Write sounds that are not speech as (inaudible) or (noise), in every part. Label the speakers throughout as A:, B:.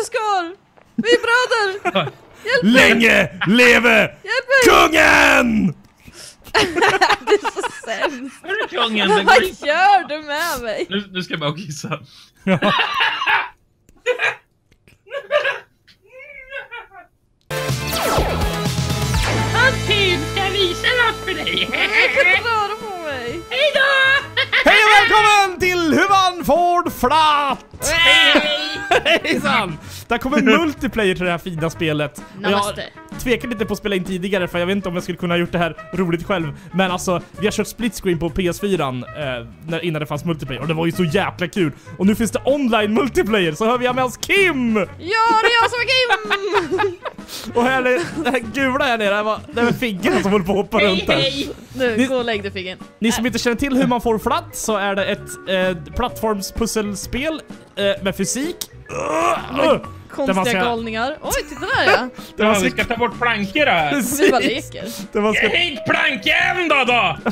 A: Muskar! Vi är bröder! Hjälp mig!
B: Länge leve kungen! (laughs)
A: Det är så sämst!
C: Hörru kungen, det går
A: Vad gör du med mig?
C: Nu, nu ska jag bara kissa. Martin, ska jag visa något för dig?
A: Jag kan inte röra på
B: välkommen till hur man får flatt! (laughs) Hejsan! Där kommer (laughs) multiplayer till det här fina spelet.
A: Namaste.
B: Jag tvekade lite på att spela in tidigare för jag vet inte om jag skulle kunna ha gjort det här roligt själv. Men alltså, vi har kört split screen på PS4 eh, innan det fanns multiplayer och det var ju så jäkla kul. Och nu finns det online multiplayer så hör vi med oss Kim!
A: Ja, det är jag som är Kim! (laughs)
B: Och här är det här gula här nere, det var- det är Figgen som håller på att hoppa runt där.
A: Nu,
B: Ni-
A: gå och lägg dig Figgen.
B: Ni som inte känner till hur man får flatt så är det ett eh, plattformspusselspel eh, med fysik. Uh,
A: Konstiga
B: ska-
A: galningar. Oj, titta där ja! (laughs)
B: man
C: Ja, vi
B: ska,
C: ska ta bort plankor här. (laughs)
A: Vi bara
B: precis,
A: leker.
B: där man ska
C: Hej plankjäveln då då! (laughs)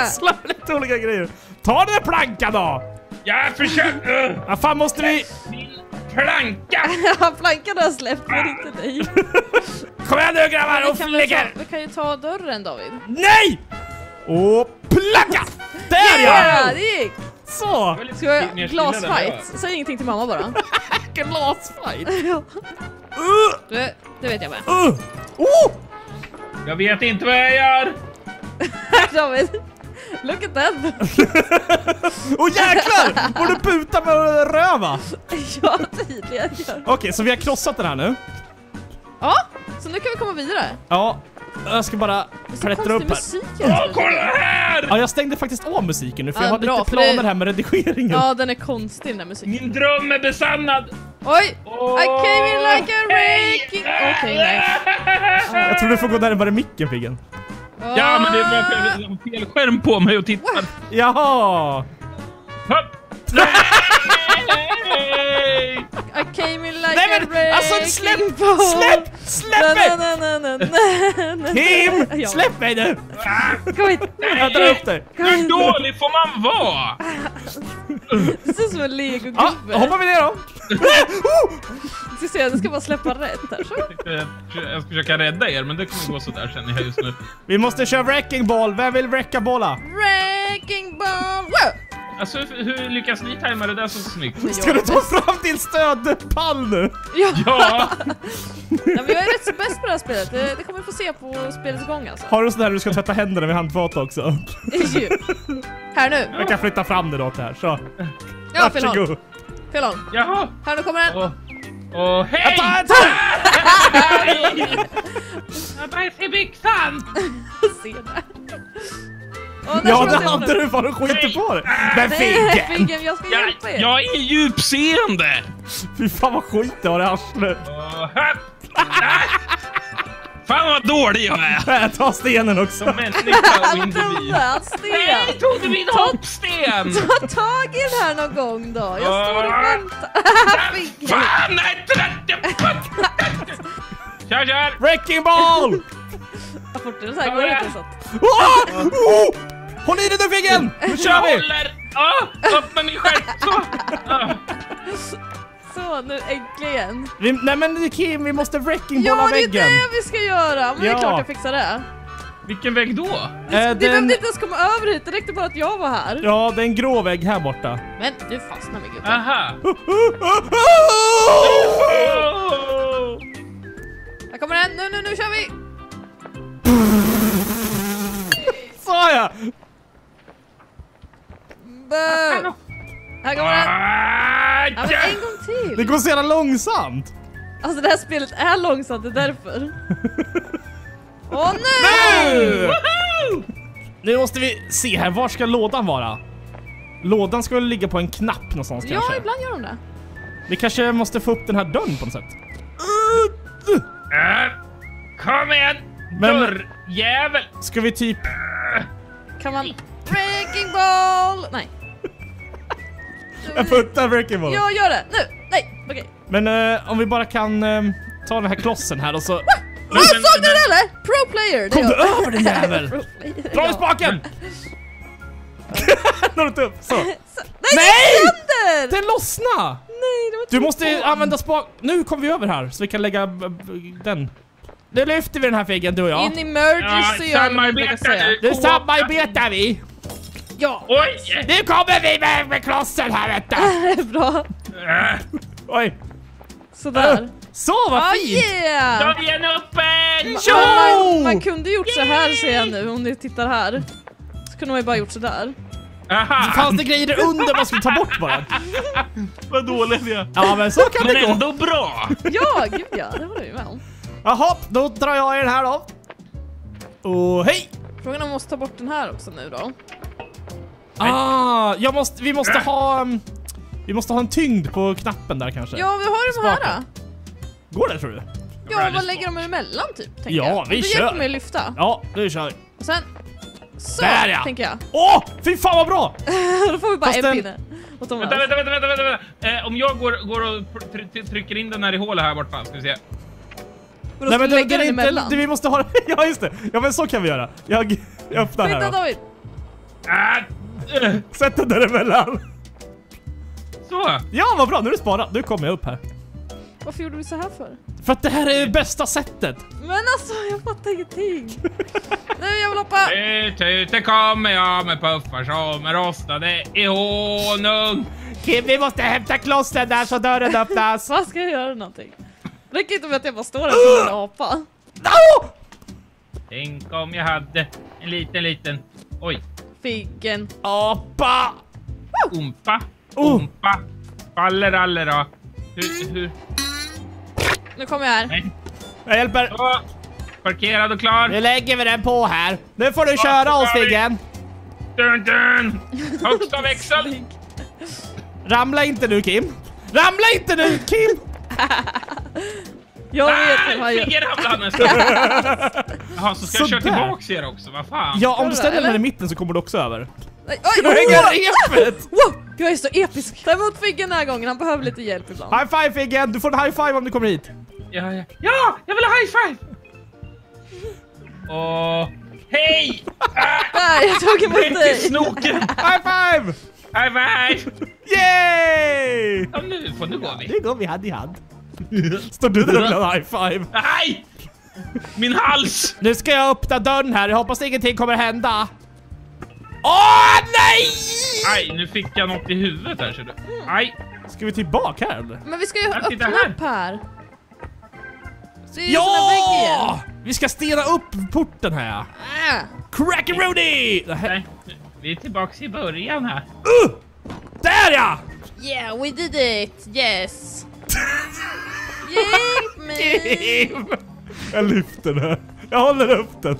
B: pussla med lite olika grejer. Ta den där plankan då!
C: Jag försöker...
B: Ja, fan måste vi...
C: Planka!
A: Plankan har släppt men inte dig.
B: Kom igen nu grabbar och leker!
A: vi kan ju ta dörren David.
B: Nej! Och planka! Där
A: Ja,
B: ja!
A: det gick!
B: Så!
A: Ska vi glasfight? Säg ingenting till mamma bara. (laughs)
B: Glasfight! (laughs) Uh,
A: Det, det vet jag med.
B: uh, oh!
C: Jag vet inte vad jag gör. (laughs)
A: David, look at that!
B: Åh jäklar! Får du puta med röva?
A: Ja, tydligen gör.
B: Okej, så vi har krossat den här nu.
A: Ja, så nu kan vi komma vidare.
B: Ja, jag ska bara klättra upp här.
A: musik
C: Åh, kolla här!
B: Ja, jag stängde faktiskt av musiken nu för
A: Ja,
B: jag har
A: bra,
B: lite planer
A: det-
B: här med redigeringen.
A: Ja, den är konstig den där musiken.
C: Min dröm är besannad.
A: Oj!
C: Åh,
A: I came in like a wrecking... Okej, nej. (laughs)
B: Jag tror du får gå närmare micken Figgen.
C: Ja, men det är har fel skärm på mig och tittar.
B: Jaha!
C: Hopp! Nej!
A: I came in like
B: Nej
A: a
B: men
A: wrecking
B: alltså släpp!
A: ball.
B: Släpp! Släpp mig!
A: Na, na, na, na.
B: Kim! (laughs)
A: Ja.
B: Släpp mig nu!
A: Kom hit!
B: Jag drar upp dig.
C: Hur dålig får man vara?
A: Det ser ut som en
B: Ja,
A: legogubbe.
B: hoppar vi ner då. (laughs)
A: Ska se, jag ska bara släppa rätt här. Så.
C: Jag ska försöka rädda er, men det kommer gå sådär känner jag just nu.
B: Vi måste köra wrecking ball. Vem vill wrecka bolla?
A: Wrecking ball! Wow!
C: Alltså, hur, hur lyckas ni tajma det där så snyggt?
B: Ska du ta fram din stödpall nu?
A: Ja,
C: Ja! (laughs)
A: ja, men jag är rätt så bäst på det här spelet. Det, det kommer vi få se på spelets gång alltså.
B: Har du sån där du ska tvätta händerna med handfat också?
A: Här nu.
B: Jag kan flytta fram det då till här, så.
A: Ja, fel håll.
B: Varsågod.
A: Fel håll.
C: Jaha!
A: Här nu kommer den.
C: Och, och hej!
B: Jag (laughs)
C: bajsade i byxan! (laughs)
A: Se där.
B: Ja, det hade du fan du skiter på det. Men Figgen!
A: Figgen, jag ska
C: Jag,
A: hjälpa er.
C: jag är djupseende!
B: Fy fan vad skit du har i arslet.
C: Fan vad dålig jag är! (laughs)
B: Jag tar stenen också.
C: Som människa och (laughs) individ.
A: tog den, sten!
C: Nej, tog du min hoppsten?
A: Ta tag i den här någon gång då. Jag står och väntar. (laughs)
C: Fan, nej! trött- Kör, kör!
B: Wrecking ball!
A: Ja, fortare så här går det inte.
B: Håll i dig nu Figgen! Nu
C: Jag
B: kör vi!
C: håller! Ja, upp med min stjärt! Så! Ah.
A: Så, nu äntligen.
B: vi nej men Kim, vi måste wrecking
A: Ja,
B: balla
A: det är
B: väggen.
A: det vi ska göra. Men det
B: Ja.
A: är klart jag fixar det.
C: Vilken vägg då?
B: Eh,
A: Du behövde
B: den,
A: inte ens komma över hit, det räckte bara att jag var här.
B: ja, det är en grå vägg här borta.
A: Men du fastnar med gubben.
C: Aha!
A: Här kommer den, nu, nu, nu kör vi!
B: Sa jag!
A: Bö. Här kommer den!
C: Ah,
A: Ja, men
C: ja.
A: en gång
B: Det
A: till!
B: går så jävla långsamt.
A: Alltså det här spelet är långsamt, det är därför. (laughs) Åh nej!
B: Nu! Nu måste vi se här, var ska lådan vara? Lådan ska väl ligga på en knapp någonstans
A: Ja,
B: kanske?
A: ibland gör de det.
B: Vi kanske måste få upp den här dörren på något sätt.
C: Ah, Kom igen!
B: Men-
C: Dörrjävel!
B: Ska vi typ...
A: Kan man... Breaking ball! Nej.
B: Jag puttar wrecking ball.
A: Ja, gör det! Nu! Nej, okej.
B: Men eh, om vi bara kan eh, ta den här klossen här och så...
A: Ah, såg du det eller? Pro player! det
B: Kom du
A: jag.
B: över den (laughs) jävel? Dra i spaken! (laughs) Når du upp? Så.
A: Så- Nej,
B: Nej!
A: det!
B: Den lossna!
A: Nej, det var
B: Du måste använda spak... Nu kommer vi över här så vi kan lägga b- den. Nu lyfter vi den här figgen du och jag.
A: In emergency
C: Ja,
A: gör man brukar
C: samarbeta
A: säga.
C: nu.
B: Nu samarbetar vi!
A: Ja,
C: Oj!
B: Nu kommer vi med, med klossen här vet du!
A: det (laughs) är bra.
C: Äh,
B: Oj!
A: Sådär.
B: Så vad
A: Ah
B: fint!
A: yeah!
C: Dörren öppen!
A: Man,
B: Jo!
A: man, man kunde gjort så här ser jag nu om ni tittar här. Så kunde man ju bara gjort sådär.
C: Aha!
B: Fanns det grejer under man skulle ta bort bara? (laughs)
C: Vad dålig vi är.
B: Ja men så kan
C: Men
B: det gå.
C: ändå bra!
A: Ja, gud ja, det var du med om.
B: Jaha, då drar jag i den här då. Och hej!
A: Frågan är om man måste ta bort den här också nu då.
B: Ah, jag måste, vi måste ha... um, Vi måste ha en tyngd på knappen där kanske.
A: Ja, vi har de här. Då.
B: Går det tror du?
A: Ja, vad lägger de emellan typ? Tänker
B: Ja,
A: jag.
B: vi
A: det
B: kör.
A: hjälper mig att lyfta.
B: Ja, nu kör vi.
A: Och sen... Så,
B: Där, ja.
A: tänker jag.
B: Åh, fy fan vad bra! (laughs)
A: då får vi bara
B: Fast
A: en
B: den-
A: pinne. Dem
C: Vänta,
A: alls.
C: vänta, vänta, vänta, vänta. Eh, om jag går, går och tr- tr- trycker in den här i hålet här borta, ska vi se.
A: Vadå,
B: Nej men det,
A: lägga
B: det är
A: den
B: inte... Det, vi måste ha (laughs) Ja just det! Ja men så kan vi göra. Jag, jag öppnar
A: Vänta
B: här då.
A: David!
C: Eh, (laughs)
B: Sätt den däremellan.
C: så!
B: Ja vad bra, nu är det sparat. Nu kommer jag upp här.
A: Varför gjorde vi så här för?
B: För att det här är det bästa sättet.
A: Men alltså, jag fattar ingenting. (laughs) Nej, jag vill hoppa!
C: Ut, ute kommer jag med puffar som är rostade i honung.
B: Kim, vi måste hämta klossen där så dörren öppnas. (laughs)
A: Vad ska jag göra någonting? Räcker inte med att jag bara står här som en apa.
B: No!
C: Tänk om jag hade en liten, liten... Oj.
A: Figgen.
B: Apa!
C: Umpa.
B: Oh.
C: Umpa. Faller alla då. Hur, hur?
A: Nu kommer jag här.
C: Nej.
B: Jag hjälper.
C: Så. Parkerad och klar.
B: Nu lägger vi den på här. Nu får du köra oss Figgen.
C: Dun, dun. Högsta (laughs) växel.
B: Ramla inte nu Kim. Ramla inte nu Kim! (laughs)
A: Jag vet hur man gör.
C: Ramlade nästan. (laughs) Jaha, så ska jag köra
B: Sådär.
C: tillbaks er också? Vad fan?
B: Ja, om du ställer den här i mitten så kommer du också över.
A: Nej, Oj,
B: Du
A: oh,
B: hänger repet!
A: wow, jag är så episk. Ta emot Figgen den här gången, han behöver lite hjälp ibland.
B: High five Figgen! Du får en high five om du kommer hit.
C: Ja, ja. ja, jag vill ha high five! Och hej! (laughs) Ah,
A: Där, jag tog emot dig.
C: snoken! (laughs)
B: High five!
C: High five!
B: Yay!
C: Ja, nu, får, nu går vi.
B: Nu går vi hand i hand. (laughs) Står du där och ha high five?
C: Nej! Min hals!
B: Nu ska jag öppna dörren här, jag hoppas ingenting kommer hända. Åh nej!
C: Aj, nu fick jag något i huvudet här ser du. Aj!
B: Ska vi tillbaka här eller?
A: Men vi ska ju öppna
C: här.
A: upp här. Så är en.
B: Ja! Vi ska stena upp porten här. Crackaroonie! Det här-
C: Nej, vi är tillbaks i början här.
B: Uh! Där ja!
A: Yeah, we did it! Yes! Hjälp mig!
B: Kim! Jag lyfter den här. Jag håller upp den.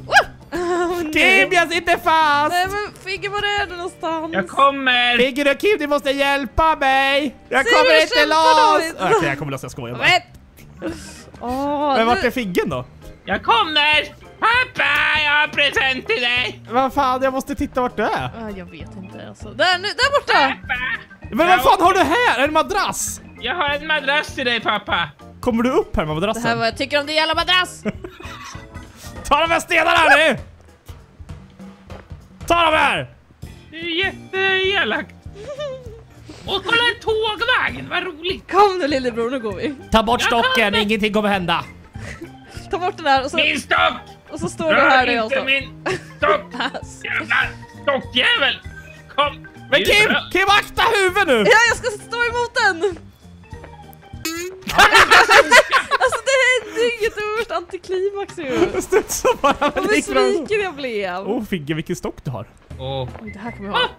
A: Oh,
B: Kim, jag sitter fast!
A: nej men Figge, var är du någonstans?
C: Jag kommer!
B: Figge och Kim, ni måste hjälpa mig! Jag
A: Se
B: kommer inte loss! Okej, jag kommer loss, jag skojar bara.
A: Vet! Åh,
B: Men vart är Figgen då?
C: Jag kommer! Pappa, jag har present till dig!
B: Vad fan, jag måste titta vart du är.
A: Ah, jag vet inte alltså. Där, nu, där borta!
C: Pappa!
B: Men vad fan har du här? En madrass?
C: Jag har en madrass till dig pappa!
B: Kommer du upp här med
A: Det
B: madrassen?
A: här är vad jag tycker om din jävla madrass! (laughs)
B: Ta de här stenarna nu! Ta de här!
C: Det är jätteelakt! Och kolla en tågvagn, vad roligt!
A: Kom nu lillebror, nu går vi.
B: Ta bort stocken, ingenting kommer hända.
A: Ta bort den här och så,
C: Min stock!
A: och så står du här där jag
C: inte
A: står.
C: min stock!
A: Ass. (laughs)
C: Jävla stockjävel! Kom!
B: Men Kim, Kim akta huvudet nu!
A: Ja, jag ska stå emot den! Alltså det hände inget, det var värst antiklimax ju.
B: Jag studsar bara.
A: Vad besviken jag blev.
B: Åh Figge, vilken stock du har.
C: Åh.
A: Oj, det här kommer jag ihåg.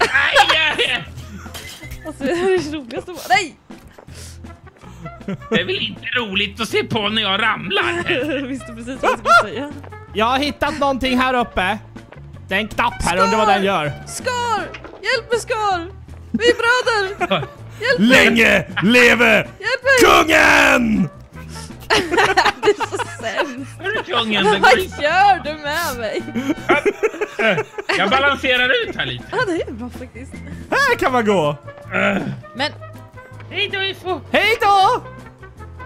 C: Aj, aj.
A: Alltså det här är det roligaste. Nej!
C: Det är väl inte roligt att se på när jag ramlar?
A: Jag (laughs) visste precis vad jag skulle säga.
B: Jag har hittat någonting här uppe. Det är en knapp här, undrar vad den gör.
A: Skar! Hjälp mig Skar! Vi är bröder! (laughs)
B: Länge leve kungen! (laughs)
A: Det är så sämst.
C: Hörru kungen, det går
A: Vad gör du med mig? (laughs)
C: Jag balanserar ut här lite.
A: Ja, det är bra faktiskt.
B: Här kan man gå.
A: Men,
C: Hej då Ifo!
B: Hej då!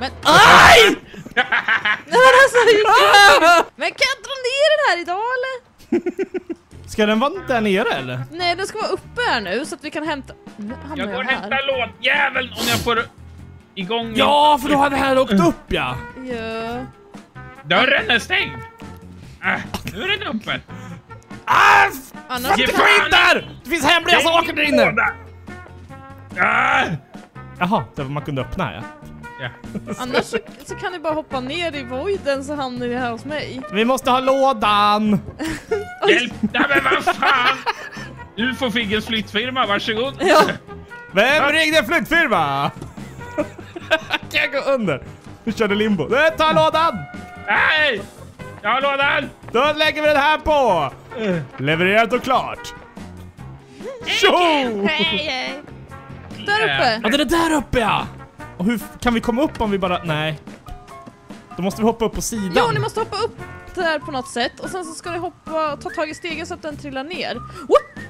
A: men...
B: Aj! (laughs)
A: Nej men alltså, Men kan jag dra ner den här idag eller?
B: Ska den vara där nere eller?
A: Nej, den ska vara uppe här nu så att vi kan hämta... Nu hamnar
C: Jag går och
A: här.
C: hämtar lådjäveln om jag får igång.
B: Ja, för då hade det här åkt upp ja!
A: Ja.
C: Dörren är stängd. Äh, nu är den öppen.
B: Ah,
A: Annars,
C: Ge
B: Gå
C: fan
B: in där! Det finns hemliga saker där inne!
C: Ah!
B: Jaha, det var man kunde öppna ja.
C: Ja. (laughs)
A: annars så, så kan ni bara hoppa ner i voiden så hamnar ni här hos mig.
B: Vi måste ha lådan!
C: Hjälp! Nej men vad fan! UFO-Figgens flyttfirma, varsågod.
A: Ja.
B: Vem ringde flyttfirma? (laughs) kan jag gå under? Vi körde limbo. Nej, ta lådan!
C: Nej! Jag har lådan!
B: Då lägger vi den här på! Levererat och klart! Tjo!
A: Hej hej! Där uppe!
B: Ja, det är där uppe ja! Och hur kan vi komma upp om vi bara... Nej. Då måste vi hoppa upp på sidan.
A: Jo, ni måste hoppa upp där på något sätt och sen så ska ni hoppa ta tag i stegen så att den trillar ner. Whoop!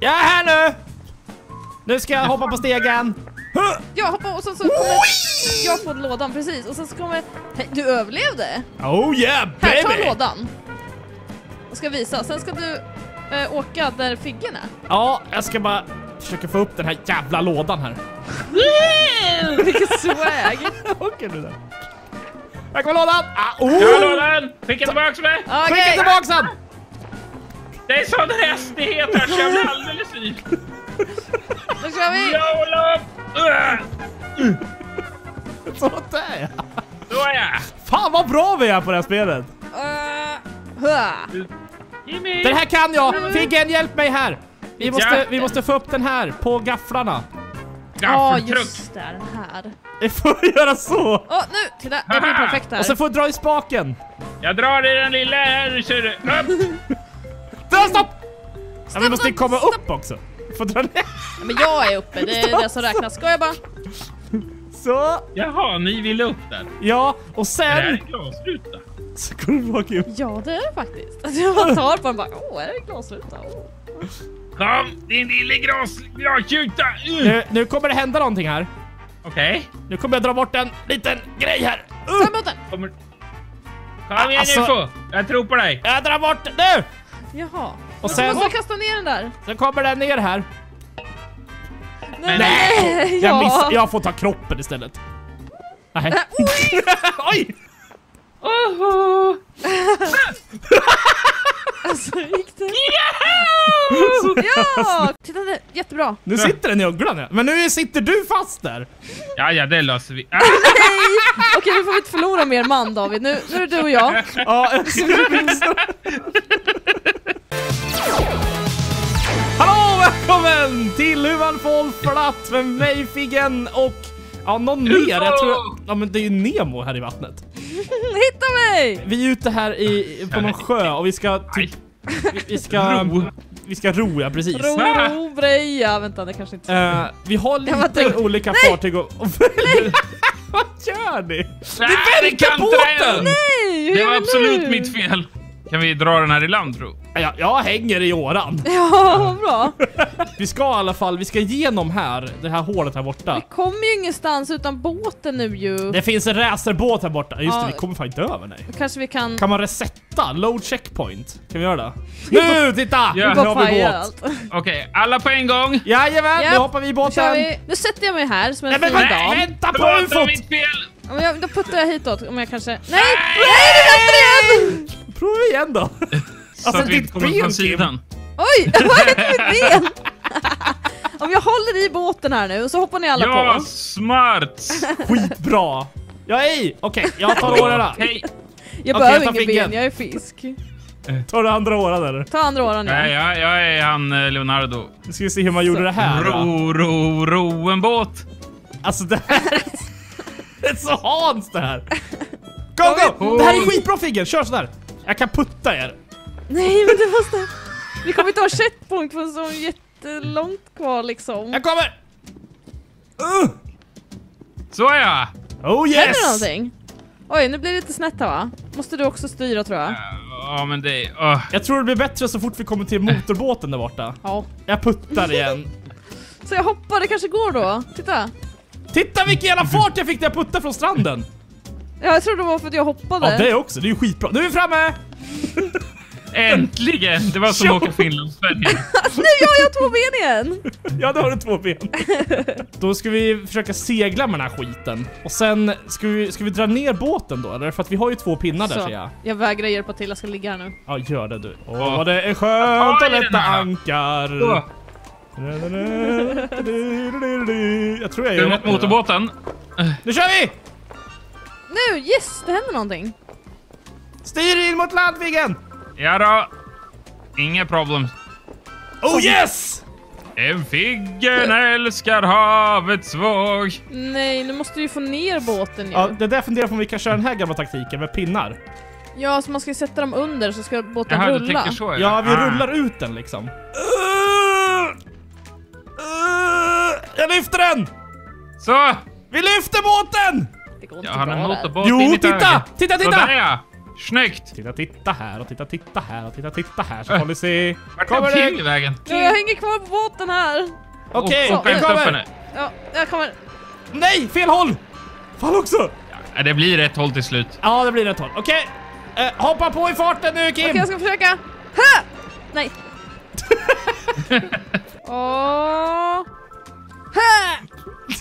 B: Jag är här nu! Nu ska jag hoppa på stegen.
A: Ja, hoppa och sen så kommer jag på lådan precis och sen så kommer... Hej, du överlevde!
B: Oh yeah
A: Här, ta
B: baby!
A: lådan. Jag ska visa. Sen ska du eh, åka där figgen är.
B: Ja, jag ska bara försöka få upp den här jävla lådan här.
A: Vilken swag! (laughs)
B: Okej du där. Här kommer lådan! Ah,
C: Jag har
B: oh!
C: lådan! Skicka tillbaks mig!
A: Okej,
B: Skicka tillbaks den!
C: Det är sån hastighet här så jag blir alldeles ny.
A: då kör vi!
C: YOLO! Uh, (laughs)
B: Så där ja.
C: Så är jag!
B: Fan vad bra vi är på det här spelet.
A: Uh.
C: Jimmy!
B: Den här kan jag! Figgen, hjälp mig här! Vi måste,
C: Ja.
B: vi måste få upp den här på gafflarna.
A: Ja,
C: Gaffeltruck!
A: just det, den här.
B: Vi får göra så!
A: Åh, nu! Titta, det blir perfekt här.
B: Och så får vi dra i spaken.
C: Jag drar i den lilla här, ser du. Upp! (laughs)
B: Dra stopp! Ja, vi måste
A: stopp,
B: komma
A: stopp.
B: upp också. Får dra ner.
A: Ja, Men jag är uppe, det är det som räknas. Ska jag bara?
B: Så.
C: Jaha, ni vill upp där.
B: Ja, och
C: Är det här
B: sen...
C: en glasruta?
B: Så går du bak upp.
A: Ja, det är det faktiskt. Alltså, jag tar på den bara, åh, är det en glasruta? Åh.
C: Kom, din lille glas, glasruta! Uh.
B: Nu, nu kommer det hända någonting här.
C: Okej.
B: Nu kommer jag dra bort en liten grej här. Uh!
C: Kommer... Kom igen
B: Alltså-
C: UFO! Jag tror på dig!
B: jag drar bort den nu!
A: Jaha.
B: Och
A: Så
B: sen...
A: måste jag kasta ner den där.
B: Sen kommer den ner här.
A: Nej!
B: Nej! Jag,
A: ja.
B: miss, jag får ta kroppen istället. Nej. (laughs) Oj!
C: Oho! (laughs)
A: Alltså, gick det? Ja! Titta, det, jättebra.
B: Nu sitter den i öglan ja. Men nu sitter du fast där.
C: Ja, ja, det löser vi. Ah, (laughs)
A: Nej! Okej, nu får vi inte förlora mer man David. Nu, nu är det du och jag.
B: Ja, Hallå välkommen till Huvan Fall Flat med mig Figgen och ja, någon mer. Jag tror, ja men det är ju Nemo här i vattnet. (laughs)
A: Hitta mig!
B: Vi är ute här i, på någon sjö och vi ska typ, vi, vi ska
C: Ro.
B: Vi ska ro ja, precis.
A: Ro, ro, breja. Vänta, det kanske inte...
B: Eh, vi har lite
A: tänkt-
B: olika fartyg och... (laughs) Vad gör ni?
C: Nej, det kan
B: båten!
C: båten!
A: Nej! hur
C: Det var absolut
A: nu?
C: mitt fel. Kan vi dra den här i land, tro?
B: Ja, jag hänger i åran. (laughs)
A: Ja, vad bra.
B: Vi ska i alla fall, vi ska igenom här, det här hålet här borta.
A: Vi kommer ju ingenstans utan båten nu ju.
B: Det finns en racerbåt här borta. Just det,
A: Ja.
B: vi kommer fan inte över nej.
A: Kanske vi kan...
B: Kan man resetta? Load checkpoint? Kan vi göra det? Nu, titta!
C: Ja.
B: Nu
A: Vi
B: har vi båt.
A: allt. (laughs)
C: Okej, alla på en gång.
B: Jajamän, nu
A: Japp.
B: hoppar vi i
A: Nu kör
B: båten.
A: vi. Nu sätter jag mig här som en
B: Nej men
A: fin
B: vä-
A: dam.
B: vänta på
C: Förlåt, det var
B: ufot!
C: mitt fel.
A: Jag, då puttar jag hitåt om jag kanske... Nej!
C: Nej!
A: Nej, det igen!
B: Prova igen då. (laughs)
C: Så
B: Alltså,
C: att vi
B: ditt
C: inte kommer
B: ben,
C: från sidan.
A: Oj, (laughs) vad hände med mitt ben? Om jag håller i båten här nu så hoppar ni alla
C: Ja,
A: på.
C: smart! (laughs)
B: Skitbra. Jag är i. Okej, jag tar årorna.
C: Hej!
A: Jag
B: Okej,
A: behöver
B: fingern.
A: ben, jag är fisk.
B: Tar du andra åran eller?
A: Ta andra åran
C: Nej,
A: igen.
C: jag, jag är han eh, Leonardo.
B: Nu ska vi se hur man gjorde det här.
C: Ro, ro, ro en båt.
B: Alltså det här... Det är så Hans det här. Go, go! Det här är skitbra Figgen, kör sådär. Jag kan putta er.
A: Nej, men det måste... Vi kommer inte ha checkpoint för så jättelångt kvar liksom.
B: Jag kommer! Uh!
C: Så ja!
B: Oh
A: Händer
B: yes!
A: det någonting? Oj, nu blir det lite snett här va? Måste du också styra tror jag?
C: Ja, men det... åh.
B: Jag tror det blir bättre så fort vi kommer till motorbåten där borta.
A: Ja.
B: Jag puttar igen. (laughs)
A: Så jag hoppar, det kanske går då? Titta!
B: Titta vilken jävla fart jag fick när jag puttade från stranden!
A: Ja, jag tror det var för att jag hoppade.
B: Ja det också, det är ju skitbra. Nu är vi framme! (laughs)
C: Äntligen! Det var som
B: Ja.
C: att åka Finland-Sverige. (laughs)
A: Nu har jag två ben igen!
B: Ja, då har du två ben. då ska vi försöka segla med den här skiten. Och sen, ska vi, ska vi dra ner båten då eller? För att vi har ju två pinnar där
A: Så,
B: ser jag.
A: jag vägrar hjälpa till, jag ska ligga här nu.
B: Ja, gör det du. Åh,
C: Ja.
B: vad det är skönt att lätta ankar. Jag tror jag gör rätt
C: motorbåten?
B: Nu kör vi!
A: Nu, yes! Det händer någonting.
B: Styr in mot land Viggen!
C: Ja då. Inga problem.
B: Oh yes!
C: En Figgen älskar havets våg.
A: Nej, nu måste du ju få ner båten ju.
B: Ja,
A: Ja,
B: det är där jag funderar på om vi kan köra den här gamla taktiken med pinnar.
A: så man ska sätta dem under så ska båten
C: Jaha, du
A: rulla.
C: tänker så
B: Ja, vi
C: Ah.
B: rullar ut den liksom. Uh, uh, jag lyfter den!
C: Så!
B: Vi lyfter båten!
A: Det går inte
C: har
A: bra där.
B: Jo,
C: in
B: titta!
C: taget.
B: Titta, titta!
C: Sådär ja! Snyggt!
B: Titta, titta här och titta, titta här och titta, titta här. Så policy.
C: Vart
B: Kommer
C: kom Kim i
B: det?
C: vägen?
A: Ja, jag hänger kvar på båten här.
B: Okej,
C: och
B: jag kommer!
A: Ja, jag kommer.
B: Nej, fel håll! Fan också!
C: Ja, det blir ett håll till slut.
B: Ja, det blir rätt håll. Okej, eh, hoppa på i farten nu Kim!
A: Okej, jag ska försöka. Ha! Nej. (laughs) Åh. Ha!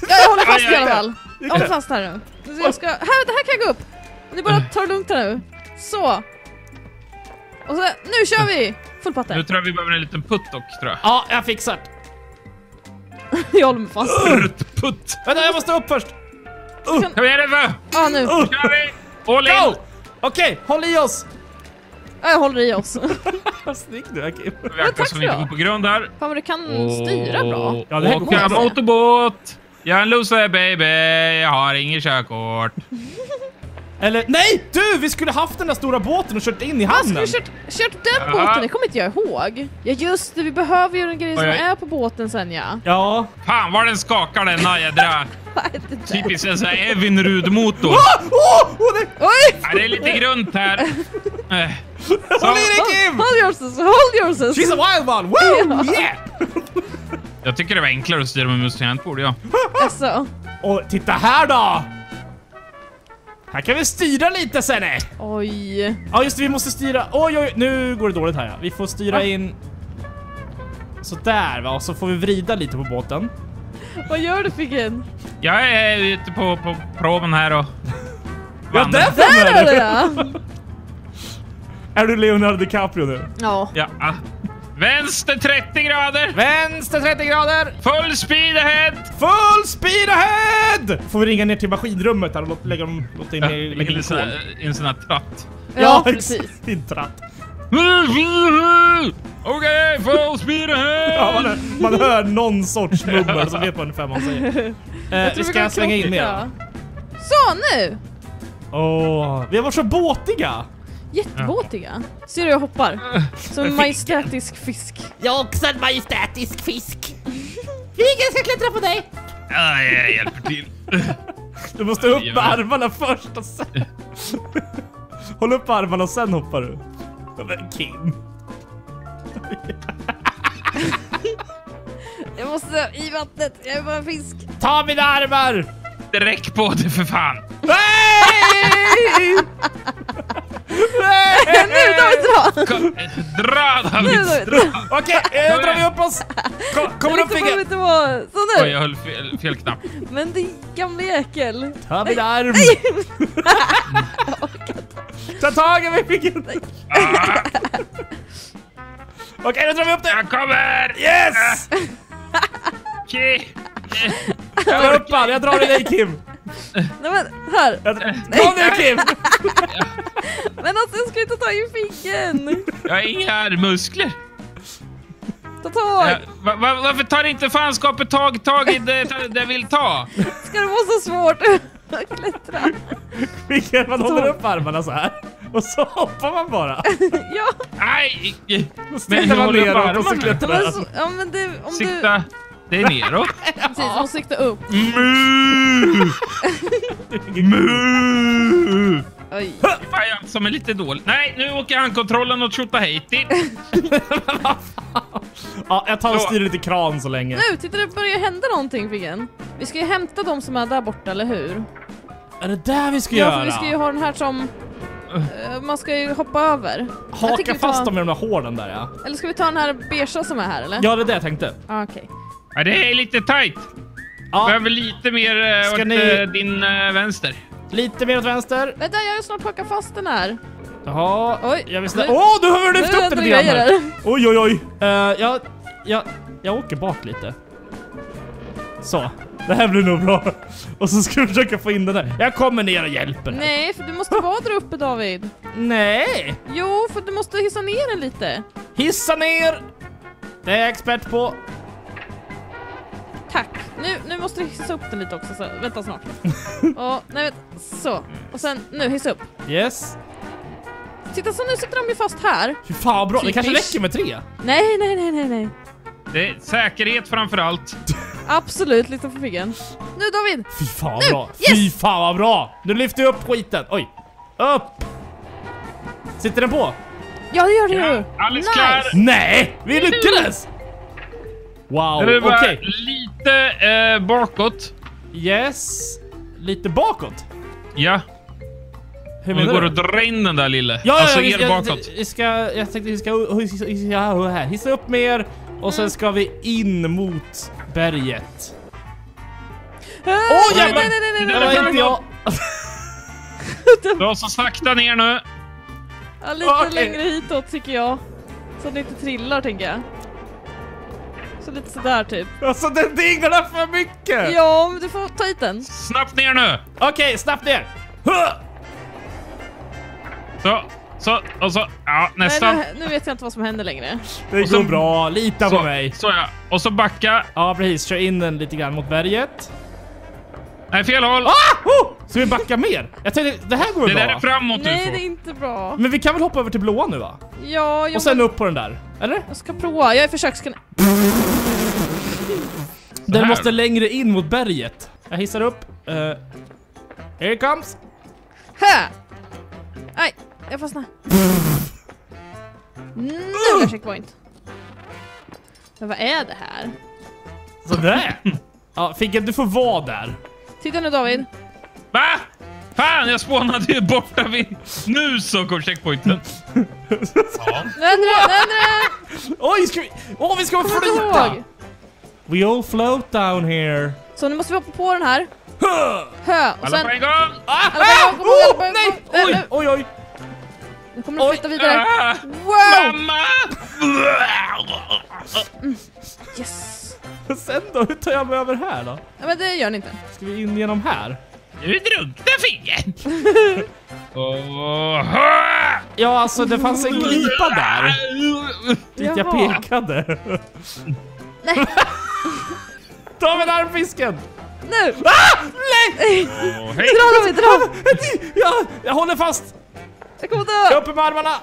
A: Ja, jag håller fast i alla fall. Jag håller fast här nu. Så jag ska... Här, det här kan jag gå upp. Ni bara tar det lugnt här nu. Så. Och så, nu kör vi! Full
C: Nu
A: patte.
C: tror jag vi behöver en liten putt dock, tror jag.
B: Ja, jag fixar. (laughs)
A: Jag håller mig fast.
C: Putt!
B: Vänta, jag måste upp först.
C: Kom igen Eva!
A: Ja, nu.
B: Uh,
C: kör vi! All in!
B: Okej, håll i oss!
A: Ja, jag håller i oss. (laughs)
B: Vad snygg du är Kim.
C: Vi aktar så vi inte går på grund här.
A: Fan vad du kan styra bra.
B: Ja, det här går
C: Åka motorbåt! Jag är en loser baby, jag har ingen körkort. (laughs)
B: Eller nej! Du, vi skulle haft den där stora båten och kört in i
A: Ah,
B: hamnen.
A: vi kört, kört den
C: Ja.
A: båten? Det kommer inte jag ihåg. Ja just det, vi behöver ju en grej som är på båten sen ja.
B: Ja.
C: Fan vad den skakar denna jädra (laughs) typiskt en sån här Evinrud-motor.
B: Åh! Åh! Åh, nej!
A: Oj!
C: Ja, det är lite grunt här. Eh,
B: Håll i dig Kim!
A: Hold yourselves, hold yourselves!
B: She's a wild one! Woo! (laughs) Yeah!
C: Jag tycker det var enklare att styra med mus tangentbord, ja.
A: Alltså,
B: Och titta här då! Här kan vi styra lite sen.
A: oj.
B: Ja just det, vi måste styra. Oj oj, nu går det dåligt här ja. Vi får styra
A: Va?
B: in... Sådär va, och så får vi vrida lite på båten.
A: Vad gör du Figgen?
C: Jag är ute på, på proven här och... (laughs)
B: Ja, där
A: Där är
B: du! (laughs) Är du Leonardo DiCaprio nu?
A: Ja.
C: Ja. Vänster 30 grader!
B: Vänster 30 grader!
C: Full speed ahead!
B: Full speed ahead! Får vi ringa ner till maskinrummet här och låta, lägga, dem- låta in, lägga in
C: I en sån
B: kol.
C: här- i en sån här tratt.
A: Ja,
B: ex-
A: precis.
B: Din tratt. (laughs)
C: Okej, full speed ahead!
B: Ja, man, hör, man hör någon sorts mummel så vet man ungefär vad man säger. Eh, vi ska slänga in mer.
A: Så, nu!
B: Åh, vi har varit så båtiga!
A: Jättebåtiga. Ser du jag hoppar? Som en majestätisk fisk.
B: Jag är också en majestätisk fisk. Viggen ska klättra på dig!
C: Ja, jag hjälper till.
B: Du måste upp med armarna först och sen... Håll upp armarna och sen hoppar du. Men Kim.
A: Jag måste i vattnet, jag är bara en fisk.
B: Ta mina armar!
C: Räck på det för fan!
B: Nej! Nej!
A: Nu tar vi dra!
C: Kom, dra
A: Nu
C: David!
A: dra!
B: Okej, eh, drar vi upp oss. Kom, kommer upp Viggen.
A: inte vara så
C: Oj,
A: nu.
C: jag höll fel, fel knapp.
A: Men din gamla jäkel.
B: Ta min arm. Ta tag i mig Viggen.
C: Ah,
B: Okej, då drar vi upp det.
C: jag kommer!
B: Yes! (laughs)
C: Okej.
B: Jag drar upp han. Jag drar i dig Kim.
A: Nej men här.
B: Kom nu Kim! (laughs)
A: Men alltså jag ska inte ta i figgen.
C: Jag har inga muskler.
A: Ta tag.
C: Ja, va, va, varför tar inte fanskapet tag, tag i det, jag vill ta?
A: Ska det vara så svårt att klättra?
B: Viggen, man håller upp armarna så här. Och så hoppar man bara. (laughs)
A: Ja,
C: Nej!
B: Stirrar man
C: håller upp
B: neråt och så klättrar
A: så, ja men det, om du...
C: Sikta. Det är neråt. (laughs)
A: Precis, du måste sikta upp.
C: Mu! (laughs) Mu!
A: Oj.
C: Fan, jag som är lite dålig. Nej, nu åker handkontrollen åt Tjotahejti. (laughs)
B: Ja, jag tar och styr lite kran så länge.
A: Nu, titta det börjar hända någonting Figgen. Vi ska ju hämta de som är där borta, eller hur?
B: Är det där vi ska
A: Ja,
B: göra?
A: för vi ska ju ha den här som... Eh, Man ska ju hoppa över.
B: Haka
A: tar-
B: fast dem med de där hålen där ja.
A: Eller ska vi ta den här beiga som är här eller?
B: Ja, det är det jag tänkte.
A: Ah, Okej.
C: Ja, det är lite tight.
B: Ja,
C: Behöver lite mer eh,
B: Ska
C: åt
B: ni-
C: eh, din vänster.
B: Lite mer åt vänster.
A: Vänta, jag har snart plockat fast den här.
B: Jaha,
A: Oj,
B: jag visste... Åh, du har lyft upp den lite grann här. Oj, oj, oj. Uh, jag, jag, jag åker bak lite. Så. Det här blir nog bra. Och så ska du försöka få in den där. Jag kommer ner och hjälper dig.
A: Nej, för du måste vara där uppe David.
B: Nej!
A: Jo, för du måste hissa ner den lite.
B: Hissa ner! Det är jag expert på.
A: Tack. Nu, nu måste du hissa upp den lite också. Så. Vänta snart. (laughs) Och, nej, vänta. Så. Och sen, nu hissa upp.
B: Yes.
A: Titta, så nu sitter de ju fast här.
B: Fy fan bra. Det kanske räcker med tre.
A: Nej, nej, nej, nej, nej.
C: Det är säkerhet framför allt. (laughs)
A: Absolut, lite för piggen. Nu David!
B: Fy fan vad
A: Nu!
B: bra.
A: Yes!
B: Fy fan vad bra. Nu lyfter jag upp skiten. Oj. Upp! Sitter den på?
A: Ja, det gör
C: Ja,
A: ju!
C: alldeles
A: nice.
C: klar.
B: Nej! Vi lyckades! Wow,
C: Det
B: okej.
C: lite eh, bakåt.
B: Yes. Lite bakåt.
C: Ja,
B: Hur
C: om du
B: menar
C: går och drar in den där lille.
B: Ja, ja,
C: alltså
B: vi
C: er
B: ska,
C: bakåt.
B: vi ska, jag tänkte vi ska hissa, hissa, här, hissa upp mer och sen ska vi in mot berget.
A: Åh,
B: Åh,
A: nej,
B: jävlar!
A: nej, nej, nej,
B: Det
A: nej,
B: var
A: nej,
B: inte jag.
C: Dra så sakta ner nu.
A: Ja, lite längre hitåt tycker jag. Så att det inte trillar tänker jag. Så lite sådär typ.
B: Alltså den dinglar för mycket!
A: Ja, men du får ta hit den.
C: Snabbt ner nu.
B: Okej, snabbt ner! Huh!
C: Så, så, och så. Ja, nästan.
A: Nej, nu, nu vet jag inte vad som händer längre.
B: Det
C: så-
B: går bra, lita på
C: så,
B: mig.
C: så ja. Och så backa.
B: Ja precis, kör in den lite grann mot berget.
C: Nej, fel håll.
B: Ah! Oh! Ska vi backa mer? Jag tänkte, det här går
C: det
B: väl
C: där
B: bra?
C: är framåt du
A: Nej,
C: får.
A: det är inte bra.
B: Men vi kan väl hoppa över till blåa nu va?
A: Ja, jag,
B: Och sen upp på den där, eller?
A: jag ska prova. Jag är försökskanin.
B: Den
C: här.
B: måste längre in mot berget. Jag hissar upp. Uh, here it comes.
A: Här! Nej, jag fastnade. Nu är det checkpoint. Men vad är det här?
B: Sådär. ja, Figge, du får vara där.
A: Titta nu David.
C: Va? Fan, jag spånade ju borta vid... Nu så kom checkpointen.
A: Händer det!
B: Oj, ska vi... Åh, vi ska flyta!
A: ihåg?
B: We all float down here.
A: Så nu måste vi hoppa på den här.
B: Huh!
A: Hö, och
C: Alla
A: sen...
C: på en gång!
B: Ah,
A: Alla på en gång,
B: oh,
A: på en
B: nej!
A: gång.
B: Oj,
A: Nu, nu.
B: oj, oj.
A: Nu kommer du flytta vidare.
C: Ah,
A: Wow!
C: mamma!
A: Yes!
B: Sen då? Hur tar jag mig över här då?
A: Ja, men det gör ni inte.
B: Ska vi in genom här?
C: Du drunknar Figge! Åh,
B: Ja, alltså det fanns en glipa där. (laughs) Dit jag pekade.
A: Nej. (laughs)
B: Ta med armfisken!
A: Nu!
B: Ah! Nej!
C: Åh, hej!
A: Dra David, dra!
B: Ja, jag håller fast!
A: Jag kommer
B: Jag är
A: dö!
B: uppe med armarna!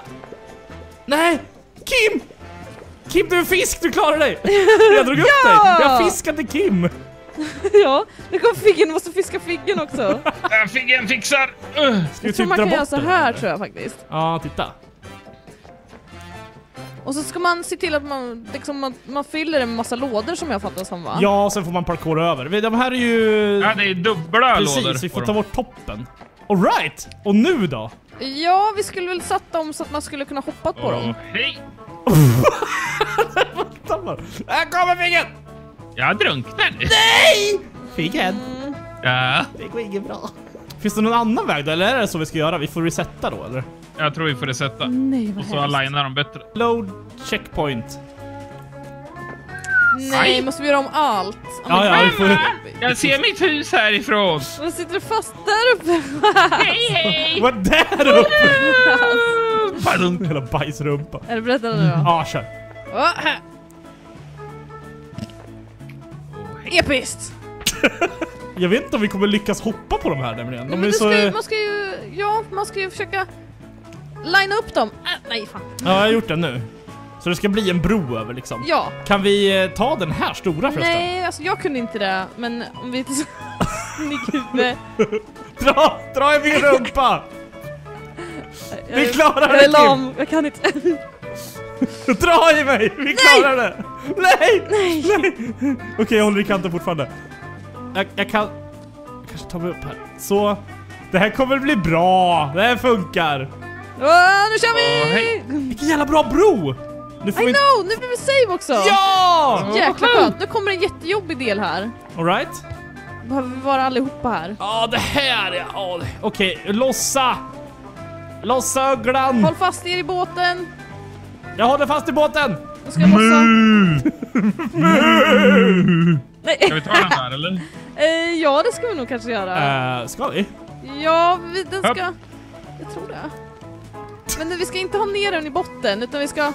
B: Nej! Kim! Kim, du är fisk, du klarar dig! Jag drog upp (laughs)
A: Ja!
B: dig! Jag fiskade Kim! (laughs)
A: Ja, nu kommer Figgen, måste fiska Figgen också.
C: Äh, Figgen fixar! Uh.
A: Jag tror
B: typ
A: man kan göra så här tror jag faktiskt.
B: Ja, titta.
A: Och så ska man se till att man, liksom, man, man fyller med massa lådor som jag fattar som va?
B: Ja, och sen får man parkoura över. De här är ju...
C: Ja, det är dubbla lådor.
B: Precis, vi får ta bort toppen. Alright! Och nu då?
A: Ja, vi skulle väl satt dem så att man skulle kunna hoppa på
C: Åh,
A: dem.
C: hej! (laughs)
B: Här kommer Figgen!
C: Jag drunknar nu.
B: Nej! Figgen,
A: Mm.
C: Ja,
B: det går inget bra. Finns det någon annan väg då, eller är det så vi ska göra? Vi får resetta då, eller?
C: jag tror vi får resetta.
A: Nej,
C: Och
A: vad
C: så
A: hemskt.
C: alignar de bättre.
B: Load checkpoint.
A: Nej,
C: Aj.
A: måste vi göra om allt?
B: Ja, ja, vi får... (laughs)
C: Jag ser mitt hus härifrån.
A: Men sitter du fast där uppe? (laughs)
C: Hej, hej! (laughs)
B: Vad där uppe?
C: Badum.
B: Hela bajsrumpa.
A: Är du beredd nu då?
B: Ja, kör.
A: Åh, här. Episkt!
B: Jag vet inte om vi kommer lyckas hoppa på de här nämligen. De
A: Men
B: är så...
A: ska ju, man ska ju, ja, man ska ju försöka linea upp dem. Äh, nej, fan.
B: Ja, jag har gjort det nu. Så det ska bli en bro över liksom.
A: Ja.
B: Kan vi eh, ta den här stora förresten?
A: Nej, alltså jag kunde inte det, men om vi. (laughs) (laughs)
B: Dra! Dra i min rumpa! (laughs) Vi
A: Jag-
B: klarar
A: Jag
B: det
A: är
B: Kim!
A: lam, jag kan inte.
B: Dra i mig! Vi klarar det! Nej!
A: Nej!
B: Nej! Okej, jag håller i kanten fortfarande. Jag, jag kan... Jag kanske tar mig upp här. Så. Det här kommer bli bra! Det här funkar!
A: Åh, nu kör vi!
C: Åh, hej.
B: Vilken jävla bra bro! Nu får
A: I
B: vi...
A: know, nu blir vi save också!
B: Ja!
A: Jäkla skönt, nu kommer en jättejobbig del här.
B: Alright.
A: Behöver vi vara allihopa här?
B: Ja, det här ja. det- Okej, lossa! Lossa öglan!
A: Håll fast er i båten!
B: Jag håller fast i båten!
A: Nu ska jag lossa. Nej,
C: Ska vi ta den här eller? (laughs)
A: eh, ja det ska vi nog kanske göra.
B: Uh, ska vi?
A: Ja, vi, den
C: Upp.
A: ska... Jag tror det. Men vi ska inte ha ner den i botten, utan vi ska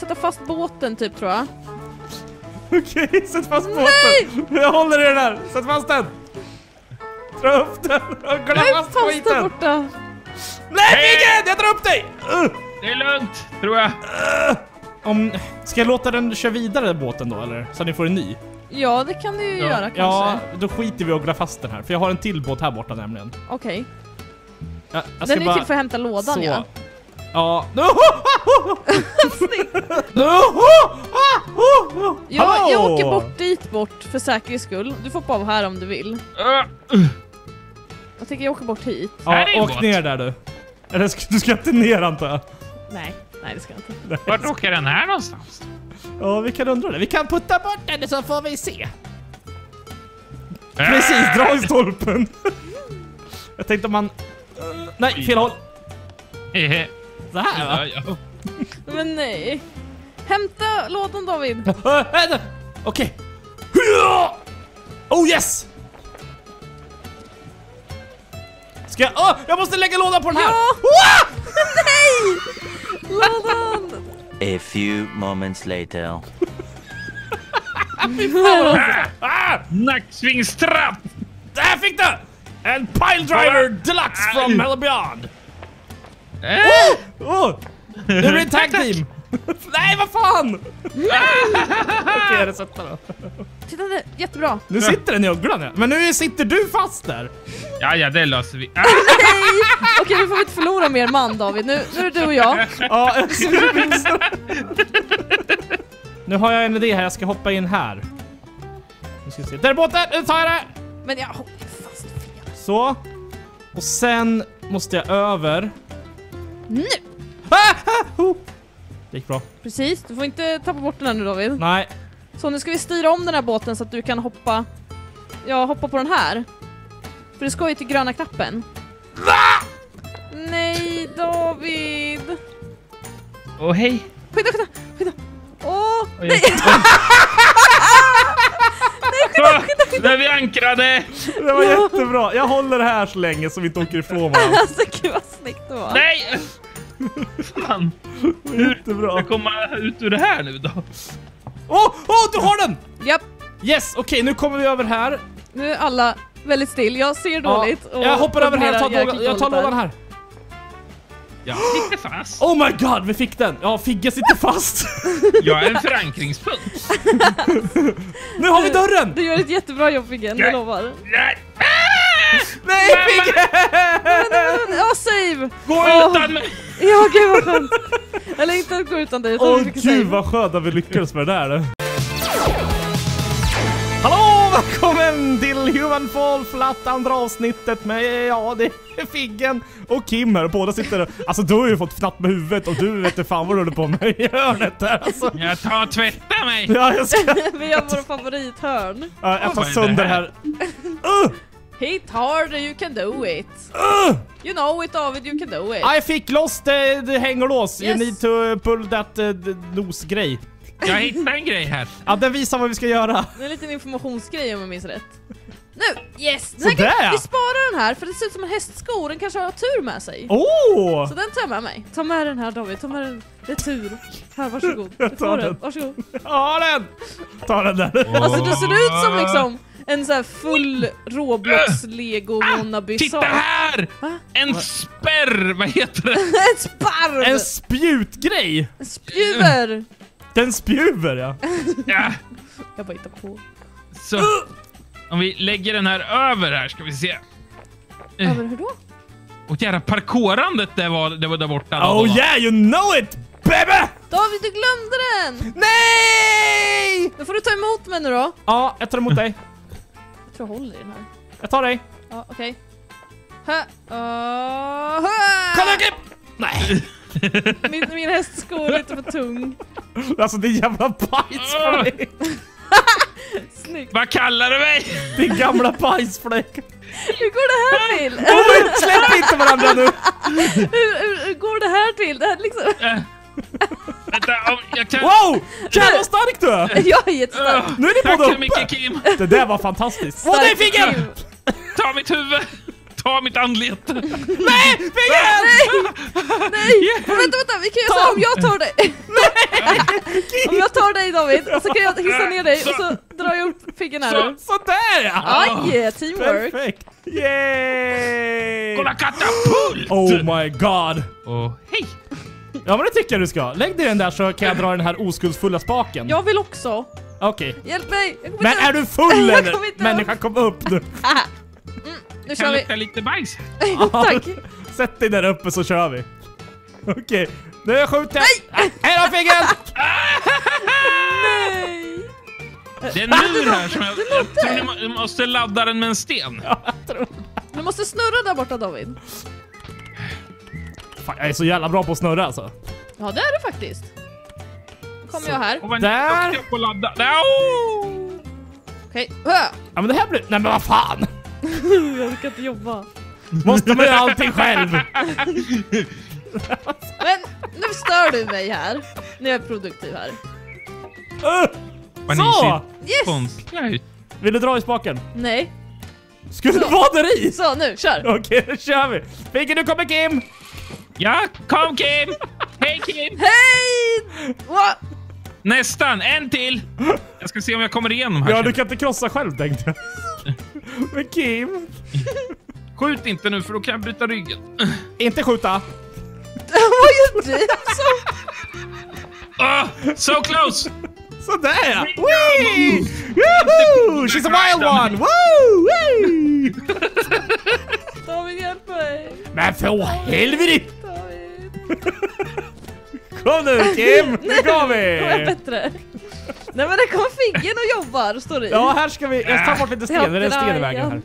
A: sätta fast båten typ tror jag.
B: Okej, (laughs) sätt fast båten! Jag håller i den här! Sätt fast den! Dra upp den!
A: Är
B: fast skiten!
A: borta.
B: Nej Figgen! Jag drar upp dig! Uh,
C: Det är lugnt, tror jag.
B: om, ska jag låta den köra vidare båten då eller? Så att ni får en ny?
A: Ja, det kan du ju
C: Ja.
A: göra kanske.
B: Ja, då skiter vi att ögla fast den här. För jag har en till båt här borta nämligen.
A: Okej.
B: Jag, jag ska
A: Den är
B: bara...
A: till för att hämta lådan
B: så.
A: ja.
B: Ja. (laughs) No!
A: Jag, jag åker bort dit bort för säkerhets skull. Du får hoppa av här om du vill. Jag tänker jag åker bort hit.
C: Här
B: Ja,
C: är en
B: åk
C: båt.
B: ner där du. Eller ska, du ska inte ner antar jag?
A: Nej, nej det ska jag inte.
C: vart åker den här någonstans?
B: Ja, vi kan undra det. Vi kan putta bort den så får vi se. Precis, dra i stolpen. jag tänkte om man... Nej, fel håll.
C: Hehe.
B: Så här va?
C: Ja, ja.
A: Men nej. Hämta lådan David.
B: Äh, vänta. Okej. Oh yes! Ska jag... Åh, jag måste lägga lådan på den här!
A: Ja! (laughs) Nej! Lådan!
D: A few moments later. (laughs)
B: Ah!
C: Nacksvingstrapp!
B: Där fick du! En Pile Driver Deluxe from Hell Beyond!
C: Äh,
B: Oh, nu blir det tag team! (laughs) Nej, vad fan! Okej, jag resetar då.
A: Titta där, jättebra.
B: Nu sitter den i ögonen ja. Men nu sitter du fast där.
C: Ja, ja, det löser vi. (laughs) Ah,
A: Okej, nu får vi inte förlora mer man David. Nu, nu är det du och jag.
B: Ja, (laughs) jag. Nu har jag en idé här, jag ska hoppa in här. Nu ska vi se. Där är båten! Nu tar jag det!
A: Men jag håller fast fel.
B: Så. Och sen måste jag över.
A: Nu!
B: Ah, ah, oh. Det gick bra.
A: Precis, du får inte tappa bort den här nu David.
B: Nej.
A: Så nu ska vi styra om den här båten så att du kan hoppa... Ja, hoppa på den här. För det ska ju till gröna knappen. Nej, David!
C: Åh, hej.
A: Skynda, skynda, skynda! Åh!
C: Oj.
A: Nej! (laughs)
C: Så, där vi ankrade.
B: Det var jättebra. Jag håller det här så länge så vi inte åker ifrån varandra. (laughs)
A: Alltså gud vad snyggt det var.
C: Nej! (laughs) Fan,
B: Jättebra.
C: jag kommer ut ur det här nu då.
B: Åh, åh, du har den!
A: Japp,
B: Yes, okej nu kommer vi över här.
A: nu är alla väldigt still. Jag ser dåligt.
B: Ja,
A: och
B: jag hoppar över här, jag tar, lådan,
A: jäkligt
B: jag tar
A: dåligt
B: lådan här.
C: Jag sitter fast.
B: Oh my god, vi fick den! Ja, Figge sitter fast. (laughs)
C: Jag är en förankringspunkt.
B: nu har vi dörren!
A: Du gör ett jättebra jobb Figgen, jag
C: Ja.
A: lovar.
C: Nej. (laughs)
B: Nej, Figge!
A: Ja, save!
C: Gå
A: Åh.
C: utan mig!
A: Ja, gud vad skönt. Eller inte att gå utan dig,
B: Åh gud vad skönt att vi lyckades med det där. Hallå! Välkommen till Human Fall Flat andra avsnittet med, ja det är Figgen och Kim här. Båda sitter alltså du har ju fått fnatt med huvudet och du vet inte fan vad du håller på med i hörnet där alltså.
C: Jag tar och tvättar mig.
B: Ja, jag ska, (laughs)
A: Vi har vår favorithörn.
B: ja, jag tar sönder
C: här?
B: här. Uh,
A: Hit hard, you can do it.
B: uh,
A: You know it David, you can do it.
B: I fick loss the, the hänglås. You
A: Yes.
B: need to pull that uh, nosgrej.
C: Jag hittade en grej här.
B: Ja, den visar vad vi ska göra.
A: Det är en liten informationsgrej om jag minns rätt. Nu! Yes! Den kan, vi sparar den här för det ser ut som en hästsko, den kanske har tur med sig.
B: Åh!
A: Så den tar jag med mig. Ta med den här David, ta med den. Det är tur. Här, varsågod. (laughs)
B: Jag
A: Du
B: tar den.
A: Varsågod.
B: Ja, den! Ta den där.
A: Alltså du ser ut som liksom en sån här full Roblox Lego wannabe
C: Titta här!
A: Va?
C: En spärr, vad heter det? (laughs)
A: En sparv!
B: En spjutgrej!
A: En spjuver!
B: Den spjuver ja.
C: Ja,
A: Jag bara hittar på.
C: så. Om vi lägger den här över här ska vi se. Eh,
A: Över hur då?
C: Och jävla parkourandet det var, det var där borta. då,
B: Oh
C: då.
B: yeah, you know it! Baby!
A: David, du glömde den!
B: Nej!
A: Då får du ta emot mig nu då.
B: Ja, jag tar emot dig.
A: Tror jag håller i den här.
B: Jag tar dig.
A: Ja, okej. Uh.
B: Kom igen Kim! Nej. (laughs)
A: Min, min hästsko är lite för tung.
B: Alltså din jävla bajsfläck. (laughs)
A: Snyggt.
C: Vad kallar du mig?
B: Din gamla bajsfläck.
A: Hur går det här till?
B: Oj, Släpp inte varandra nu.
A: Hur, hur, hur går det här till? Det här är liksom...
C: Vänta, jag kan...
B: Wow! Jävlar vad stark du är. (laughs)
A: Jag är jättestark.
B: Nu är ni
C: Tack
B: båda
C: så mycket Kim!
B: Det där var fantastiskt. Åh, det är Figgen!
C: Ta mitt huvud! Ta mitt anlete!
B: Nej! Figgen!
A: Nej! Vänta, vänta, vi kan göra så här om jag tar dig. (laughs) om jag tar dig David, och så kan jag hissa ner dig och så drar jag upp figgen här nu.
B: Sådär ja!
A: Aj, teamwork.
B: Perfekt! Yay!
C: Kolla katapult!
B: Oh my god!
C: Och hej!
B: Ja men det tycker jag du ska. Lägg dig den där så kan jag dra den här oskuldsfulla spaken.
A: Jag vill också.
B: Okej.
A: Hjälp mig! Jag kommer
B: Men
A: inte
B: är
A: upp.
B: du full (laughs)
A: Jag
B: eller?
A: kommer inte upp.
B: Människan kom upp nu.
A: Nu
C: Kan
A: kör vi.
C: lukta lite bajs. (laughs)
A: Tack. (laughs)
B: Sätt dig där uppe så kör vi. Okej, nu skjuter jag. Nej! Hej då Figgen!
A: Nej!
C: Det är en mur här som jag, jag tror ni må- ni måste ladda den med en sten.
B: Ja, jag tror
A: Du måste snurra där borta David.
B: Fan, jag är så jävla bra på att snurra alltså.
A: Ja det är du faktiskt. Kommer jag här.
C: Och vad
B: Där.
C: Där! på ladda. Där. Oh!
A: Okej. Hö!
B: Ja men det här blir... Nej men vad fan! (laughs)
A: Jag orkar inte jobba.
B: Måste man göra allting själv? (laughs)
A: Men nu stör du mig här. Nu är jag produktiv här.
B: Uh, så!
A: Yes!
C: konstiga ut.
B: Vill du dra i spaken?
A: Nej.
B: Skulle du
A: Så.
B: vara där i?
A: Så nu, kör!
B: Okej, då kör vi. Figgen, nu kommer Kim!
C: Ja, kom Kim! Hej Kim!
A: Hej!
C: Nästan, en till! Jag ska se om jag kommer igenom här
B: Ja, du kan inte krossa själv tänkte jag. Men Kim?
C: Skjut inte nu för då kan jag bryta ryggen.
B: Inte skjuta. (laughs)
A: Vad gjorde du? Så...
C: Ah, so close!
B: Sådär ja! Wee! Woohoo! She's a wild one! Woo! Wee!
A: David, hjälp mig!
B: Men för helvete! Kom nu Kim! Nu går
A: Kommer jag
B: vi!
A: bättre? Nej men det kommer Figgen och jobbar, står det i.
B: Ja, här ska vi... Jag tar bort lite sten. Det är en sten i vägen här.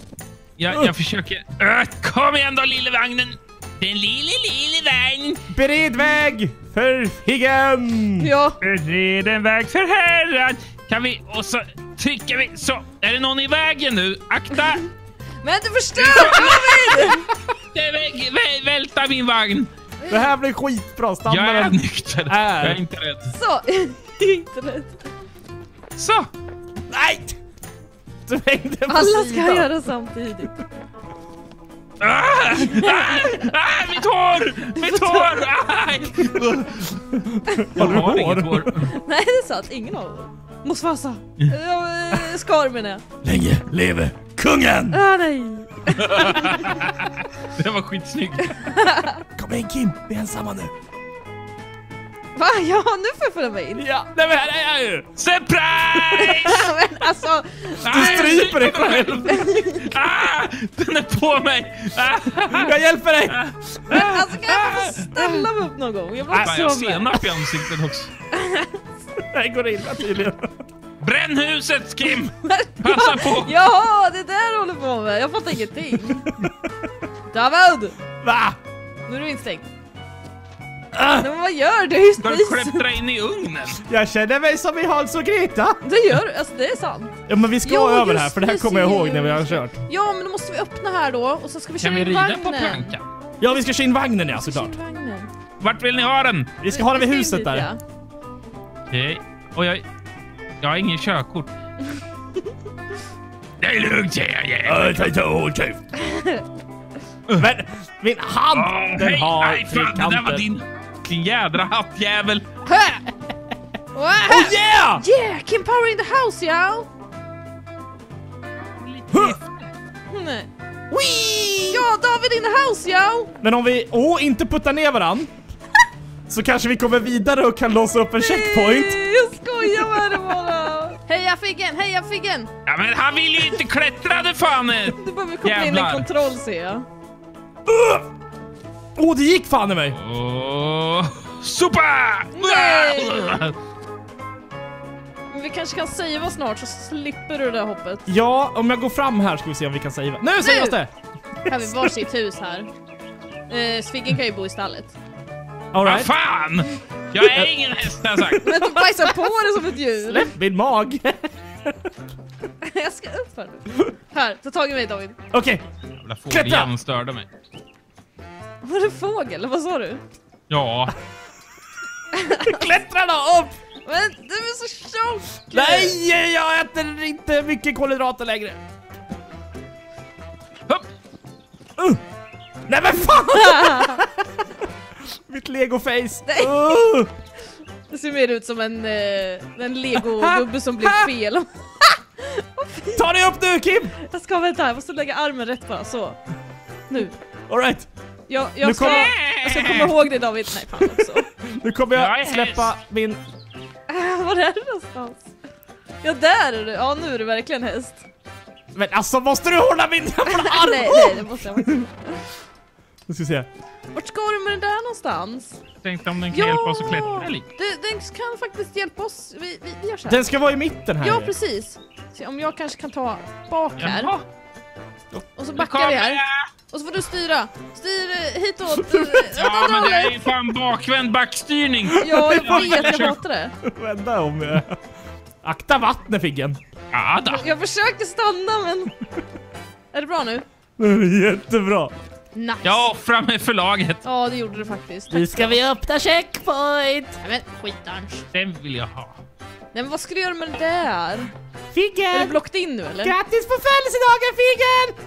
C: Jag, jag försöker... Äh, kom igen då lille vagnen! Den lille, lille vagn!
B: Bered väg för Figgen!
A: Ja.
C: Bered en väg för herran! Kan vi... Och så trycker vi så. Är det någon i vägen nu? Akta!
A: Men du förstör David!
C: Det välta min vagn!
B: Det här blir skitbra.
C: Jag är
B: Standarden
C: nykter.
B: Är.
C: Jag är inte rädd.
A: Så, (laughs) inte rätt.
C: Så!
B: Nej! Du hängde på
A: Alla ska
B: sidan.
A: göra samtidigt.
C: Ah, ah, ah, mitt hår! Mitt hår! Aj! Jag
B: Har du
C: har inget
B: hår?
C: hår.
A: Nej det är sant, ingen dem. Mufasa. Ja, eh, Skar menar jag.
B: Länge leve kungen!
A: Ah, nej. (laughs)
C: Det var skitsnyggt.
B: Kom in Kim, vi är ensamma nu.
A: Va? Ja, nu får jag följa med in.
B: Ja, nej men här är jag ju!
C: Surprise! (laughs)
A: Men alltså,
B: Du stryper dig själv! (laughs)
C: Ah, den är på mig! Ah,
B: Jag hjälper dig!
A: men alltså kan jag få ställa mig upp någon gång? Jag vill
C: fan, jag har senap i ansiktet också.
B: Det här går illa tydligen.
C: Bränn huset Kim! (laughs) Passa på!
A: Jaha, det är där du håller på med. Jag fattar ingenting. (laughs) David!
B: Va?
A: Nu är du instängd. Men vad gör du?
C: Ska du
A: Spis.
C: klättra in i ugnen?
B: Jag känner mig som i Hans och Greta.
A: Det gör du, alltså det är sant.
B: Ja men vi ska
A: Jo,
B: över här för det här kommer jag ihåg när vi har kört.
A: Ja, men då måste vi öppna här då och så ska vi köra
C: Kan vi
A: in
C: rida
A: vagnen.
C: på plankan?
B: Ja vi ska köra in vagnen ja såklart.
A: in vagnen.
C: Vart vill ni ha den?
B: Vi ska ha den vid
A: in
B: huset
A: dit,
B: där.
A: ja.
C: Okej. Och jag... Jag har ingen körkort. Det är lugnt säger jag.
B: Jag tänkte håll käft. Men min hand
C: Åh,
B: den
C: hej,
B: har
C: nej, fan, det där var din... Din jädra hattjävel. (laughs)
A: Wow!
B: Oh yeah!
A: Yeah! Kim Power in the house! Nej.
B: Whee! (laughs)
A: Ja, David in the house, ja!
B: Men om vi, åh, inte puttar ner varann. Så kanske vi kommer vidare och kan låsa upp en checkpoint.
A: Nej, Jag skojar med det bara! Heja Figgen, heja Figgen!
C: Ja, men han vill ju inte klättra det fan!
A: Du behöver koppla in en kontroll ser jag.
B: Åh, det gick fan i mig!
C: Åh, Sopa!
A: Nej! Men vi kanske kan savea snart så slipper du det där hoppet.
B: Ja, om jag går fram här ska vi se om vi kan savea. Nu savas det!
A: Här har vi varsitt hus här. Eh, Sviggen kan ju bo i stallet.
C: Vad
B: Alright.
C: fan! Jag är ingen häst har jag sagt.
A: Men du bajsar på dig som ett djur.
B: Släpp min mag! (laughs)
A: Jag ska upp här nu. Här, ta tag i mig David.
B: Okej,
C: Jävla
B: Klättra!
C: fågeljäveln störde mig.
A: Var det fågel? Vad sa du?
C: Ja. (laughs)
B: klättra då upp!
A: Men du är så tjock!
B: Nej, jag äter inte mycket kolhydrater längre.
C: Hopp.
B: Uh. Nej men fan! (laughs) Mitt lego-face. Uh.
A: Det ser mer ut som en, eh, en legogubbe som blev fel.
B: Ta dig upp nu Kim!
A: Jag ska vänta, jag måste lägga armen rätt bara, så. Nu.
B: Alright,
A: Jag,
B: Nu
A: jag, ska,
B: kommer-
A: jag ska komma ihåg det David. Nej fan också. (laughs)
B: nu kommer
C: Jag
B: släppa min... (laughs)
A: Var är du någonstans? Ja där är du, ja nu är du verkligen häst.
B: Men alltså måste du hålla min (laughs) jävla arm?
A: nej, nej det måste jag faktiskt inte.
B: Nu ska vi se.
A: Vart ska du med den där någonstans?
C: Tänkte om den kan hjälpa oss att klättra lite.
A: Du, den kan faktiskt hjälpa oss. Vi, vi, vi gör så här.
B: Den ska vara i mitten här.
A: Ja precis. Se om jag kanske kan ta bak här.
C: Jaha,
A: Och så backar vi här.
C: jag.
A: Och så får du styra. Styr eh, hitåt. (laughs) eh,
C: Ja, men det är ju fan bakvänd backstyrning.
A: Ja, jag (laughs)
C: Ja,
A: vet. Jag hatar det.
B: Vända om. eh. Akta vattnet Figgen.
C: Ja, då.
A: Jag försökte stanna men... Är det bra nu?
B: Jättebra.
A: Nice.
C: Jag offrar mig för laget.
A: Ja, det gjorde du faktiskt.
B: Nu ska vi öppna checkpoint.
A: Nej men skitans.
C: Den vill jag ha.
A: Nej men vad ska du göra med det där? Är det
B: Figgen!
A: blockat in nu eller?
B: Grattis på födelsedagen Figgen!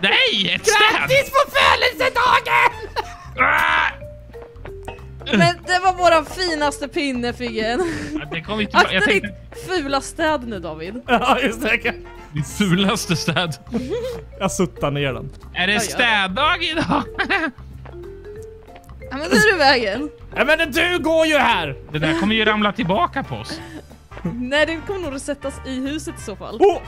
C: Nej, ett!
B: Grattis på födelsedagen!
A: Men det var våran finaste pinne Figgen.
C: Ja, Det kom inte Jag
A: Akta ditt fula städ nu David. (laughs)
B: Ja just det.
C: Ditt fulaste städ.
B: Jag suttar ner den.
C: Är det städdag idag?
A: Ja men nu är du vägen.
B: Ja, men du går ju här!
C: Det där kommer ju ramla tillbaka på oss.
A: Nej det kommer nog sättas i huset i så fall.
B: Oh!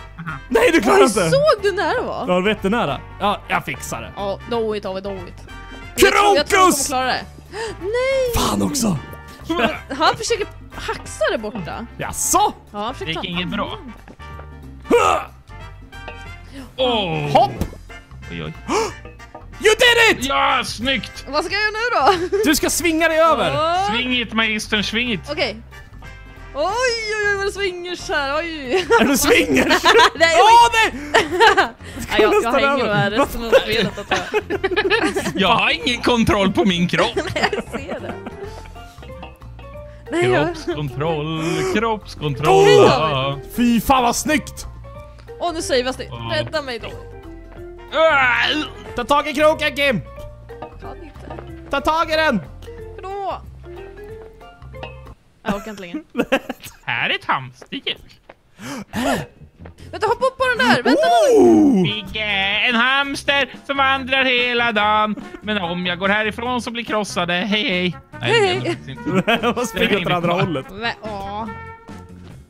B: Nej du klarar inte!
A: såg du när det var?
B: Ja, jättenära. Ja, jag fixar det.
A: Ja, do it David, do it. Jag tror, jag tror Nej!
B: Fan också!
A: Han försöker haxa där borta.
B: Jaså?
A: Ja, han
C: Det
A: försöker
C: gick
A: ta
C: inget bra. Åh!
B: Hopp!
C: Oj, oj.
B: You did it!
C: Ja, snyggt!
A: Vad ska jag göra nu då?
B: Du ska svinga dig över!
C: Svingit magistern, svingit.
A: Okej. Oj, oj, oj vad det swingers här, oj.
B: Är du swinger? (laughs)
A: Nej,
B: Åh
A: oj.
B: nej!
A: Nej, jag, jag hänger nog här resten av spelet att jag,
C: Jag har ingen kontroll på min kropp. (laughs)
A: jag ser det. Nej.
C: Kroppskontroll, kroppskontroll.
A: Oh!
B: Fy fan vad snyggt!
A: Åh, nu säger vi
C: Ja.
A: Rädda mig då.
C: Ah!
B: Ta tag i kroken Kim! Ta tag i den!
A: Hallå? Jag orkar inte längre. (laughs)
C: Här är ett hamsterdjur.
A: Vänta, hoppa upp på den där! Vänta
B: Oh!
C: Figge, en hamster som vandrar hela dagen. Men om jag går härifrån så blir krossade. Hej hej. Nej,
A: Hej, (laughs)
B: springer åt andra hållet.
A: Men, åh.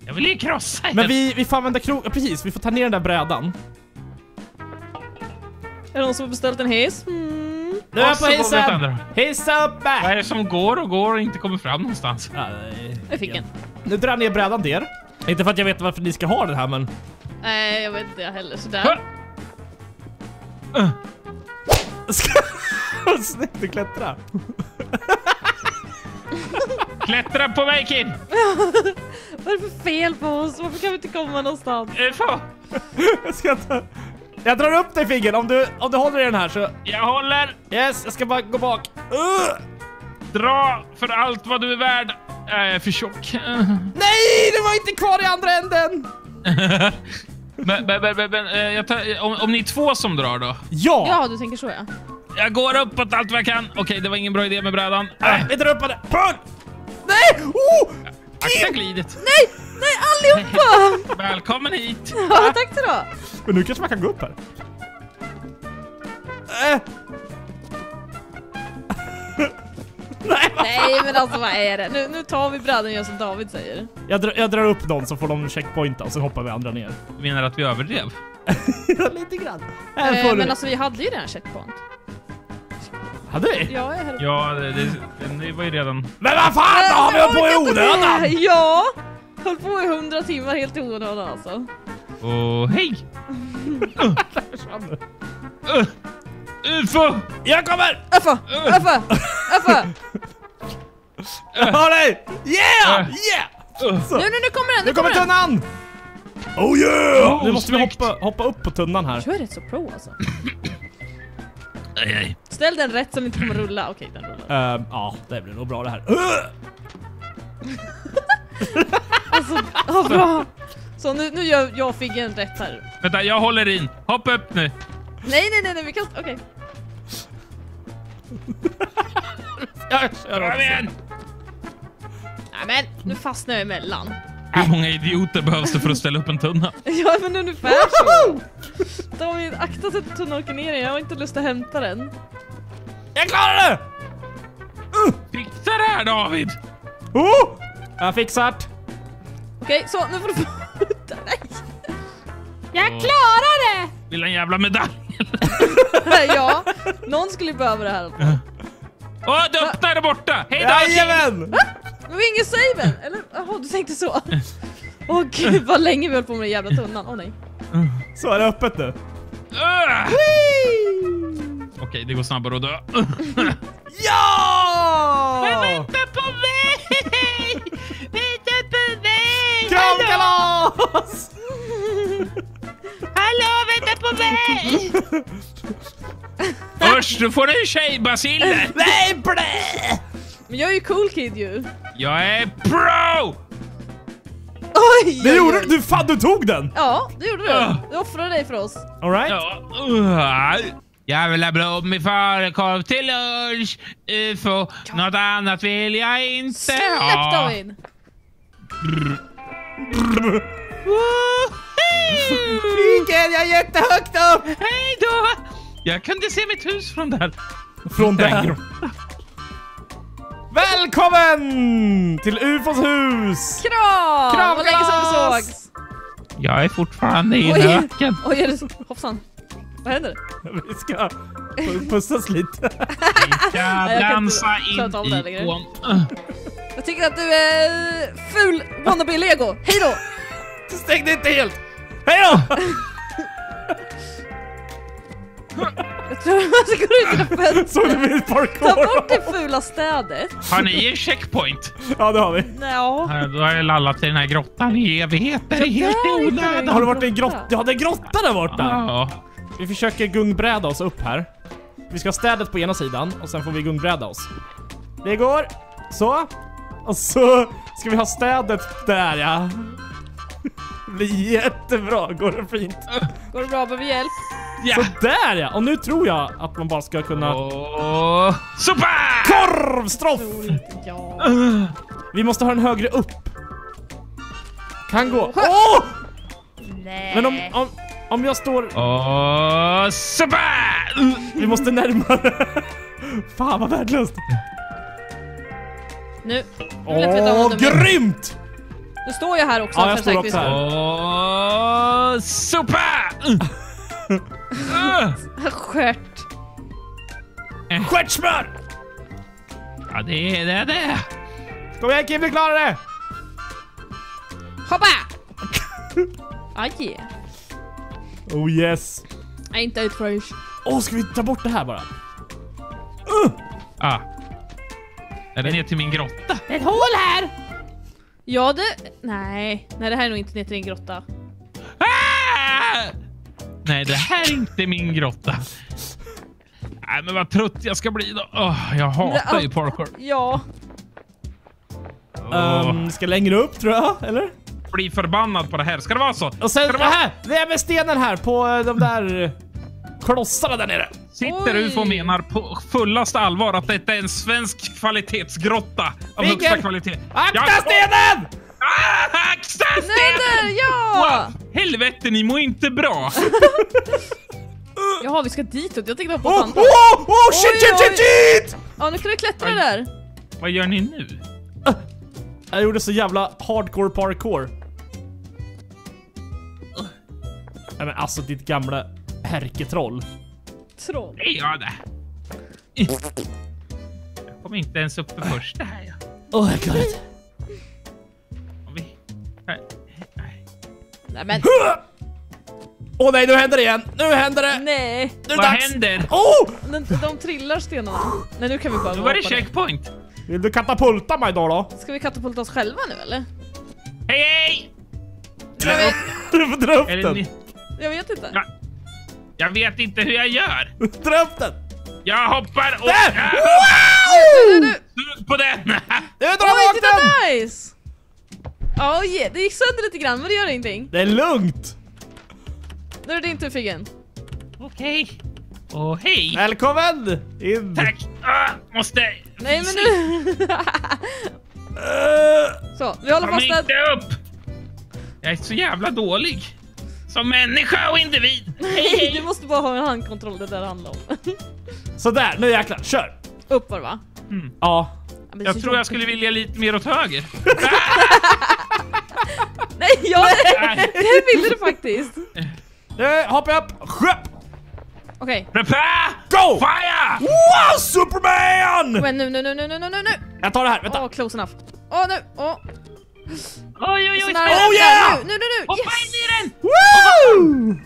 C: Jag vill ju krossa.
B: Men vi, vi får använda krok... Precis, vi får ta ner den där brädan.
A: Är det någon som har beställt en hiss? Mm.
B: Nu är jag på hissen! Hissa upp
C: Vad är det som går och går och inte kommer fram någonstans?
A: Jag fick en.
B: Nu drar jag ner brädan till er. Inte för att jag vet varför ni ska ha den här men...
A: Nej, jag vet inte jag heller. Sådär.
C: Uh,
B: Ska- Vad snyggt du klättrar.
C: Klättra på mig kid!
A: Vad är det för fel på oss? Varför kan vi inte komma någonstans?
C: Uh, få. (laughs)
B: Jag ska ta... Jag drar upp dig Figgen, om du, om du håller i den här så...
C: Jag håller.
B: Yes, jag ska bara gå bak. Uh!
C: Dra för allt vad du är värd. Jag är för tjock. (laughs)
B: Nej, det var inte kvar i andra änden! (laughs)
C: men, men, men, men, eh, jag tar, om, om ni är två som drar då?
B: Ja!
A: Ja, du tänker så ja.
C: Jag går uppåt allt vad jag kan. Okej, det var ingen bra idé med brädan.
B: Nej, vi drar upp den. Pull! Nej! Oh!
C: Akta glidet.
A: Nej! Nej, allihopa! (laughs)
C: Välkommen hit.
A: Ja, tack så då.
B: Men nu kanske man kan gå upp här. Äh. (laughs) Nej,
A: men alltså vad är det? Nu, nu tar vi brädan och gör som David säger.
B: jag, drar, jag drar upp någon så får de checkpointa och sen hoppar vi andra ner.
C: Du menar att vi överdrev? (laughs)
B: Lite grann. Här
A: Eh, men alltså vi hade ju redan checkpoint.
B: Hade vi?
A: Ja, jag hade...
C: Ja, det, det, det var ju redan...
B: Men vad fan, då har vi hållit på i onödan!
A: Ja! Höll på i hundra timmar helt i onödan alltså.
C: Och hej! UFO!
B: Jag kommer!
A: Öffa! Öffa! Öffa!
B: Har dig! Yeah! Yeah! Så.
A: Nu, nu, nu kommer den!
B: Nu kommer
A: den!
B: tunnan! Oh yeah!
C: Oh,
B: nu måste vi
C: snyggt.
B: hoppa, hoppa upp på tunnan här.
A: Du är rätt så pro alltså.
C: Aj, aj.
A: Ställ den rätt så den inte kommer rulla. Okej, den rullar.
B: Ehm, ja, det blir nog bra det här. (laughs)
A: Alltså, ja bra! Så nu, nu gör jag Figgen rätt här.
C: Vänta, jag håller in. Hoppa upp nu.
A: Nej, nej, nej, nej vi kan... Okej.
B: Jag kör
C: Kom
B: också.
C: igen!
A: Nej men, nu fastnar jag emellan.
C: Hur många idioter behövs det för att ställa upp en tunna? (laughs)
A: Ja men ungefär så. David, akta så att tunnan åker ner. Jag har inte lust att hämta den.
B: Jag klarar det!
C: Fixa det här David!
B: Oh! Jag har fixat.
A: Okej, så nu får du få... Nej! Jag klarar det!
C: Vill en jävla medalj? (laughs)
A: ja, någon skulle behöva det här.
C: Åh, du öppnar där borta! Hej då!
B: Jajamän!
A: Men vi har ingen saven! Eller? Jaha, du tänkte så. Åh gud vad länge vi höll på med den jävla tunnan. Åh nej.
B: Så är det öppet nu.
C: Okej, det går snabbare att dö.
B: Ja!
C: Vänta på mig! Vänta på mig!
B: Kramkalas!
C: Hallå, vänta på mig! Först, du får en tjejbaciller!
B: Nej, blä!
A: Men jag är ju cool kid ju.
C: Jag är pro!
A: Oj!
B: Det gjorde du! Fan, du tog den!
A: Ja, det gjorde du. Du offrade dig för oss.
B: Alright?
C: Ja, uh, jag vill ha blom i falukorv till lunch. UFO, något annat vill jag inte
A: Släpp
C: ha.
A: David!
B: Fiken, jag är jättehögt upp!
C: Hej då! Jag kunde se mitt hus från där.
B: Från där. Välkommen till UFOs hus!
A: Kram!
B: Kram,
A: Vad länge sedan vi sågs.
C: Jag är fortfarande i
A: Oj.
C: öken.
A: Oj, är det så? Hoppsan. Vad händer?
B: Vi ska pussas lite.
C: Jag
A: kan inte
C: dansa
A: klara av det här
C: in i
A: längre.
C: ån.
A: Jag tycker att du är ful wannabe lego. Hej då!
B: Stäng det inte helt! Hej då!
A: Jag tror man ska gå ut genom fönstret. (laughs)
B: Såg du
A: Ta
B: parkour?
A: bort det fula städet.
C: Har ni en checkpoint?
B: Ja, det har vi.
A: Ja.
C: Då har jag lallat i den här grottan i evigheter. Det är helt
A: det.
C: onödigt.
B: Har du varit i en grotta? Ja, det är en grotta där borta!
C: Ja.
B: Vi försöker gungbräda oss upp här. Vi ska ha städet på ena sidan och sen får vi gungbräda oss. Det går. Så. Och så ska vi ha städet där ja. Blir jättebra. Går det fint?
A: Går det bra? Behöver vi hjälp?
C: Ja.
B: Så där ja! Och nu tror jag att man bara ska kunna...
C: Och... Sopa!
B: Korvstroff!
A: Ja.
B: Vi måste ha den högre upp. Kan gå. Åh!
A: Nej.
B: Men om, om, om jag står...
C: Och... Sopa!
B: Vi måste närmare. Fan vad värdelöst.
A: Nu.
B: Åh,
A: gör.
B: grymt!
A: Nu står jag här också.
B: Ja, jag
A: för
B: står också här.
C: Och... Sopa! Uh.
A: Stjärt.
B: Stjärtsmör!
C: Ja, det är det. det.
B: Kom igen Kim, vi klarar det!
A: Hoppa! Aj.
B: Oh yes.
A: Jag är inte utfresh.
B: Åh, ska vi ta bort det här bara?
C: Ah. Är det ner till min grotta?
A: Det är ett hål här! Ja det... Nej. Nej det här är nog inte ner till din grotta.
C: Ah! Nej, det här är inte min grotta. Nej, men vad trött jag ska bli då. Åh, jag hatar ju parkour.
A: Ja.
C: Åh,
B: Um, ska längre upp tror jag, eller?
C: bli förbannad på det här. Ska det vara så?
B: Och sen
C: Ska det
B: det
C: vara...
B: här! Det är med stenen här på eh, de där klossarna där nere.
C: Sitter
A: Oj.
C: UFO och menar på fullaste allvar att detta är en svensk kvalitetsgrotta av
B: Vilken?
C: högsta kvalitet.
B: Akta
C: Jag-
B: stenen!
C: Ah, akta
A: Nej
C: stenen!
A: där! Ja!
C: Wow. Helvete, ni mår inte bra. (laughs)
A: Jaha vi ska ditåt. Jag tänkte
B: Åh,
A: ett
B: oh,
A: annat.
B: oh, oh, shit,
A: Oj,
B: shit, shit, shit!
A: Ja nu kan du klättra
C: Oj.
A: där.
C: Vad gör ni nu?
B: Jag gjorde så jävla hardcore parkour. Nej men alltså ditt gamla härketroll.
A: Troll.
C: Det gör det. Jag kom inte ens upp för första här. Ja.
B: Åh, oh, jag klarar det.
C: Om vi... nej.
A: Nej men
B: Åh nej, nu händer det igen! Nu händer det!
A: nej.
B: Nu är det
C: Vad
B: dags!
C: händer?
B: Oh!
A: De, de trillar stenarna. Nej nu kan vi bara
C: Nu var det checkpoint.
B: Vill du katapulta mig då då?
A: Ska vi katapulta oss själva nu eller?
C: Hej hej! (laughs)
B: Du får dra upp
C: Är det
B: den.
A: jag vet inte.
C: Ja. Jag vet inte hur jag gör.
B: Dra upp den!
C: Jag hoppar och...
B: Där!
A: Du.
C: Slut på den!
B: Du drar
A: Oj,
B: bak
A: titta
B: den!
A: nice! Oh yeah, det gick sönder lite grann men det gör ingenting.
B: Det är lugnt!
A: Nu är det din tur Figgen.
C: Okej. Och hej!
B: Välkommen! In!
C: Tack! Ah, måste...
A: Nej men nu... (laughs)
B: Eh,
A: Så, vi håller fast
C: inte upp! Jag är så jävla dålig. Som människa och individ. (laughs) Hej
A: Nej, du
C: hej!
A: måste bara ha en handkontroll, det där handlar om. (laughs)
B: Sådär, nu jäklar. Kör!
A: Upp var det va?
B: Ja.
A: Ja,
C: Jag
A: så
C: tror jag skulle vilja lite mer åt höger. (laughs)
A: Nej, ja, det,
C: Nej.
A: det ville du faktiskt.
B: Nu hoppar jag upp.
A: Okej,
C: Prepare!
B: Go!
C: Fire!
B: Wow, Superman!
A: men nu, nu, nu, nu, nu, nu, nu.
B: Jag tar det här,
A: Åh,
B: vänta.
A: close enough. Åh, nu, åh.
C: Oj, oj, oj!
B: Oh, yeah!
A: Nu, nu, nu, nu.
C: Hoppa
A: Yes!
C: in i den!
B: Woo!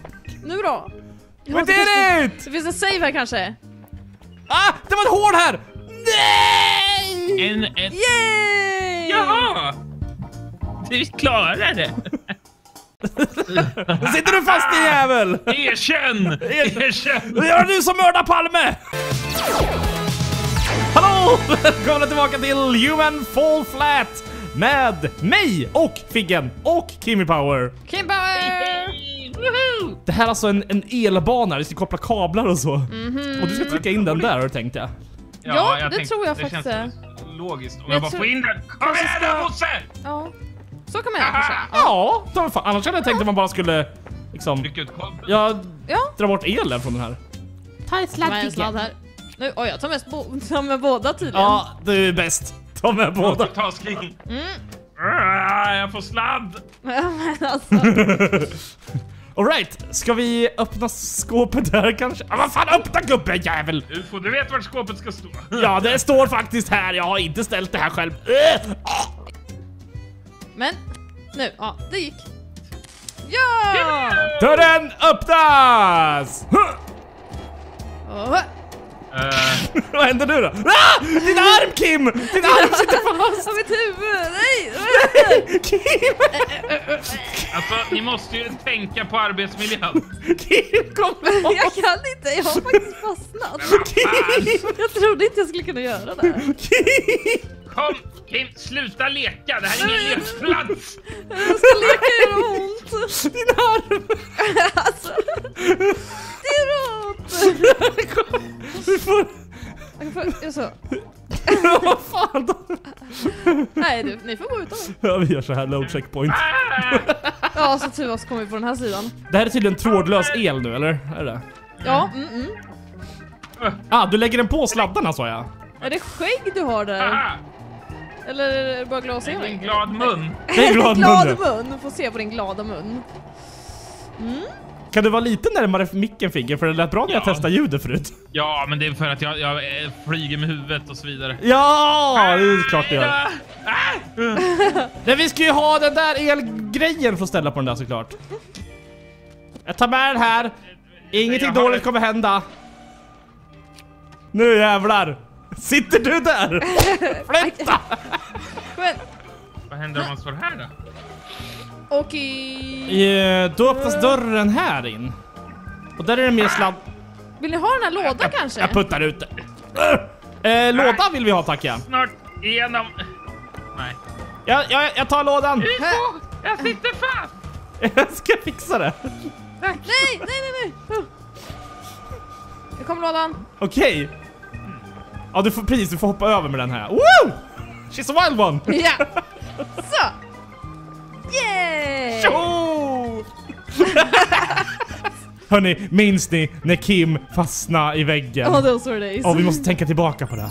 A: Nu då.
B: We did it!
A: Så finns det save här kanske?
B: Ah, det var ett hål här! Nej!
C: En, en...
A: Yay!
C: Jaha! Du klarar det.
B: Då sitter du fast din jävel!
C: Erkänn! Erkänn!
B: Det gör du som mördar Palme! Hallå! Välkomna tillbaka till Human Fall Flat med mig och Figgen och Kimmy Power.
A: Kim Power!
C: Woohoo!
B: Det här är alltså en, en elbana, vi ska koppla kablar och så. Och du ska trycka in den där har du tänkt ja.
A: Ja,
C: jag
A: det
C: tänkte-
A: tror jag
C: det
A: faktiskt
C: känns logiskt. Om
A: Men
C: jag
A: jag
C: bara
A: tror-
C: får in den. Kom
A: kanske
C: igen
A: ska-
C: där Bosse!
A: Ja, så kan man göra kanske. Ja. (laughs)
B: Ja, ta mig fan. annars hade jag tänkt att man bara skulle liksom,
C: Tryck ut kabeln.
B: ja,
A: Ja,
B: dra bort elen från den här. Ta en
A: ta med en sladd här. Nu, oj, jag tar med, bo- (laughs) tar med båda tydligen.
B: Ja, du är bäst. Ta med båda.
C: Multitasking.
A: Mm.
C: Ah, Jag får sladd. (laughs)
A: Ja, men alltså. (laughs)
B: Alright, ska vi öppna skåpet där kanske? Ah, vad fan, öppna gubben jävel!
C: Ufo, du vet vart skåpet ska stå. (laughs)
B: Ja, det står faktiskt här. Jag har inte ställt det här själv. Äh!
A: Men, nu, ja, det gick. Ja!
B: Dörren öppnas! Huh!
A: Åh,
C: Eh, (laughs)
B: Vad händer nu då? Ah! Din arm Kim! Din arm sitter fast!
A: Mitt huvud! Nej! händer?
B: Kim!
C: alltså, ni måste ju tänka på arbetsmiljön.
B: Kim kom
A: Jag kan inte, jag har faktiskt fastnat.
B: Kim!
A: Jag trodde inte jag skulle kunna göra det.
B: Kim!
C: Kom, Kim, sluta leka. Det här är ingen (laughs) lekplats.
A: Jag ska leka göra ont.
B: Din arm!
A: Så. (laughs)
B: Vad fan då?
A: Nej du, ni får gå utan mig.
B: Ja, vi gör så här low checkpoint. (laughs)
A: Ja, så tur var så kommer vi på den här sidan.
B: Det här är tydligen trådlös el nu, eller? Är det?
A: Ja, mm, mm.
B: Ah, du lägger den på sladdarna sa jag.
A: Är det skägg du har där? Eller är det bara
C: Det är en
A: glasögon?
C: glad mun.
B: Det är glad (laughs)
A: glad
B: mun.
A: mun! Får se på din glada mun.
B: Kan du vara lite närmare micken Figge? För det lät bra när jag
C: Ja.
B: testade ljudet förut.
C: Ja, men det är för att jag, jag flyger med huvudet och så vidare.
B: Ja, det är klart det gör.
C: Ah, ah.
B: Men vi ska ju ha den där elgrejen för att ställa på den där såklart. Jag tar med den här. Ingenting
C: Jag har-
B: dåligt kommer hända. Nu jävlar! Sitter du där? (laughs) Flytta!
C: Vad händer om man står här då?
A: Okej.
B: Eh, Då öppnas dörren här in. Och där är det mer sladd...
A: Vill ni ha den här lådan kanske?
B: Jag puttar ut det. Eh, låda vill vi ha tack ja.
C: Snart igenom... Nej.
B: Jag, jag, jag tar lådan.
C: Ufo! Jag sitter fast! (laughs)
B: Jag ska fixa det.
A: Nej, nej, nej, nej! Nu kommer lådan.
B: Okej. Ja, du får precis, du får hoppa över med den här. Woo! She's a wild one!
A: Ja! (laughs) Så! Yay!
B: Tjo! (laughs) Hörni, minns ni när Kim fastnade i väggen?
A: Oh, those were days.
B: Ja, vi måste tänka tillbaka på det. (gasps)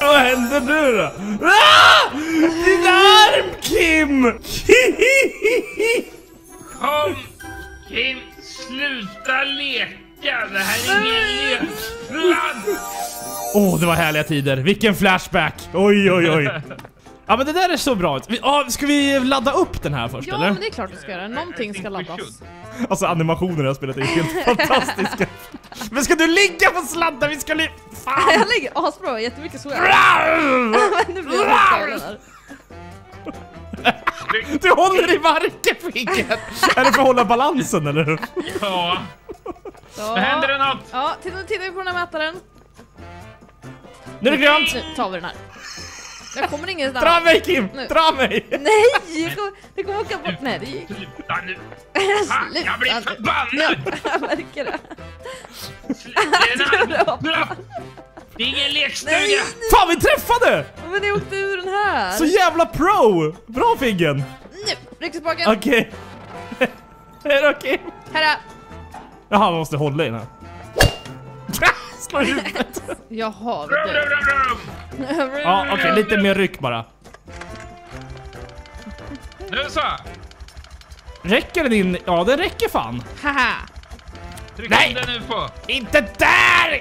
B: Vad händer nu då? Ah! Din arm Kim! (laughs)
C: Kom! Kim, sluta leka! Det här är ingen lekplats!
B: Åh, det var härliga tider. Vilken flashback! Oj, oj, oj. (laughs) Ja, men det där är så bra ut. Vi, ja, ska vi ladda upp den här först,
A: Ja,
B: eller?
A: men det är klart du ska göra. Någonting ska laddas.
B: Alltså animationerna i spelet är helt (laughs) fantastiska. Men ska du ligga på sladden? Vi ska li- fan!
A: Jag lägger asbra, jättemycket swag. Men nu blir jag här.
B: Du håller i marken! Är det för att hålla balansen eller?
C: Ja,
A: Så.
C: nu händer det något.
A: Ja, titta, titta vi på den här mätaren.
B: Nu är det grönt!
A: Nu tar vi den här. Jag kommer ingenstans.
B: Dra mig Kim!
A: Nu.
B: Dra mig!
A: Nej! Jag kommer, det kommer åka bort. Nej, det gick.
C: Sluta nu. (laughs) Fan, jag blir
A: Sluta.
C: förbannad.
A: Jag märker det.
C: Annan- Det är ingen lekstuga.
B: Fan vi träffade!
A: Men jag åkte ur den här.
B: Så jävla pro! Bra Figgen!
A: Nu! Ryggsäcksbaken.
B: Okej. (laughs) Är det okej?
A: Här är.
B: Jaha, man måste hålla i den här. Slå i huvudet. (laughs)
A: Jaha, du.
B: Ja, okej, lite mer ryck bara.
C: Nu så.
B: Räcker den in? Ja, den räcker fan.
A: Haha!
C: Tryck
B: Nej.
C: in den nu på.
B: Inte där!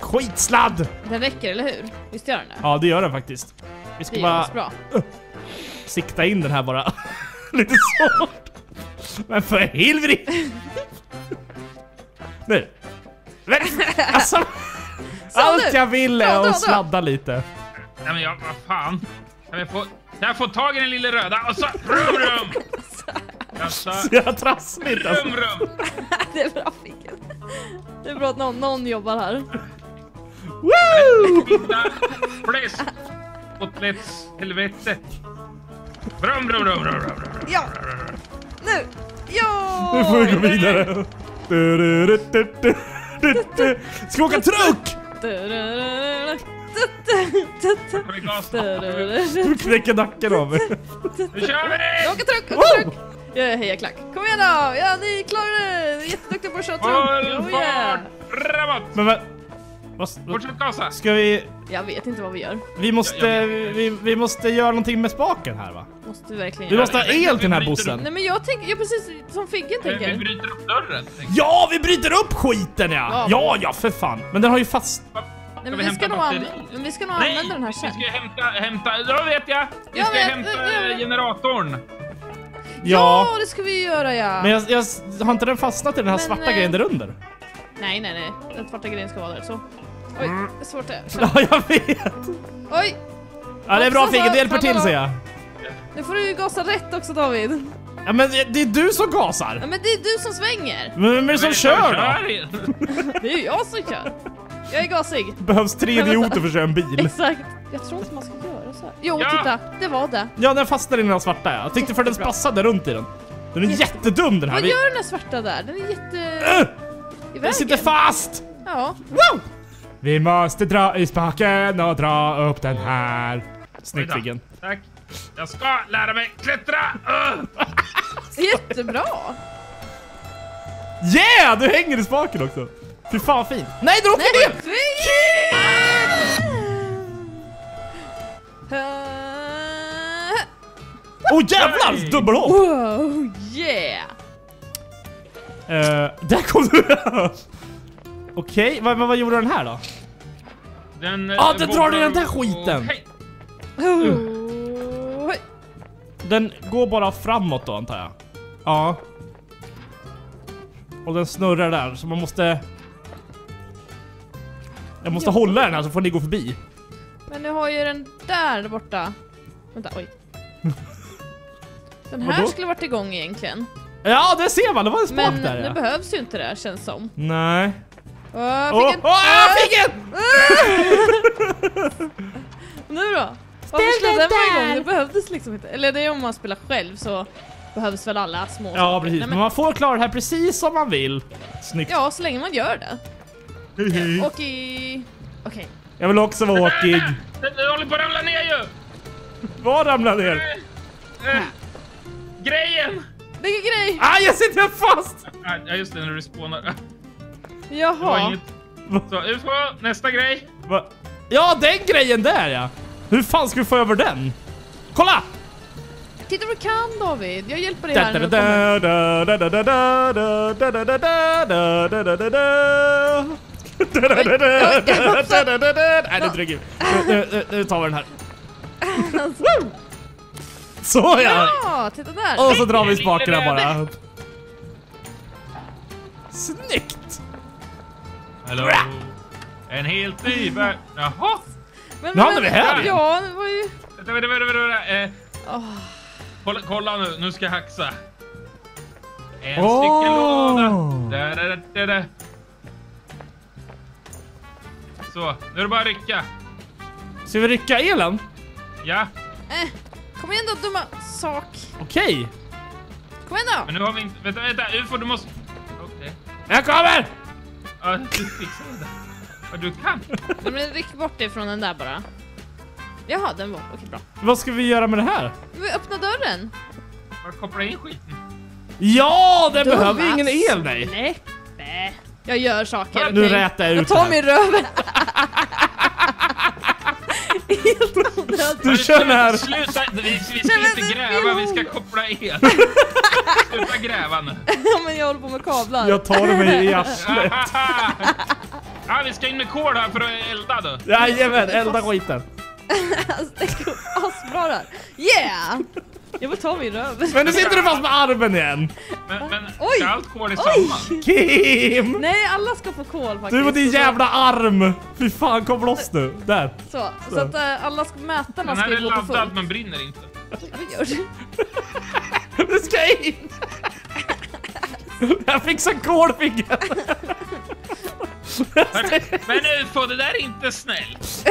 B: Skitsladd!
A: Den räcker, eller hur? Visst gör den det?
B: Ja, det gör den faktiskt. Vi ska
A: Det
B: bara
A: bra.
B: sikta in den här bara. (laughs) lite svårt. Men för helvete! (laughs) Nu. Men, alltså,
A: Så
B: allt
A: nu.
B: jag vill
A: Dra,
B: är
A: dra, dra.
B: att sladda lite.
C: Nej men jag, vad fan. Kan jag få, kan jag få tag i den lilla röda och så rum, rum. Alltså,
B: Så jag trassligt alltså.
C: rum, rum. (laughs)
A: Det är bra Figgen. Det är bra att någon, någon jobbar här.
B: Woo!
C: Fläsk, kotlets, helvete. Rum, rum, rum, rum, rum.
A: Ja! Nu! Ja!
B: Nu får vi gå vidare. Du, du, du, du, du, du, du. Ska vi åka truck? Du knäcker nacken av mig.
C: Nu kör vi!
A: Åka truck, åka truck! Jag är hejaklack. Kom igen då! Ja, ni klarar det! Ni är jätteduktiga på att köra truck.
C: Full
A: Oh,
C: fart framåt!
B: Men vad...
C: Fortsätt gasa.
B: ska vi...
A: Jag vet inte vad vi gör.
B: Vi måste...
C: Jag- jag-
B: Vi, vi måste göra någonting med spaken här va?
A: Måste vi verkligen
B: Vi
A: göra
B: måste ha el till den
C: vi
B: här bussen.
A: Nej men jag tänker, jag precis som Figgen
C: Vi
A: tänker.
C: bryter upp dörren. tänker
B: Ja, vi bryter upp skiten ja!
A: Ja.
B: Ja, ja för fan. Men den har ju fast...
A: Nej, men
C: vi
A: vi ska nog,
C: batteri?
A: an- men vi ska nog
C: Nej,
A: använda den här
C: vi
A: sen.
C: ska ju hämta, hämta, då vet jag! Vi
A: Jag
C: ska
A: vet,
C: hämta
A: jag vet.
C: generatorn.
B: Ja.
A: Ja, det ska vi ju göra ja!
B: Men jag, jag har inte den fastnat i den här
A: Men,
B: svarta
A: eh,
B: grejen där under?
A: Nej, nej, nej. Den svarta grejen ska vara där. Så. Oj,
B: Mm.
A: det är svårt det. (laughs)
B: Ja, jag vet.
A: Oj!
B: Ja, det är bra Figge, det hjälper till säger jag.
A: Nu får du ju gasa rätt också David.
B: Ja, men det det är du som
A: Ja,
B: gasar.
A: men det är du som svänger.
B: Men vem är det som kör då? (laughs)
A: Det är ju jag som kör. Jag är gasig.
B: Behövs tre idioter för att köra en bil. (laughs)
A: Exakt. Jag tror inte man ska göra så här. Jo,
C: Ja.
A: titta. Det var det.
B: Ja, den fastnar i den här svarta ja. Jag tyckte för den
A: Jättebra.
B: spassade runt i den. Den är
A: Jättebra.
B: jättedum den här.
A: Vad
B: Vi-
A: gör den här svarta där? Den är jätte...
B: Öh!
A: I
B: Den sitter
A: vägen.
B: fast!
A: Ja.
B: Wow! Vi måste dra i spaken och dra upp den här. Snyggt. Figgen.
C: Tack. Jag ska lära mig klättra! Uh! (laughs)
A: Jättebra.
B: Yeah! Du hänger i spaken också. Fy fan fint. Nej, du
A: Nej,
B: ner! Åh oh, jävlar! Dubbelhopp!
A: Wow, yeah!
B: Uh, där kom du! (laughs) Okej, vad, vad, vad gjorde den här då?
C: Den,
B: Ah, den drar i den där skiten.
C: Hej.
A: Hej.
B: Den går bara framåt då antar jag? Ja. Och den snurrar där, så man måste... Jag måste
A: Ja.
B: hålla den här så får ni gå förbi.
A: Men nu har ju den där borta. Vänta, oj. Den här
B: Vadå?
A: skulle varit igång egentligen.
B: Ja, det ser man! Det var en spak
A: Men
B: där
A: nu
B: ja.
A: behövs ju inte det känns som.
B: Nej.
A: Åh,
B: Åh,
A: fick en...
B: åh,
A: Äh,
B: fick en! (laughs)
A: Nu då? Varför skulle den vara igång? Det behövdes liksom inte. Eller det är om man spelar själv så behövs väl alla små
B: Ja,
A: saker.
B: precis.
A: Nej,
B: Men
A: men,
B: man får klara det här precis som man vill. Snyggt.
A: ja, så länge man gör det.
B: Hej, hej.
A: Och i... Okej.
B: Jag vill också vara åkig.
C: Den håller på att ramla ner ju!
B: Vad ramlar ner?
C: Eh, grejen!
A: Vilken grej!
B: Ah, jag sitter fast!
C: Ah, Ja just det, när du spånar. Det
A: Jaha.
C: inget. Så, UFO, nästa grej.
B: Va? Ja, den grejen där ja! Hur fan ska vi få över den? Kolla!
A: Titta vad du kan David. Jag hjälper dig här när du kommer.
B: Nej, nu trycker vi. Nu- tar vi den här. Så ja!
A: Ja, titta där.
B: Och så drar vi spakarna bara. Snyggt!
C: Hello. En helt ny värld. Jaha!
A: Men,
B: Nu hamnar vi här.
A: Ja, det var ju...
C: Vänta, vänta, vänta, vänta, vänta. Eh,
A: Åh,
C: kolla, kolla nu, nu ska jag haxa. En
B: Åh.
C: stycken låda. Där, där, där, där. Så, nu är det bara att rycka.
B: Ska vi rycka elen?
C: Ja,
A: eh, kom igen då dumma sak.
B: Okej.
A: Kom igen
C: men
A: då.
C: nu har vi inte... Vänta, vänta, UFO, du måste... Okej.
B: Jag kommer!
C: Ja, du fixar det. Ja, du kan.
A: Nej, Men ryck bort det från den där bara. Jaha, den var... Okej, bra.
B: Vad ska vi göra med det här?
A: Vi öppnar dörren.
C: Bara koppla in skiten.
B: Ja, den
A: Dumma
B: behöver ingen el nej.
A: Släppe. Jag gör saker,
B: Nu
A: okej?
B: rätar jag
A: Jag
B: ut
A: tar
B: det
A: min röv. (laughs) Helt onödigt.
B: Du här.
C: Sluta! Vi, vi ska
A: Nej, men
C: inte
A: det
C: gräva, vi ska koppla el. (laughs) Sluta gräva nu.
A: Ja, men jag håller på med kablar.
B: Jag tar mig i arslet.
C: Ahaha. (laughs) Ja, vi ska in med kol här för att elda då.
B: Jajamän, elda skiten. (laughs)
A: Alltså, det går asbra där. Yeah! Jag vill ta min röv.
B: Men nu sitter du fast med armen igen.
C: Men, men
A: Oj.
C: ska allt kol i samma?
A: Oj!
B: Kim!
A: Nej, alla ska få kol faktiskt.
B: Du och din
A: Så-
B: jävla arm! Fy fan, kom loss nu. Där.
A: Så, så att äh, alla ska, mätarna
C: Den
A: ska
C: här
A: ju
C: är
A: gå på
C: laddad
A: fullt.
C: men brinner inte.
A: Vad gör du? (laughs)
B: Du ska in! Jag fixar kolfingret.
C: Men, men UFO, det där är inte snällt.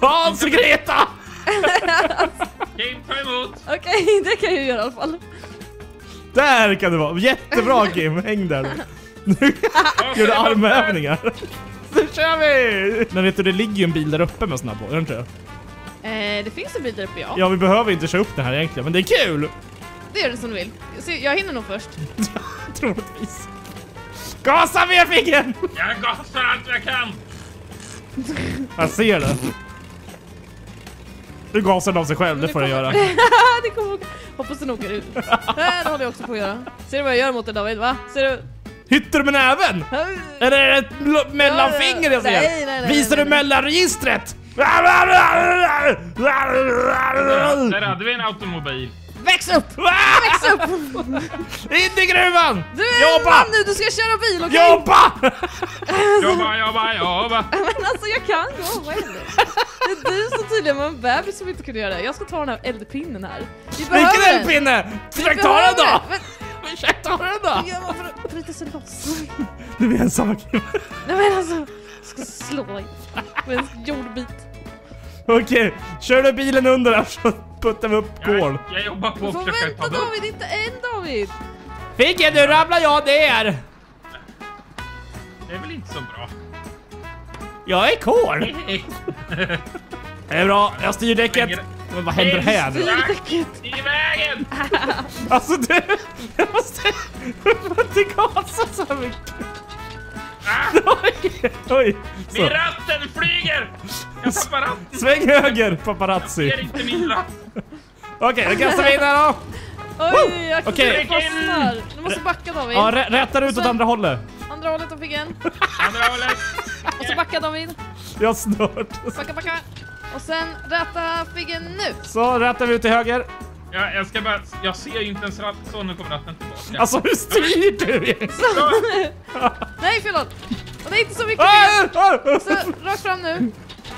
B: Hans och Greta!
C: Kim, ta emot.
A: Okej, det kan jag ju göra i alla fall.
B: Där kan det vara. Jättebra Kim, häng där. Nu gör du armövningar. Nu kör vi! Men vet du, det ligger ju en bil där uppe med såna på, gör det inte det?
A: Eh, det finns en bil där uppe, ja.
B: Ja, vi behöver inte köra upp det här egentligen, men det är kul!
A: Det gör det som du vill. Så jag hinner nog först. (laughs)
B: Troligtvis. Gasa mer fingern!
C: Jag gasar allt jag kan.
B: Jag ser det. Du gasar den av sig själv, det får du göra.
A: det kommer åka. (laughs) Hoppas den åker ut. Det håller jag också på att göra. Ser du vad jag gör mot dig David, va? Ser du?
B: Hytter du med näven? Är det ett mellanfinger jag ser?
A: Nej, nej, nej,
B: Visar
A: nej,
B: du
A: nej.
B: mellanregistret?
C: Där hade vi en automobil.
A: Väx upp! Väx upp!
B: In i gruvan!
A: Du är en
B: Jobba!
A: man nu, du ska köra bil, okej?
B: Jobba!
C: Jobba, jobba, jobba. (laughs)
A: Men alltså jag kan gå, vad händer? Det är du som tydligen var en bebis som inte kunde göra det. Jag ska ta den här eldpinnen här. Vi behöver
B: Vilken
A: den.
B: eldpinne!
A: Vi
B: Försök ta den då! Försök ta den då!
A: för att bryta sig loss?
B: Du är ensam.
A: Nej men alltså, jag ska slå dig med en jordbit.
B: Okej, kör du bilen under där så puttar vi upp kol.
C: Jag, jag jobbar på att
A: får
C: försöka
A: vänta
C: ta bort.
A: David, inte än David!
B: Figge, nu ramlar jag ner!
C: Det är väl inte så bra.
B: Jag är kol! (laughs) Det är bra, jag styr däcket. Men vad händer här?
A: Styrdäcket!
C: I vägen! (laughs)
B: Alltså du, jag måste... Jag får inte gasa så mycket.
C: Ah, (laughs)
B: Oj, oj.
C: min ratten flyger! Jag tappar ratten.
B: Sväng höger paparazzi.
C: inte min ratt.
B: Okej, då kastar vi in här då.
A: Oj, jag
B: Okej.
A: fastnar! Du måste backa David.
B: Ja, rä rätar ut åt andra hållet.
A: Andra hållet av figgen.
C: Andra hållet.
A: Och så backa David.
B: Jag snört.
A: Backa, backa. Och sen räta figgen nu.
B: Så rätar vi ut till höger.
C: Ja, jag ska bara... Jag ser ju inte ens ratten. Så, nu kommer ratten tillbaka.
B: Alltså hur styr du?
A: Nej, håll. Och det är inte så mycket
B: Ah,
A: figgen.
B: ah, ah.
A: Så, rakt fram nu.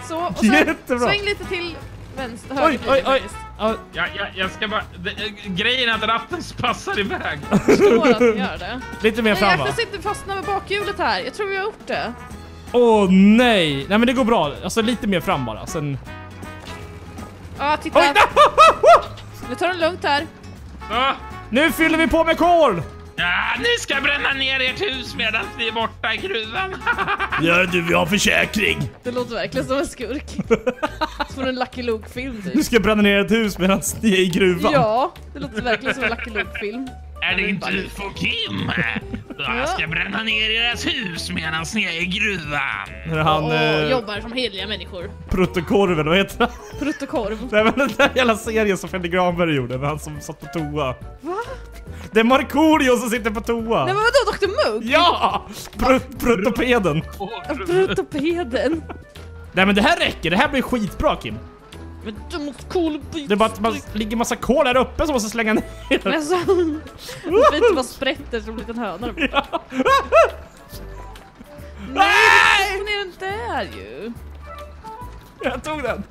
A: Så, och så
B: Jättebra.
A: sväng lite till vänster. Höger
B: Oj, oj, oj. Ja,
C: Ja, ja, jag ska bara... Det, äh, grejen är att ratten passar iväg. (laughs)
A: Jag förstår att ni gör det.
B: Lite mer fram
A: jag
B: va?
A: kan inte fastna med bakhjulet här. Jag tror vi har gjort det.
B: Åh nej! Nej men det går bra. Alltså lite mer fram bara. Sen...
A: Ja, titta.
B: Oj! (laughs)
A: Vi tar det lugnt här.
C: Så.
B: Nu fyller vi på med kol!
C: Ja, ni ska bränna ner ert hus medan ni är borta i gruvan. (laughs)
B: Ja du, vi har försäkring.
A: Det låter verkligen som en skurk. (laughs) Som en Lucky Luke-film
B: Du
A: typ.
B: ska bränna ner ett hus medan ni är i gruvan.
A: Ja, det låter verkligen som en Lucky Luke-film.
C: Är det inte UFO Kim? (laughs) Jag ska bränna ner ert hus medan ni är i gruvan.
B: När han...
A: Och
B: Eh,
A: jobbar som hederliga människor.
B: Pruttekorven, vad heter han?
A: Prutt och korv.
B: Nej men den där jävla serien som Fredrik Granberg gjorde med han som satt på toa.
A: Va?
B: Det är Markoolio som sitter på toa.
A: Nej men vadå, Dr Mugg?
B: Ja! Prut, pruttopeden.
A: Bruttopeden.
B: Nej men det här räcker, det här blir skitbra Kim.
A: Men du måste cool
B: Det är bara att man ligger massa kol här uppe som måste slänga ner.
A: Men alltså, det fint bara sprätter som en liten höna. (laughs)
B: Ja.
A: Nej, det ner inte! här ju.
B: Jag tog den.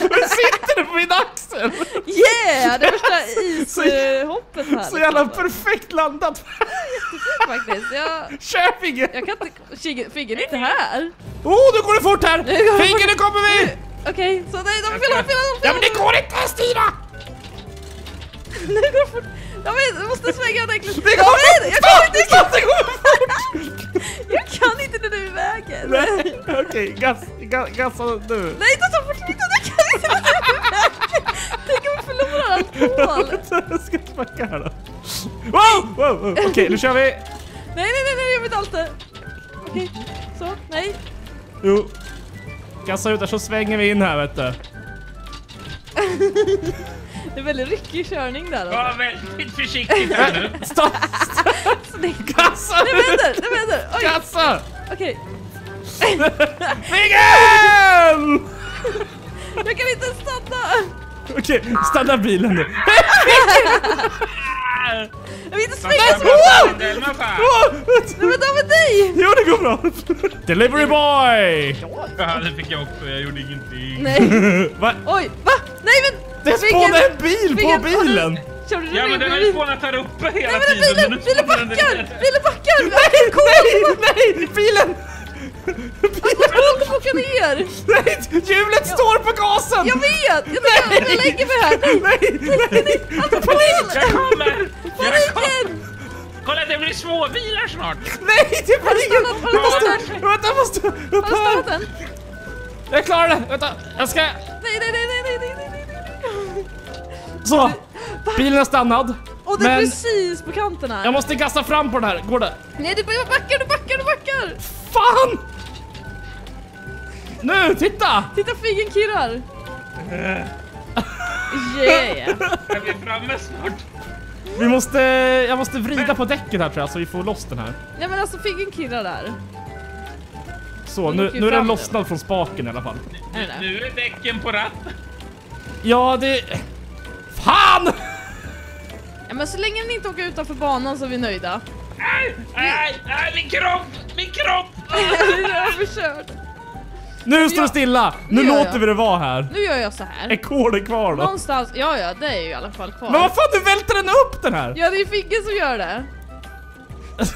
B: Nu sitter du på min axel!
A: Yeah! Det värsta ishoppet här.
B: Så jävla
A: liksom.
B: perfekt landat.
A: faktiskt. Jag,
B: Kör Figge!
A: jag kan inte... Figge är inte här.
B: Oh, nu går det fort här! Figge, nu kommer vi!
A: Okej, så nej, de fel, fel, fel.
B: Ja men det går inte styra!
A: Nu (laughs) går det fort. Jag vet, jag måste svänga ordentligt.
B: Det går
A: vet, jag kan inte,
B: Stopp! Det går fort!
A: jag kan inte när du är i vägen.
B: Nej, okej, gas, ga, gassa nu.
A: Nej, inte så fort, inte, jag kan inte när du är i vägen. Tänk om vi förlorar allt mål. (laughs)
B: Ska smacka här då. Wow! wow, wow. Okej, nu kör vi!
A: Nej, nej, nej, nej, jag vet det. Okej, så, nej.
B: Jo. Gassa ut där så svänger vi in här vet du.
A: Det är väldigt ryckig körning där. Alltså.
C: väldigt försiktigt här nu. (laughs)
B: Stopp!
A: Snyggt.
B: Gassa
A: Det vänder, det vänder. Oj,
B: Gassa!
A: okej.
B: Miguel!
A: Jag kan inte stanna.
B: Okej, stanna bilen nu. (laughs)
A: Jag vill inte springa så.
B: Åh,
A: Nej men med dig!
B: Jo, det går bra. Delivery boy!
C: Ja, det fick jag också. Jag gjorde ingenting.
A: Nej, (laughs)
B: Va?
A: oj, va? Nej men!
B: Det spånade en bil på bilen!
A: Du
C: Ja, men den har ju spånat här uppe hela
A: Nej men
C: tiden.
A: bilen, bilen backar! Bilen backar!
B: Nej, nej, bilen!
A: På åka ner! (laughs)
B: Nej, hjulet står på gasen!
A: Jag vet! Jag, vet, jag lägger mig här!
B: Nej, nej!
A: Panik!
C: Jag kommer! Jag kommer!
A: Paniken!
C: Kolla, det blir småbilar snart.
B: Nej, det är paniken!
A: Har du stannat?
B: Vänta, jag måste upp
A: Har du startat
B: här! Jag klarar det! Vänta, jag ska...
A: Nej, nej, nej, nej, nej, nej, nej, nej.
B: Så! Bilen är stannad.
A: Och det är precis på kanten här.
B: jag måste gassa fram på den här. Går det?
A: Nej, du backar, du backar, du backar!
B: Fan! Nu, titta!
A: Titta, figgen kirrar! Yeah!
C: Jag blir framme snart.
B: Vi måste... Jag måste vrida på däcket här tror jag så vi får loss den här.
A: Nej men alltså figgen kirrar där.
B: Så,
A: Vi
B: nu, nu är den lossnad från spaken i alla fall.
A: Är det?
C: Nu är däcken på ratten.
B: Ja, det... Fan!
A: Ja, men så länge den inte åker utanför banan så är vi nöjda.
C: Aj, aj, aj, min kropp! Min kropp! (laughs)
A: Jag är överkörd.
B: Nu står det stilla! Nu
A: gör
B: låter
A: jag.
B: vi det vara här.
A: Nu gör jag så här.
B: Är koden kvar då?
A: Någonstans, ja ja det är ju i alla fall kvar.
B: Men vad fan, du välter den upp den här!
A: Ja det är Figge som gör det. (laughs)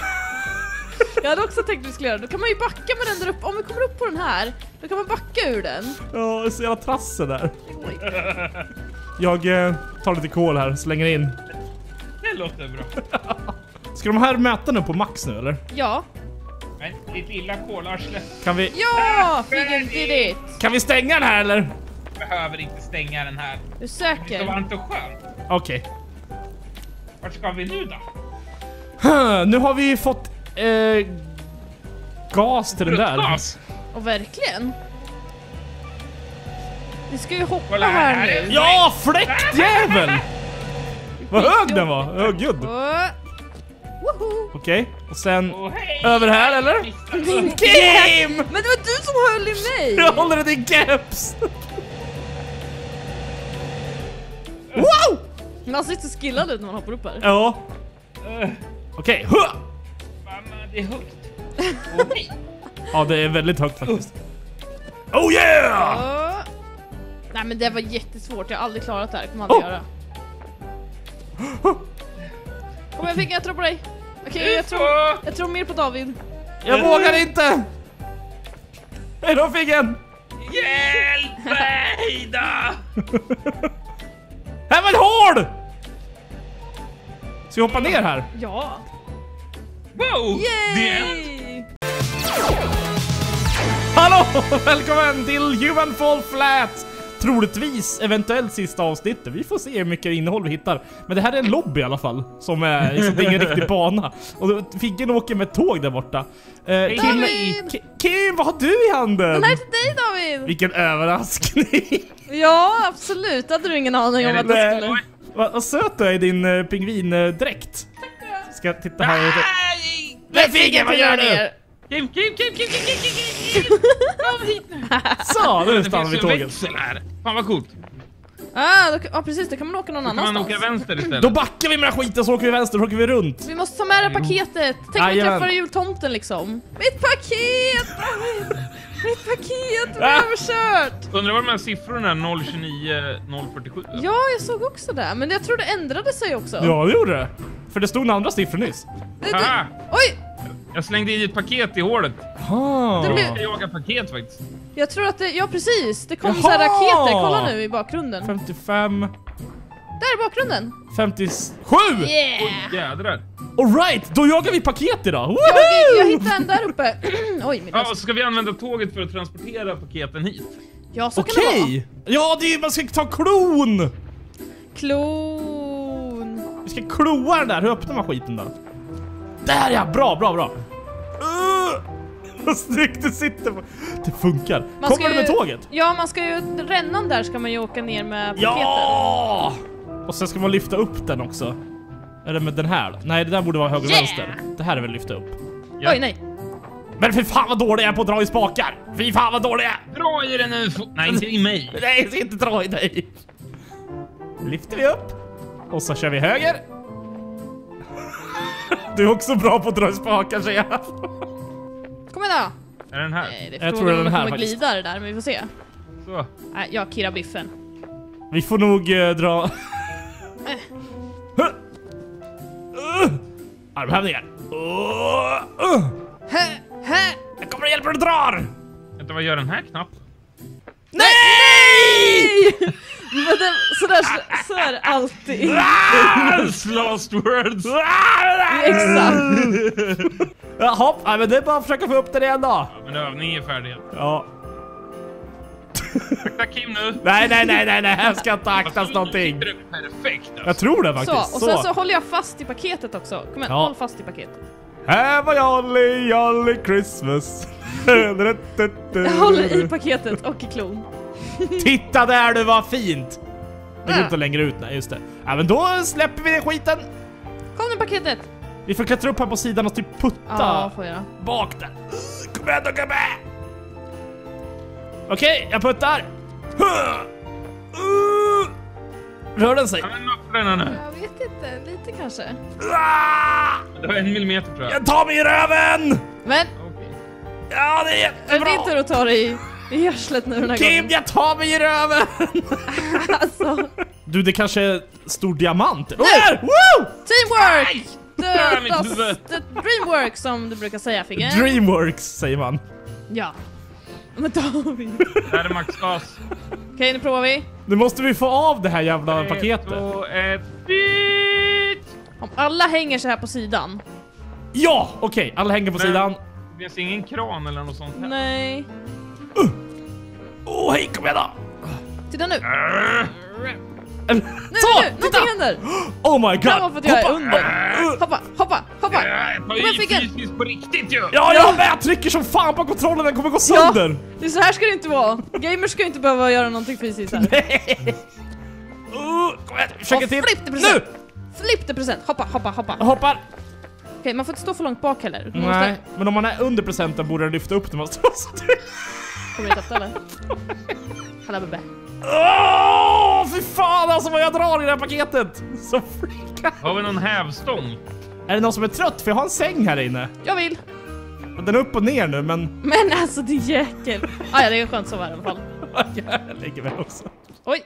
A: Jag hade också tänkt att vi skulle göra det. Då kan man ju backa med den där uppe. Om vi kommer upp på den här, då kan man backa ur den.
B: Ja, det är så jävla trassel där. Jag eh, tar lite kol här, slänger in.
C: Det låter bra. (laughs)
B: Ska de här mäta nu på max nu eller?
A: Ja.
C: Men ditt lilla kolarsle
B: Kan vi,
A: Ja! Figge did it!
B: kan vi stänga den här eller?
C: behöver inte stänga den här.
A: Du
C: Det är så varmt och skönt.
B: Okej.
C: Vart ska vi nu då?
B: Huh, Nu har vi fått eh, gas till den där.
A: Och verkligen. Vi ska ju hoppa
C: Kolla här,
A: här
C: här är-
A: nu.
B: Ja, fläktjävel! Vad hög den var! Oh, good. Okej, och sen
C: Åh, hej!
B: över här eller? Kim!
A: Men det var du som höll i mig!
B: Jag håller den i gaps! Wow!
A: Man ser så skillad ut när man hoppar upp här.
B: Ja,
C: Uh,
B: okej. huh!
C: Mamma, det är högt. Nej. (laughs)
B: Ja, det är väldigt högt faktiskt. Oh yeah!
A: Och... Nej men det var jättesvårt, jag har aldrig klarat det här, kommer aldrig
B: Oh.
A: göra. Kom igen Figge, jag tror på dig. Okej, jag tror, jag tror mer på David.
B: Jag vågar inte! Hejdå Figgen!
C: Hjälp mig då! (laughs)
B: Här var ett hål! Ska vi hoppa ner här?
A: Ja!
C: Wow!
A: Yay!
B: Hallå! Välkommen till Human Fall Flat! Troligtvis, eventuellt sista avsnittet. Vi får se hur mycket innehåll vi hittar. Men det här är en lobby i alla fall. Som är, liksom, det är ingen riktig bana. Och Figgen åker med tåg där borta. Eh, Kim,
A: David!
B: Ki- Kim, vad har du i handen?
A: Den här är till dig David!
B: Vilken överraskning!
A: Ja, absolut. Det hade du ingen aning om att
C: det-
A: skulle...
B: Vad vad söt du är i din uh, pingvindräkt. Ska jag titta här.
C: Nej!
B: Nej Figgen, vad gör du?
C: Kim, Kim, Kim, Kim, Kim, Kim, Kim, Kim! (laughs) Kom hit nu!
B: Så, nu stannar vi tåget.
C: här. Fan vad coolt.
A: Ah, då, ja precis, då kan man åka någon
C: Då kan man
A: annanstans.
C: åka vänster istället.
B: Då backar vi med den här skiten så åker vi vänster, så åker vi runt.
A: Vi måste ta med det paketet. Tänk om vi träffar jultomten liksom. Mitt paket! David!
C: Undrar vad de här siffrorna är 029, 047?
A: Ja, jag såg också det. Men jag tror det ändrade sig också.
B: Ja, det gjorde det. För det stod en andra siffror nyss.
A: Det, det,
C: Haha!
A: oj!
C: Jag slängde i ett paket i hålet.
B: Ah.
A: Det blir-
C: Jag jagar paket faktiskt.
A: Jag tror att det... Ja, precis. Det kom
B: Jaha!
A: så här raketer. Kolla nu i bakgrunden.
B: 55...
A: Där i bakgrunden.
B: 57!
A: Yeah!
C: Oj, jädrar.
B: Alright, då jagar vi paket idag!
A: Jag, jag
B: Woohoo!
A: hittade en där uppe. (clears throat) Oj, min
C: Ja, och ska vi använda tåget för att transportera paketen hit.
A: Ja, så kan det vara.
B: Okej! Ja, det är, man ska ta klon!
A: Klon.
B: Vi ska kloa den där, hur öppnar man skiten då? Där ja, bra, bra, bra! (laughs) Vad snyggt du sitter på... Det funkar.
A: Man
B: Kommer du med
A: ju-
B: tåget?
A: Ja, man ska ju... Rännan där ska man ju åka ner med paketen.
B: Ja! Och sen ska man lyfta upp den också. Eller med den här då? Nej, det där borde vara höger
A: Yeah!
B: vänster. Det här är väl lyfta upp.
C: Ja.
A: Oj, nej.
B: Men för fan vad dålig jag är på att dra i spakar! Fy fan vad dålig jag är!
C: Dra i den nu! Nej, inte i mig. (laughs)
B: Nej, inte dra i dig! Lyfter vi upp. Och så kör vi höger. (laughs) Du är också bra på att dra i spakar ser jag.
A: Kom igen då.
C: Är den här?
A: Nej, det
B: Jag tror den här
A: kommer
B: faktiskt.
A: glida det där, men vi får se.
C: Så.
A: Nej, jag kirrar biffen.
B: Vi får nog eh, dra... (laughs) Armhävningar.
A: Hä, hä.
B: Jag kommer och hjälper dig drar!
C: Vänta, vad gör den här knappen?
B: Nej! (laughs)
A: Men det, sådär så är det alltid.
C: Last words!
A: Exakt. (laughs)
B: Jaha, nej, men det är bara att försöka få upp den igen då.
C: Ja, men övningen är färdig.
B: Ja.
C: Akta Kim nu!
B: Nej, nej, nej, nej, nej, här ska inte aktas någonting.
C: Perfekt alltså.
B: Jag tror det
A: Så,
B: faktiskt.
A: och sen så håller jag fast i paketet också. Kom igen,
B: Ja.
A: håll fast i paketet.
B: Have a jolly jolly Christmas.
A: Jag håller i paketet och i klon.
B: Titta där du, vad fint! Det går inte längre ut, nej just det. Ja men då släpper vi den skiten.
A: Kom nu paketet!
B: Vi får klättra upp här på sidan och typ putta
A: Ja, får jag.
B: bak där. Kom igen då gubbe! Okej, jag puttar. Uh. Rör den sig?
C: Ja, men nu.
A: Jag vet inte, lite kanske.
C: Det var en millimeter tror jag.
B: Jag tar mig i röven!
A: Men,
C: Okej.
B: Ja, det är
A: är det
B: jättebra!
A: din tur att ta dig i, görslet nu den här
B: Kim,
A: gången?
B: jag tar mig i röven! (laughs)
A: Alltså,
B: Du, det kanske är stor diamant. Oh,
A: Nej!
B: där! Woo!
A: teamwork!
C: Dra mitt
A: The,
C: huvud.
A: the, the dreamwork som du brukar säga Figge.
B: Dreamworks säger man.
A: Ja. Men då har vi.
C: Här är maxgas.
A: Okej, nu provar vi.
B: Nu måste vi få av det här jävla
C: Ett,
B: paketet.
C: två, ett, byt!
A: Om alla hänger så här på sidan.
B: Ja, okej. Alla hänger på
C: Men-
B: sidan.
C: Det finns ingen kran eller något sånt här.
A: Nej.
B: Åh, hej, kom igen då!
A: Titta nu.
B: Eller-
A: Nu,
B: Så,
A: nu,
B: titta!
A: händer. (gasps)
B: Oh my god!
A: Framåt för att jag är
B: Hoppa!
A: under.
B: Uh,
A: Hoppa, hoppa, hoppa.
C: Jag
A: Figge.
C: fysiskt på riktigt ju!
B: Ja, jag med! Jag trycker som fan på kontrollen, den kommer gå sönder!
A: Det är så här ska det inte vara. Gamers ska inte behöva göra någonting fysiskt här.
B: Uh, kom igen,
A: Och
B: till.
A: flip the
B: Nu!
A: present. Flip the present. Hoppa, hoppa, hoppa.
B: Jag hoppar.
A: Okej, man får inte stå för långt bak heller. Man
B: Nej,
A: måste...
B: men om man är under presenten borde den lyfta upp den. Man står så
A: Kommer du efter eller? (laughs) Halla bebbe.
B: Åh, fy fan alltså vad jag drar i det här paketet! Så freakat.
C: Har vi någon hävstång?
B: Är det någon som är trött? För jag har en säng här inne.
A: Jag vill.
B: Den är upp och ner nu, men
A: Men alltså din jäkel. Ah, ja, det är skönt att sova här i alla fall. (laughs)
B: jag lägger väl också.
A: Oj,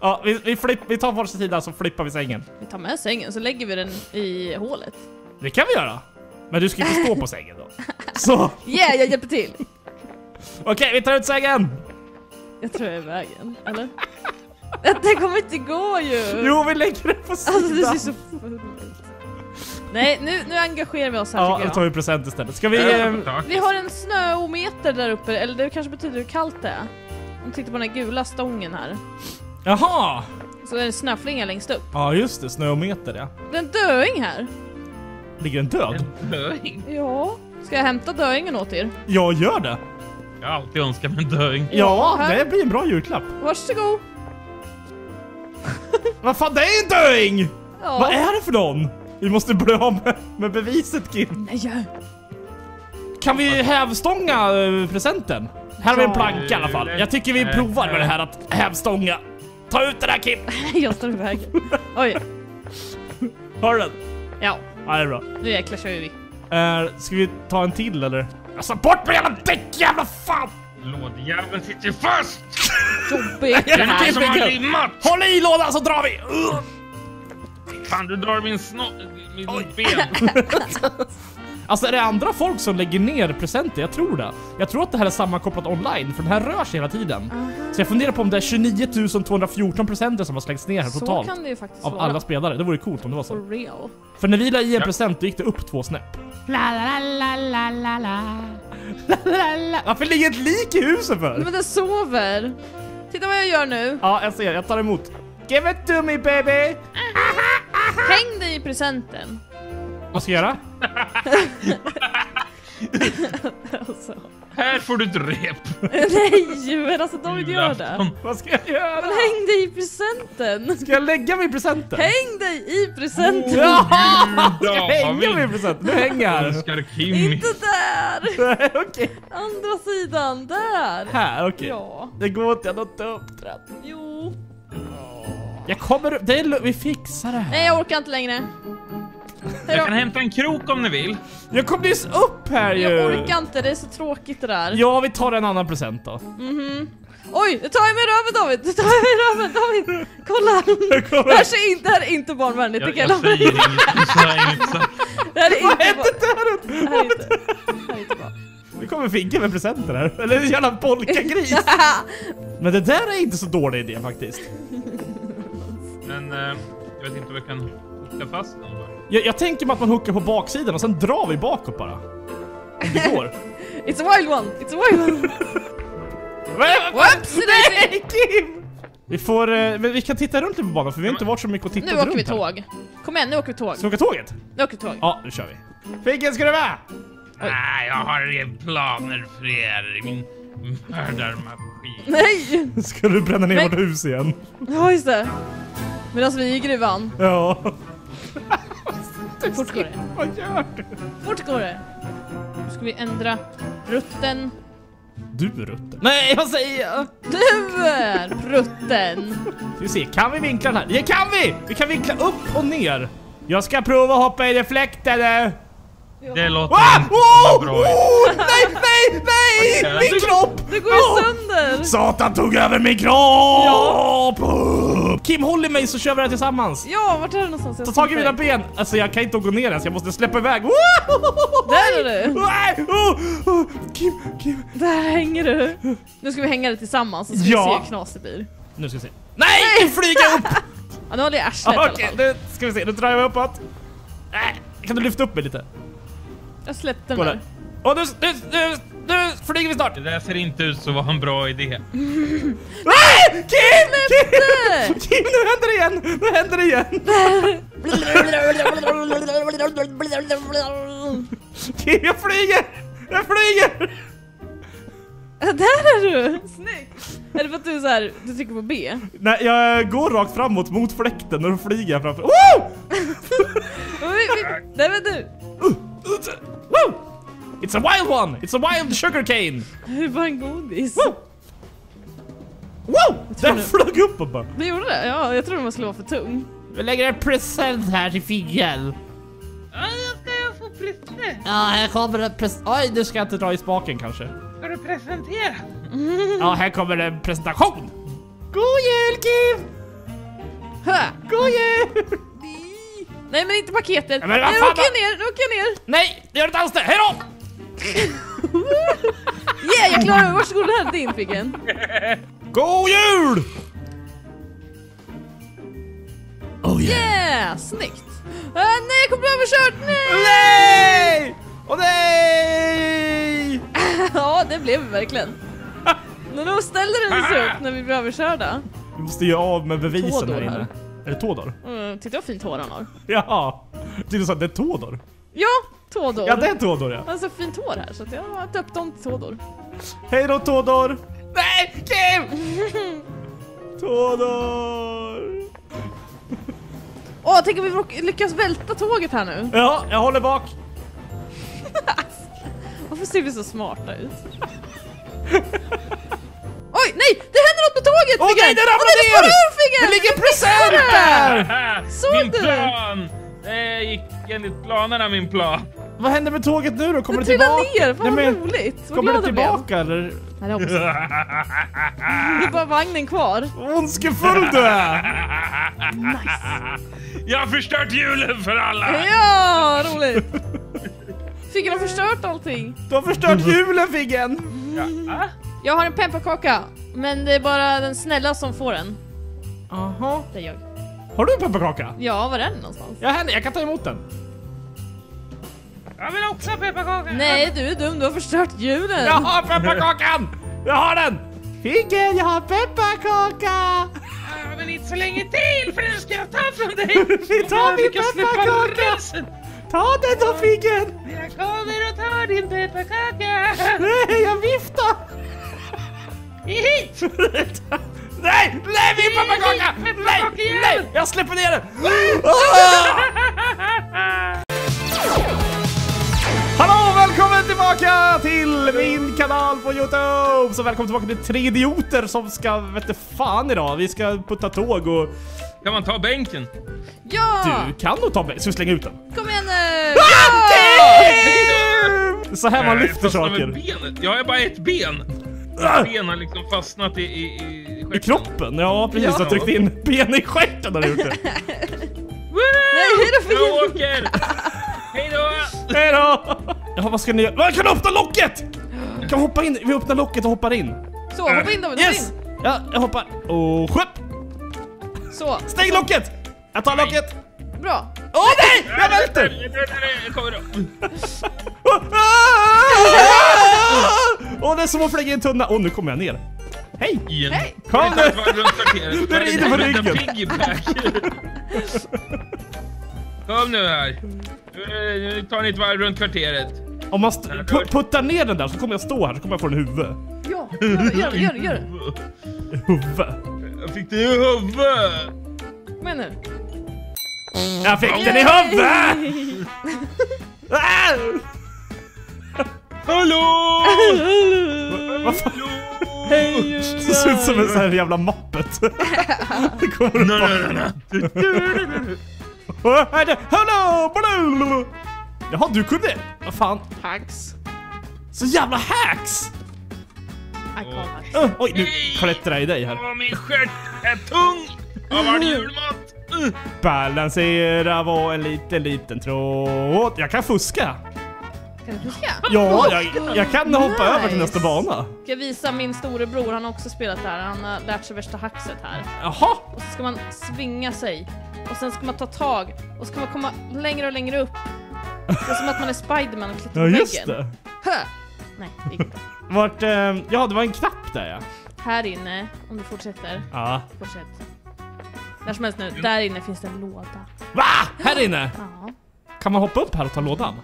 B: Ja, vi, vi, flipp, vi tar varsin sida så flippar vi sängen.
A: vi tar med sängen så lägger vi den i hålet.
B: Det kan vi göra. Men du ska inte stå på sängen då. (laughs) Så,
A: Yeah, jag hjälper till.
B: okej vi tar ut sängen!
A: Jag tror jag är i vägen, eller? (laughs) Det kommer inte gå ju!
B: Jo, vi lägger det på
A: Alltså det
B: sidan.
A: ser så fullt. Nej, nu, nu engagerar vi oss här
B: Ja,
A: tycker
B: då
A: jag.
B: tar vi present istället. Ska vi... Eh,
C: Tack.
A: Vi har en snöometer där uppe, eller det kanske betyder hur kallt det är. Om du tittar på den här gula stången här.
B: jaha!
A: Så är det en snöflinga längst upp.
B: Ja, just det. Snöometer ja.
A: Det är en döing här.
B: Ligger den död?
C: En döing.
A: Ja. Ska jag hämta döingen åt er?
B: Jag gör det.
C: Jag har alltid önskat mig en döing.
B: Ja,
A: här.
B: det blir en bra julklapp.
A: Varsågod. (laughs)
B: Vad fan, det är en döing!
A: Ja.
B: Vad är det för någon? Vi måste bli av med, med beviset Kim.
A: Nej.
B: Kan vi hävstånga eh, presenten? Här har vi en
A: Ja.
B: planka i alla fall. Jag tycker vi provar med det här att hävstånga. Ta ut den här Kim! (laughs)
A: Jag står i vägen. Oj.
B: Har du den?
A: Ja,
B: Ja, det är bra.
A: nu jäklar kör vi.
B: Uh, ska vi ta en till eller? Alltså bort med jävla däck jävla fan!
C: Lådjäveln sitter fast!
A: Jobbigt
C: Det är någon som har limmat!
B: Håll i lådan så drar vi!
C: Fan, du drar min snå... Min ben. (laughs)
B: Alltså är det andra folk som lägger ner presenter? Jag tror det. Jag tror att det här är sammankopplat online, för den här rör sig hela tiden. Aha. Så jag funderar på om det är 29 214 presenter som har slängts ner här
A: så
B: totalt.
A: Så kan det ju faktiskt
B: Av
A: vara.
B: alla spelare. Det vore coolt om det var så.
A: For real.
B: För när vi la i en
C: ja.
B: present då gick det upp två snäpp. La, la, la, la, la, la. la, (laughs) la, la. Varför ligger ett lik i huset för?
A: Men den sover. Titta vad jag gör nu.
B: Ja, jag ser. Jag tar emot. Give it to me baby! Aha, aha.
A: Häng dig i presenten.
B: Vad ska jag göra? (laughs)
A: Alltså.
C: Här får du ett rep.
A: Nej, men alltså David gör det.
B: Vad ska jag göra?
A: Häng dig i presenten.
B: Ska jag lägga mig i presenten?
A: Häng dig i presenten.
B: Ja! Ska jag hänga mig i presenten? Nu hänger jag här.
A: Inte där! (laughs)
B: Okej.
A: Andra sidan, där!
B: Här, okej.
A: Ja,
B: Det går inte, jag har inte uppträtt.
A: jo.
B: Jag kommer upp, det är vi fixar det här.
A: Nej, jag orkar inte längre.
C: Jag kan hämta en krok om ni vill.
B: Jag kom nyss upp här ju!
A: Jag orkar inte, det är så tråkigt det där.
B: Ja, vi tar en annan present då.
A: Mhm. Oj, nu tar jag mig röven David! Nu tar jag mig röven David! Kolla! Det här, ser inte, det här är inte barnvänligt, det kan
C: jag
A: lova.
C: Jag säger inget. (laughs)
A: Det här är
B: Vad
A: inte
B: hände
A: bar-
B: där
A: Det här är inte, det här är inte bra.
B: Nu kommer Figge med presenter här. Eller en jävla polkagris. (laughs) Men det där är inte så dålig idé faktiskt.
C: Men eh, jag vet inte om jag kan hooka fast bara.
B: Jag, jag tänker mig att man hookar på baksidan och sen drar vi bakåt bara. Det går. (laughs)
A: It's a wild one! It's a wild one! (laughs)
B: Whoops! Nej, Kim! Vi får, eh, vi kan titta runt lite på banan för vi har inte varit så mycket och tittat
A: Nu
B: runt
A: åker vi
B: här.
A: tåg. Kom igen, nu åker vi tåg.
B: Ska vi åka tåget?
A: Nu åker vi tåg.
B: Ja, nu kör vi. Figgen, ska du med?
C: Nej, jag har planer för er i min mördarmaskin. (laughs)
A: Nej!
B: Ska du bränna ner
A: Men-
B: vårt hus igen?
A: Ja, just det. Medan vi är i gruvan.
B: Ja.
A: Fort går det.
B: Vad gör du?
A: Fort går det. Nu ska vi ändra rutten.
B: Du är rutten. Nej, vad säger jag?
A: Du är rutten!
B: Ska vi se, kan vi vinkla den här? Det kan vi! Vi kan vinkla upp och ner. Jag ska prova att hoppa i reflekten nu.
C: Det låter
B: Ah!
C: inte
B: Oh!
C: bra.
B: Oh! Nej, nej, nej! Min kropp!
A: Det går ju sönder!
B: Satan tog över min kropp! Oh! Kim, håll i mig så kör vi det här tillsammans.
A: Ja, vart är det någonstans? Jag
B: Ta tag i mina ben. Alltså jag kan inte gå ner ens, jag måste släppa iväg.
A: Där är du!
B: Nej! Oh! Oh! Kim, Kim.
A: Där hänger du! Nu ska vi hänga det tillsammans och så
B: Ja.
A: vi se hur knas det blir.
B: Nu ska vi se. Nej! Flyger jag upp! (laughs)
A: Ja, nu håller jag arslet alla
B: Okej,
A: fall.
B: nu ska vi se. Nu drar jag uppåt. Nej, Kan du lyfta upp mig lite?
A: Jag släppte den
B: Kolla.
A: där.
B: Och nu, nu, nu, nu flyger vi snart.
C: Det där ser inte ut som vara en bra idé. (laughs)
B: Nej! Kim! Kim! (laughs) Kim, nu händer det igen! Nu händer det igen! (laughs) Kim, jag flyger! Jag flyger!
A: Där är du! Snyggt! Är det för att du, så här, du trycker på B?
B: Nej, jag går rakt framåt mot fläkten och då flyger jag framför. Woo!
A: Men vi- vi- Där är du!
B: It's a wild one! It's a wild sugar cane!
A: Det är bara en godis.
B: Woo!
A: tror
B: Den flög upp och bara.
A: Du gjorde det? Ja, jag trodde man skulle vara för tung.
B: Vi lägger en present här till Figgen.
C: Ska jag få present?
B: Ja, här kommer en present. Oj, nu ska jag inte dra i spaken kanske.
C: Ska du presentera?
B: Ja, här kommer en presentation. God jul Kim!
A: Hö!
B: God jul!
A: Nej men inte paketet!
B: Ja, men
A: nu åker jag ner, nu åker jag ner!
B: Nej, det gör inte alls det. Hej då!
A: Yeah, jag klarar mig! Varsågod, här är din Figgen.
B: God jul! Oh
A: Yeah! Snyggt! Uh, nej, jag kommer bli överkörd! Nej!
B: Nej! Åh nej! (laughs)
A: ja, det blev vi verkligen. Men då ställer den sig upp när vi blir överkörda.
B: Vi måste ju av med bevisen
A: Tådor
B: här inne.
A: här.
B: Är det Tådor?
A: Mm, titta vad fint hår han har.
B: Ja. Du sa att det är Tådor?
A: Ja, Tådor.
B: Ja, det är Tådor ja.
A: Han har så fint hår här så att jag har döpt dem till Tådor.
B: Hej då Tådor! Nej, Kim! Tådor!
A: Åh, tänk om vi lyckas välta tåget här nu.
B: Ja, jag håller bak. (laughs)
A: Varför ser vi så smarta ut? (laughs) Oj, nej! Det händer något med tåget!
B: Åh
A: Figgen!
B: nej, det ramlar
A: nej,
B: ner!
A: Det!
B: Det ligger presenter!
A: Såg
C: min
A: du?
C: plan! Det gick enligt planerna min plan.
B: Vad händer med tåget nu då? Kommer
A: Det
B: det tillbaka?
A: ner! Fan
B: Nej,
A: vad
B: men,
A: roligt! Vad
B: Kommer det tillbaka eller?
A: Nej, det hoppas jag. Det är bara vagnen kvar.
B: Ondskefull du är!
C: Jag har förstört julen för alla!
A: Ja, roligt! Figgen har förstört allting.
B: Du har förstört julen Figgen!
C: Ja.
A: Jag har en pepparkaka, men det är bara den snälla som får den.
B: Jaha.
A: Det är jag.
B: Har du en pepparkaka?
A: Ja, var är den någonstans?
B: Ja, här, jag kan ta emot den.
C: Jag vill också ha pepparkaka!
A: Nej, du är dum, du har förstört julen.
B: Jag har pepparkakan! Jag har den! Figgen, jag har pepparkaka!
C: Jag vill inte så länge till för den ska jag ta från dig! (laughs)
B: Vi tar
C: Jag
B: min pepparkaka! Ta den då Figgen!
C: Jag kommer och tar din pepparkaka!
B: Nej, jag viftar!
C: Hit!
B: Nej! Nej, min pepparkaka! Nej! Nej! Jag släpper ner den! (laughs) Välkommen tillbaka till min kanal på Youtube! Så välkommen tillbaka till tre idioter som ska, vet du fan idag, vi ska putta tåg och...
C: Kan man ta bänken?
A: Ja!
B: Du kan nog ta mig, ska vi slänga ut den?
A: Kom igen nu!
B: Det är Så här man lyfter saker.
C: Benet. Jag har bara ett ben.
B: Ah!
C: Ben har liksom fastnat i, i, i
B: I kroppen? Ja, precis.
A: Ja.
B: Jag tryckte in ben i stjärten har du gjort det.
A: Nej, hej då
C: Jag
A: Figgen!
C: åker! (laughs) Hej då!
B: Hej då! Jaha, vad ska ni göra? Jag kan öppna locket! Jag kan hoppa in, vi öppnar locket och hoppar in.
A: Så, hoppa in David, hoppa
B: Yes!
A: in.
B: Ja, jag hoppar. Och sköpp!
A: Så,
B: Stäng locket! Jag tar locket!
A: bra.
B: Åh nej! Jag välter!
C: Jag kommer då.
B: Åh, det är som att flyga i en tunna. Åh, nu kommer jag ner. Hej!
A: Hej. (laughs)
B: Kom nu! Du rider på ryggen. (laughs)
C: Kom nu här. Nu nu tar ni ett varv runt kvarteret.
B: Om man pu- puttar ner den där så kommer jag stå här så kommer jag få den i huvudet.
A: Ja, gör, gör, gör, gör det.
B: Huvud.
C: Jag fick det i huvudet.
A: Kom igen nu.
B: Jag fick den i huvudet! (laughs) Ah!
C: Hallå!
B: Vad fan?
C: Hallå!
B: Det ser ut som en sån här jävla mappet. (laughs) Det kommer upp Det. Blablabla. Jaha, du kunde... Vad fan?
A: Hacks.
B: Så jävla
A: hacks!
B: Uh, oj, nu klättrar jag i dig här.
C: Åh, min stjärt är tung av all julmat. Uh.
B: Balansera var en liten, liten tråd. Jag kan fuska.
A: Kan du fuska?
B: Ja, jag, jag kan hoppa över till nästa bana.
A: Ska jag visa min storebror, han har också spelat här. Han har lärt sig värsta hackset här.
B: Jaha.
A: Och så ska man svinga sig. Och sen ska man ta tag. Och så ska man komma längre och längre upp. Det är som att man är Spiderman och klättrar
B: Ja,
A: på
B: just
A: väggen.
B: det.
A: Hö! Nej, det gick inte.
B: Vart... Eh, ja, det var en knapp där ja.
A: Här inne, om du fortsätter.
B: Ja.
A: Fortsätt. Där som helst nu, där inne finns det en låda.
B: Va? Här inne?
A: Ja.
B: Kan man hoppa upp här och ta lådan?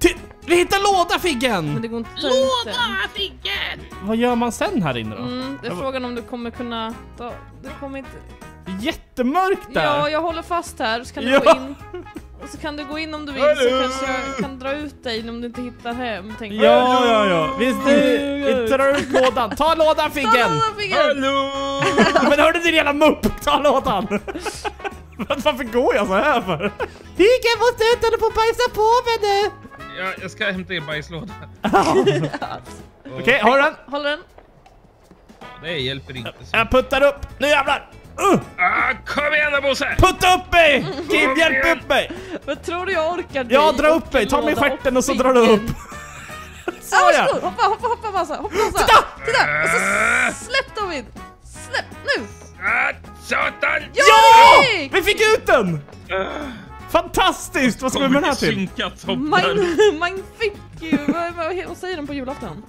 B: Ti- Vi hittar låda
A: Men
B: Figgen!
A: det går inte att ta ut den.
C: Figgen!
B: Vad gör man sen här inne då?
A: Mm, det är frågan om du kommer kunna ta... Du kommer inte...
B: Jättemörkt där!
A: Ja, jag håller fast här så kan du
B: Ja.
A: gå in. Och så kan du gå in om du vill så kanske jag kan dra ut dig om du inte hittar hem. Jag.
B: Ja, ja, ja. Visst, vi, vi tar ut lådan. Ta lådan
A: Ta
B: Figgen!
A: lådan, Figgen!
C: Hallå! (laughs)
B: Men hörde din jävla mupp? Ta lådan! Varför går jag så här för? Figgen måste ut, håller på att bajsa på mig nu!
C: Jag, jag ska hämta er bajslåda.
B: Okej, har du den?
A: Håller den.
C: Ja, det hjälper inte. Så.
B: Jag puttar upp. Nu jävlar! Uh,
C: Ah, kom igen då Bosse!
B: putta upp mig! Kim, hjälp upp mig!
A: Vad tror du jag orkar dig
B: Ja, dra upp mig. Ta mig i stjärten och så drar du upp. Så
A: Ja,
B: ja!
A: Hoppa, hoppa, hoppa Vasa! Hoppa Vasa!
B: Titta!
A: Titta! Och så släpp David! Släpp nu!
C: Ah, satan!
B: Ja!
A: Yay!
B: Vi fick ut den! Fantastiskt! Vad ska vi med den här till?
A: You! Vad, vad, vad säger de på julafton?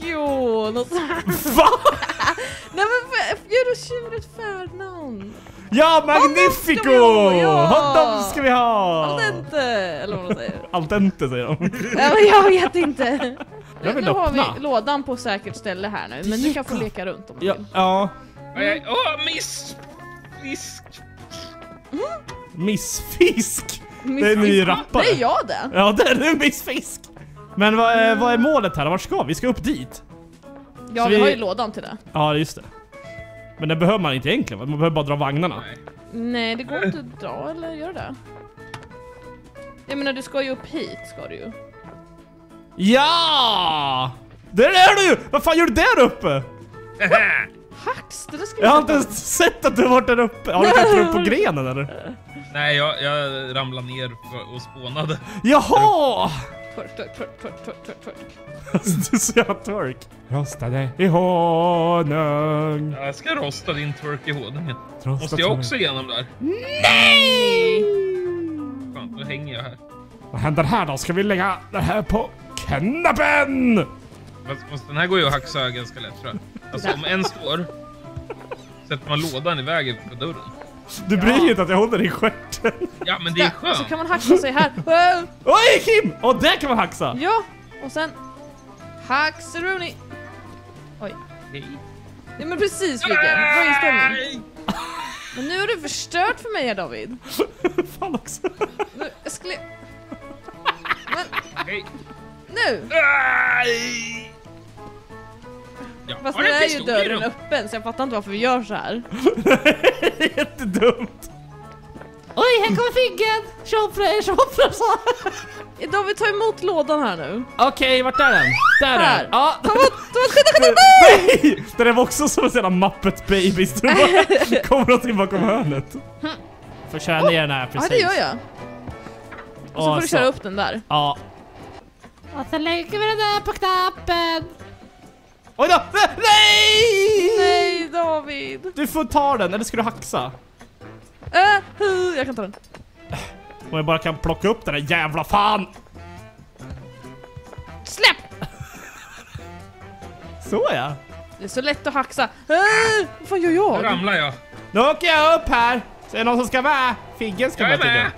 A: You! Något sånt.
B: Va? (laughs)
A: Nej men gör då tjuret färdnamn!
B: Ja, Magnifico!
A: ja!
B: Honom ska vi ha!
A: Al dente! Eller vad de säger.
B: Al dente säger de.
A: Ja, jag vet inte.
B: Jag
A: nu har
B: öppna.
A: vi lådan på säkert ställe här nu, men du kan få leka runt om du
B: Ja,
A: vill.
B: ja.
C: Aj, aj. Åh, miss! Fisk!
B: Missfisk.
A: Miss
B: Det är en ny rappare.
A: Det är jag det!
B: Ja, det är nu Missfisk. Men vad är, vad är målet här? Vart ska vi? Vi ska upp dit.
A: Ja, vi
B: vi-
A: har ju lådan till det.
B: Ja, just det. Men det behöver man inte egentligen, man behöver bara dra vagnarna.
C: Nej.
A: Det går inte att dra, eller gör det? Jag menar du ska ju upp hit ska du ju.
B: Ja! Där är du ju! Vad fan gör du där uppe?
A: Hax, det där ska
B: Jag har inte ens sett att du har varit där uppe. Har du (laughs) klättrat upp på grenen eller?
C: Nej, jag, jag ramlade ner och- spånade.
B: Jaha!
A: Twerk, twerk, twerk, twerk, twerk, twerk, twerk. (laughs)
B: Du jävla twerk. Rostade i honung.
C: Jag ska rosta din twerk i honungen. Måste jag också igenom där?
A: Nej!
C: Skönt, då hänger jag här.
B: Vad händer här då? Ska vi lägga det här på knappen?
C: Fast, den här går ju att haxa ganska lätt tror jag. Alltså om en står, sätter man lådan i vägen för dörren.
B: Du bryr dig inte att jag håller i stjärten.
C: Ja, men det är
A: Ja,
C: skönt.
A: så kan man haxa sig här.
B: Oj Kim! Och där kan man haxa!
A: Ja, och sen... Haxeroni. Oj.
C: Nej.
A: Ja men precis vilken. Bra inställning.
C: Nej.
A: Men nu har du förstört för mig här David. (laughs)
B: Fan också.
A: Nu, jag skulle... Men
C: Nej.
A: nu!
C: Nej. Ja,
A: Fast nu är ju dörren öppen så jag fattar inte varför vi gör så här. (laughs)
B: Jättedumt.
A: Oj, här kommer Figgen! Tjoffre, tjoffre sa David, ta emot lådan här nu.
B: Okej, vart är den? Där är
A: Här.
B: den. Ja.
A: Ta emot, ta emot, skynda, skynda!
B: Nej! Det där var också som en sån här Muppet Babies. Du bara (laughs) kommer någonting bakom hörnet. Får köra ner den här precis.
A: Ja, det gör jag. Och så får du köra upp den där.
B: Ja.
A: Och sen lägger vi den där på knappen.
B: Oj då! Nej!
A: Nej, David.
B: Du får ta den, eller ska du haxa?
A: Äh, jag kan ta den.
B: Om jag bara kan plocka upp den där jävla fan!
A: Släpp! (laughs)
B: Så ja.
A: Det är så lätt att haxa. Äh, vad fan gör
C: Nu
A: jag?
C: ramlar jag.
B: Nu åker jag upp här. Så är det någon som ska med? Figgen ska
C: Jag är
B: med tydligen.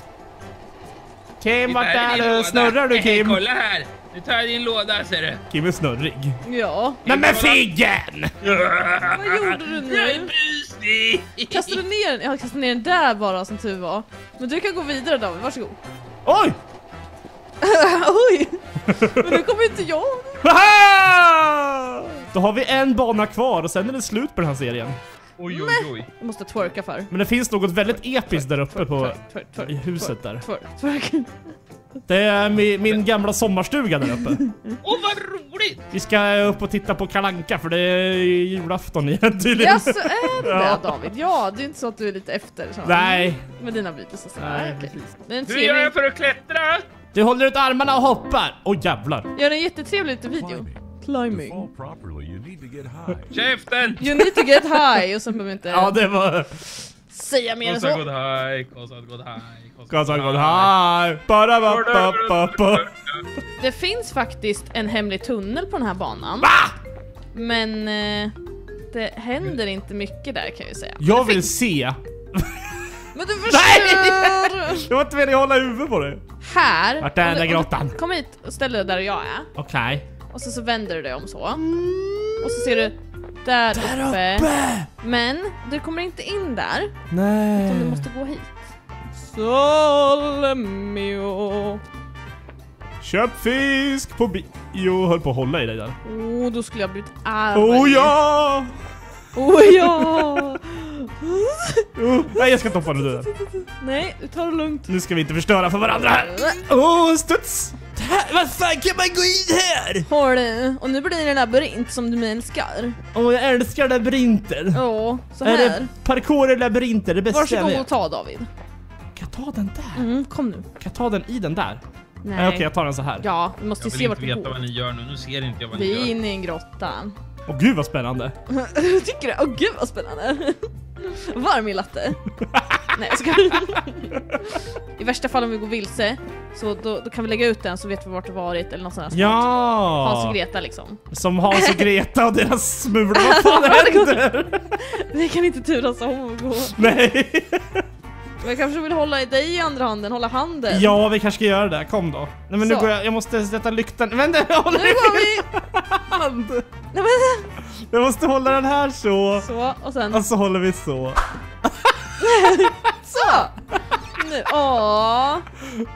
B: Kim, vart är du? Snurrar du Kim?
C: Kolla här. Nu tar jag din låda ser du.
B: Kim är snurrig.
A: Ja.
B: Men Figgen!
A: Vad gjorde du
C: Jag är
A: nu?
C: busig.
A: Kastade du ner den? Jag kastade ner den där bara som tur var. Men du kan gå vidare David, varsågod.
B: Oj! (laughs)
A: Oj! Men nu kommer inte jag.
B: Då har vi en bana kvar och sen är det slut på den här serien.
C: Oj, oj, oj.
A: Jag måste twerka för.
B: Men det finns något väldigt episkt där uppe på
A: Twerk,
B: i huset där.
A: Twerk, twerk.
B: Det är min, min gamla sommarstuga där uppe. (laughs)
C: Åh, vad roligt!
B: Vi ska upp och titta på Kalanka för det är julafton igen tydligen.
A: Jaså, är det (laughs)
B: Ja.
A: det David? Ja, det är inte så att du är lite efter så.
B: Nej.
A: Med dina bytes och sådär.
B: Nej, precis.
C: Hur gör jag för att klättra?
B: Du håller ut armarna och hoppar. Åh jävlar.
A: Gör en jättetrevlig liten video. Climbing.
E: properly, you need to get high.
C: Käften!
A: You need to get high och sen behöver vi inte
B: Ja det var...
A: säga mer än så.
C: god hej, kosa god hej,
B: Gasa god hej. Bara ba, ba, ba, ba. (laughs)
A: Det finns faktiskt en hemlig tunnel på den här banan.
B: Va?
A: Men eh, det händer inte mycket där kan jag ju säga.
B: Jag vill se.
A: Men du (laughs) förstör!
B: Jag var inte meningen att hålla huvudet på det.
A: Här!
B: Vart är den grottan?
A: Kom hit och ställ dig där jag är.
B: Okej.
A: Och så, så vänder du dig om så. Och så ser du där,
B: Där
A: uppe.
B: uppe!
A: Men du kommer inte in där. Utan du
B: Nej.
A: måste gå hit. Solmio.
B: Köp fisk på bio. Höll på att hålla i dig där.
A: Oh, då skulle jag blivit arg.
B: Oh ja!
A: Oh ja! (laughs)
B: Oh, nej jag ska inte hoppa nu där.
A: Nej, du tar det lugnt.
B: Nu ska vi inte förstöra för varandra här. Åh, oh, studs! Här, vad fan kan man gå in här?
A: Har du? Och nu blir det en labyrint som du älskar.
B: Åh, jag älskar labyrinter.
A: Ja, så
B: Är
A: här.
B: det parkour eller labyrinter? Det bästa jag
A: Varsågod
B: vet.
A: och ta David.
B: Kan jag ta den där?
A: Mm, kom nu.
B: Kan jag ta den i den där?
A: Nej.
B: Okej, jag tar den så här.
A: Ja, vi måste
C: Jag
A: ju
C: vill
A: se
C: inte
A: vart vi
C: veta
A: går.
C: vad ni gör nu. Nu ser inte jag vad ni
A: Vi är
C: gör.
A: inne i en grotta.
B: Åh gud vad spännande. (laughs)
A: Tycker du? Åh gud vad spännande. Varm i latte. (laughs) Nej jag ska. I värsta fall om vi går vilse, så då, då kan vi lägga ut den så vet vi vart vi varit eller något sånt smart. Hans och
B: Ja!
A: Greta liksom.
B: Som Hans och Greta och deras smulor. (laughs) Vad fan händer?
A: Vi kan inte turas om att gå.
B: Nej!
A: Men jag kanske vill hålla i dig i andra handen, hålla handen.
B: Ja, vi kanske ska göra det. Kom då. Nej men nu
A: Så.
B: går jag, jag måste sätta lyktan. Men det håller
A: Nu går vi!
B: hand!
A: Nej, men,
B: Jag måste hålla den här så.
A: så, och sen
B: Och så håller vi så.
A: så! Nu, åh!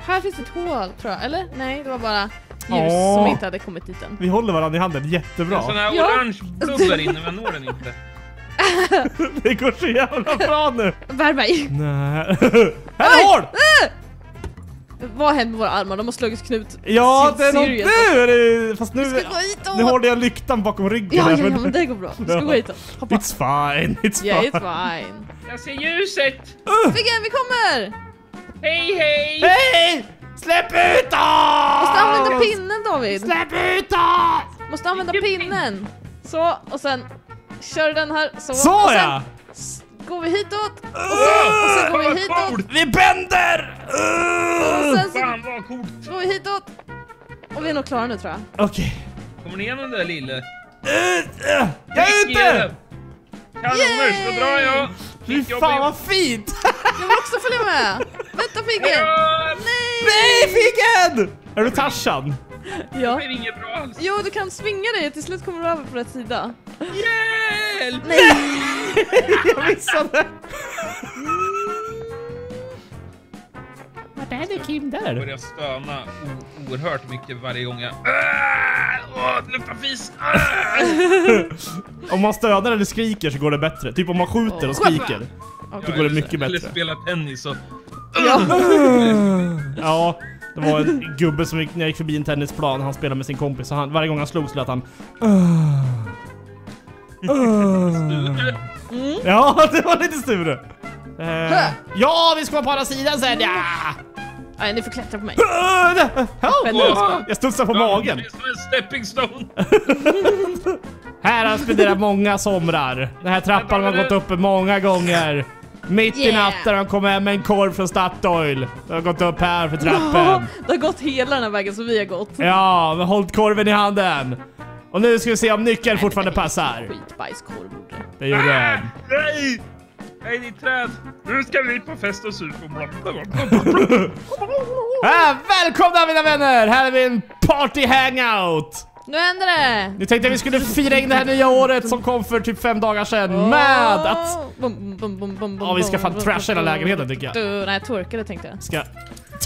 A: Här finns ett hål tror jag, eller? Nej, det var bara ljus
B: Åh.
A: som inte hade kommit dit än.
B: Vi håller varandra i handen
C: En sån
B: jättebra.
C: här
A: Ja.
C: orange blubb där inne, men jag når den inte. (laughs)
B: Det går så jävla bra nu.
A: Bär mig!
B: Nej. (laughs) Här är hål!
A: Vad har hänt med våra armar? De har slagits knut.
B: Ja, det är
A: Serious.
B: nu! är det- Fast nu, nu håller jag lyktan bakom ryggen.
A: Ja, ja, ja, men det går bra. Vi ska gå hitåt. Hoppa.
B: It's fine, it's
A: Yeah,
B: fine.
A: it's fine.
C: Jag ser ljuset!
A: Figgen, vi kommer!
C: Hej, hej!
B: Hej! Släpp ut oss!
A: Måste använda pinnen David!
B: Släpp ut oss!
A: Måste använda pinnen! Så, och sen kör den här. Så,
B: Så
A: och sen
B: ja!
A: går vi hitåt. Och sen, och sen går vi hitåt.
B: Vi bänder!
A: Och sen så
C: Fan vad coolt!
A: går vi hitåt. Och vi är nog klara nu tror jag.
B: Okej.
C: Kommer ni igenom det där lille?
B: Ut! äh, Jag är ute!
C: Kanoners, då drar jag!
B: Fy
C: jobb
B: fan vad fint! (laughs)
A: Jag vill också följa med! Vänta Figgen!
C: Ja,
A: Nej!
B: Nej Figgen! Är du Tarzan?
A: Ja.
C: Det är inget bra alls.
A: Jo, du kan svinga dig till slut kommer du över på rätt sida.
C: Hjälp!
A: Nej!
B: Jag missade! Vart är du Kim
C: Jag
B: där?
C: börjar stöna o- oerhört mycket varje gång jag... Ah! Åh, det luktar fis! Ah!
B: Om man stönar eller skriker så går det bättre. Typ om man skjuter och skriker. Då går det mycket
C: Eller
B: bättre.
C: spela tennis och...
A: Ja.
B: Ja, det var en gubbe som gick, när jag gick förbi en tennisplan, han spelade med sin kompis och han, varje gång han slog så lät han Ja, (laughs) det var lite Sture. Eh, ja, vi ska vara på andra sidan sen ja!
A: Nej, ni får klättra på mig.
B: Help! Jag studsar på magen.
C: Det är som en stepping stone! (laughs)
B: Här har jag spenderat många somrar. Den här trappan har man gått upp många gånger. Mitt i
A: Yeah.
B: natten har de kommit hem med en korv från Statoil. Jag har gått upp här för
A: Ja,
B: trappen. (laughs)
A: det har gått hela den här vägen som vi har gått.
B: Ja, men hållit korven i handen. Och nu ska vi se om nyckeln fortfarande passar.
A: Skitbajskorv borde det.
B: Gjorde
C: Ah,
B: den.
C: nej! Nej, ditt träd! Nu ska vi på fest och supa. (laughs)
B: Ah, välkomna mina vänner! Här är vi en party hangout!
A: Nu händer det!
B: Nu tänkte jag vi skulle fira in det här nya året som kom för typ fem dagar sedan med att... Ja, vi ska fan trasha hela lägenheten, tycker jag.
A: Du, nej, torkade tänkte jag.
B: Ska...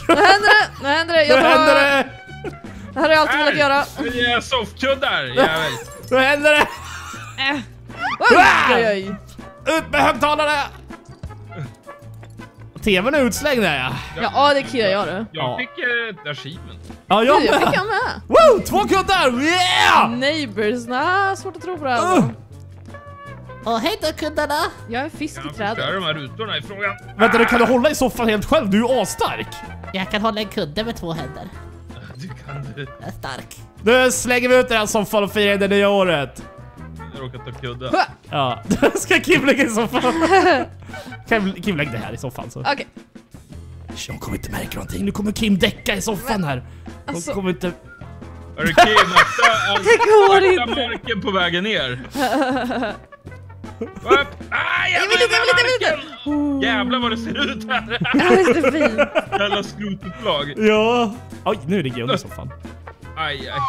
A: Nu händer det! Nu händer det!
B: Nu
A: Jag tar,
B: händer det! (laughs)
A: Det här har jag alltid velat göra.
C: Vi är soffkuddar, jävel! (laughs)
B: Nu händer det!
A: Äh. Oj, oj, oj.
B: Ut med högtalare! TVn är utslängd där ja.
A: Ja, det killar jag du.
C: Jag
B: Ja.
C: fick eh, ett achievement.
B: Ja, jag
A: jag fick jag med.
B: Woo! Två kuddar! Yeah!
A: Neighbors, nah, svårt att tro på det här.
B: Uh.
A: Åh, hej då kundarna! Jag är fisk
C: Kan
A: i trädet.
C: de här rutorna i frågan?
B: Vänta, du kan du hålla i soffan helt själv? Du är ju asstark!
F: Jag kan hålla en kudde med två händer.
C: Du kan du.
F: Jag är stark.
B: Nu slänger vi ut den här soffan och firar det nya året.
C: Jag råkar ta kudden.
B: Ja, (laughs) ska Kim lägga i soffan? Kim, Kim lägg det här i soffan så.
A: Okej,
B: Shh, Hon kommer inte märka någonting. Nu kommer Kim däcka i soffan här. Hon
A: Alltså-
B: kommer inte...
C: Hörru Kim, akta, (laughs)
A: Det går
C: akta
A: inte.
C: marken på vägen ner. (laughs) Upp! Ah,
A: jag
C: jävlar,
A: vill inte, jag vill inte, jag vill
C: marken!
A: inte!
C: Jävlar vad det ser ut här! (laughs)
A: Ja, det är fint.
C: Jävla skrotupplag.
B: Ja. Oj, nu ligger jag under soffan.
C: Aj, aj.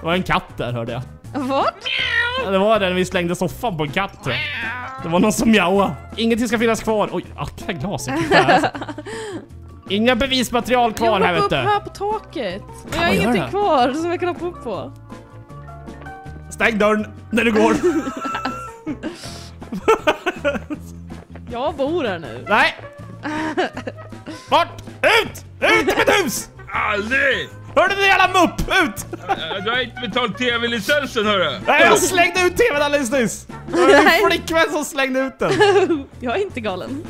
B: Det var en katt där hörde jag.
A: Vart?
B: Ja, Det var den vi slängde soffan på en katt jag. Det var någon som mjauade. Ingenting ska finnas kvar. Oj, akta glaset. (laughs) Inga bevismaterial kvar
A: jag
B: här vet
A: upp
B: du.
A: här på taket. Men jag har ingenting
B: det?
A: kvar som jag kan hoppa upp på.
B: Stäng dörren när du går. (laughs)
A: Jag bor här nu.
B: Nej! Bort! Ut! Ut ur mitt hus!
C: Aldrig!
B: Hörde du jävla mupp? Ut!
C: Du har inte betalt tv-licensen hörru!
B: Nej, jag slängde ut tvn alldeles nyss! Det var min flickvän som slängde ut den. (laughs)
A: Jag är inte galen.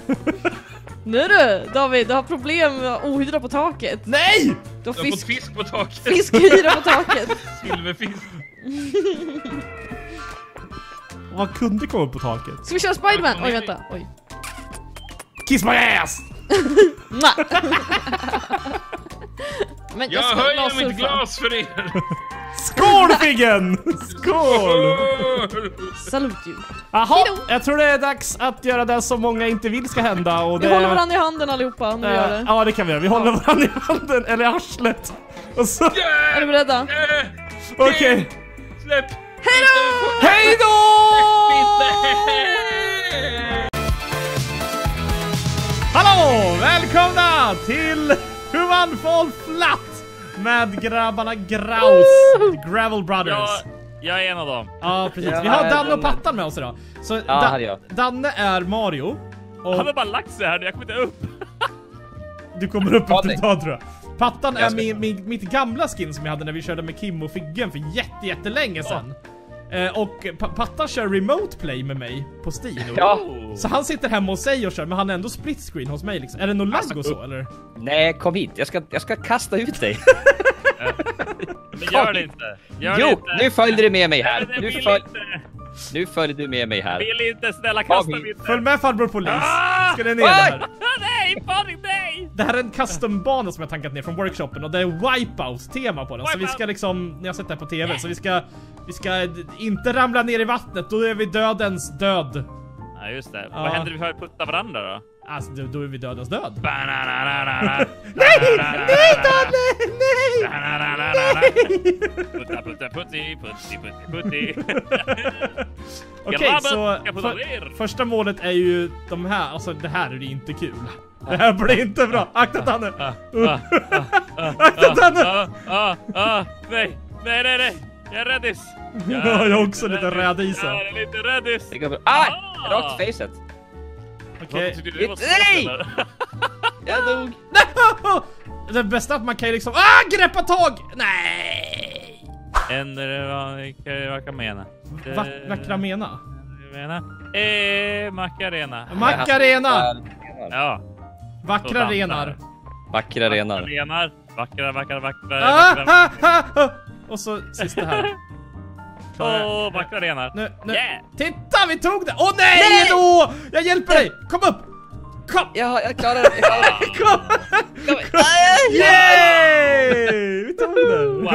A: Nu du, David, du har problem med ohyra på taket.
B: Nej!
A: Du har
C: Du har fått
A: fisk,
C: fisk på taket.
A: fiskhyra på taket. (laughs)
C: Silverfisk.
B: Vad kunde komma upp på taket?
A: Ska vi köra Spiderman? Oj, vänta. Oj.
B: Kiss my ass! (laughs)
A: Men
C: Jag
A: ska
C: höjer mitt glas för er!
B: Skål Figgen! Skål!
A: Salut you.
B: Jaha, jag tror det är dags att göra det som många inte vill ska hända och
A: Vi
B: det...
A: håller varandra i handen allihopa om vi gör
B: Eh,
A: det.
B: Ja det kan vi göra, vi håller varandra i handen, eller i arslet. Och så...
A: Är du beredda?
C: Eh,
B: Okej.
C: Släpp!
B: Hej då! Hallå! Välkomna till Humanfall Flat med grabbarna Graus, Gravel Brothers.
G: Ja, jag är en av dem.
B: Ja, precis. Vi har Danne och. Pattan med oss idag. Så
H: Ja,
B: Da-
H: jag.
B: Danne är Mario. Och
G: Han har bara lagt sig här, jag kommer inte upp.
B: Du kommer upp efter ett tag tror jag. Pattan är min, min, mitt gamla skin som jag hade när vi körde med Kim och Figgen för jätte, jättelänge sedan. Eh, och pa Pattan kör remote play med mig på Steam.
G: Ja.
B: Så han sitter hemma hos sig och kör, men han är ändå split screen hos mig liksom. Är det någon lagg
G: Alltså,
B: och så eller?
G: Nej, kom hit. Jag ska, jag ska kasta ut dig. (laughs)
H: Men gör det inte. Gör det
G: Jo,
H: inte.
G: nu följer du med mig
H: Nej,
G: här.
H: det
G: Nu,
H: vill
G: följ,
H: inte.
G: Nu följer du med mig här.
H: Vill inte. Snälla kasta mig inte.
B: Följ med farbror polis.
H: Ah!
B: Ska det ner här?
H: Ah, (laughs) nej, Patrik, nej!
B: Det här är en custom-bana som jag tankat ner från workshopen och det är wipeout-tema på den. Så vi ska
H: Wipeout.
B: liksom, ni har sett det här på TV, så vi ska, vi ska inte ramla ner i vattnet, då är vi dödens död.
H: Ja, just det.
B: Ja.
H: Vad händer om vi puttar varandra då?
B: Alltså då, då är vi dödens död.
H: Nej,
B: Nej! Danne! Nej!
H: Putta, putta, putti, putti, putti, putti. (laughs)
B: Okej, så för, första målet är ju de här, alltså det här är ju inte kul. Det här blir inte bra. Akta Danne! Akta Danne!
H: nej, nej, nej. Jag är räddis. (laughs)
B: Ja, jag är också lite rädis här.
H: Jag är lite räddis.
G: Det går bra. Ah!
H: Ah!
G: Rakt i facet.
B: Okej.
H: Svårt,
G: Nej! (laughs) Jag dog. (laughs)
B: Det bästa är att man kan ju liksom, ah greppa tag! Nej!
H: En eh, vad kan mena?
B: Va, vackra mena?
H: Mena? Eh, Macarena.
B: Macarena!
H: Ja.
B: Vackra
H: Så dansar.
B: renar.
G: Vackra renar.
H: Renar. Vackra, vackra, vackra.
B: Ah,
H: vackra.
B: Och så sista här.
H: Åh, vackra renar.
B: Nu, nu.
H: Yeah.
B: Titta, vi tog det! Åh nej,
G: Nej!
B: då! Jag hjälper dig! Kom upp! Kom!
G: Ja, jag klarar det. Jag klarar det. (laughs)
B: Kom!
G: Kom.
B: Yay! Vi tog det!
H: Wow.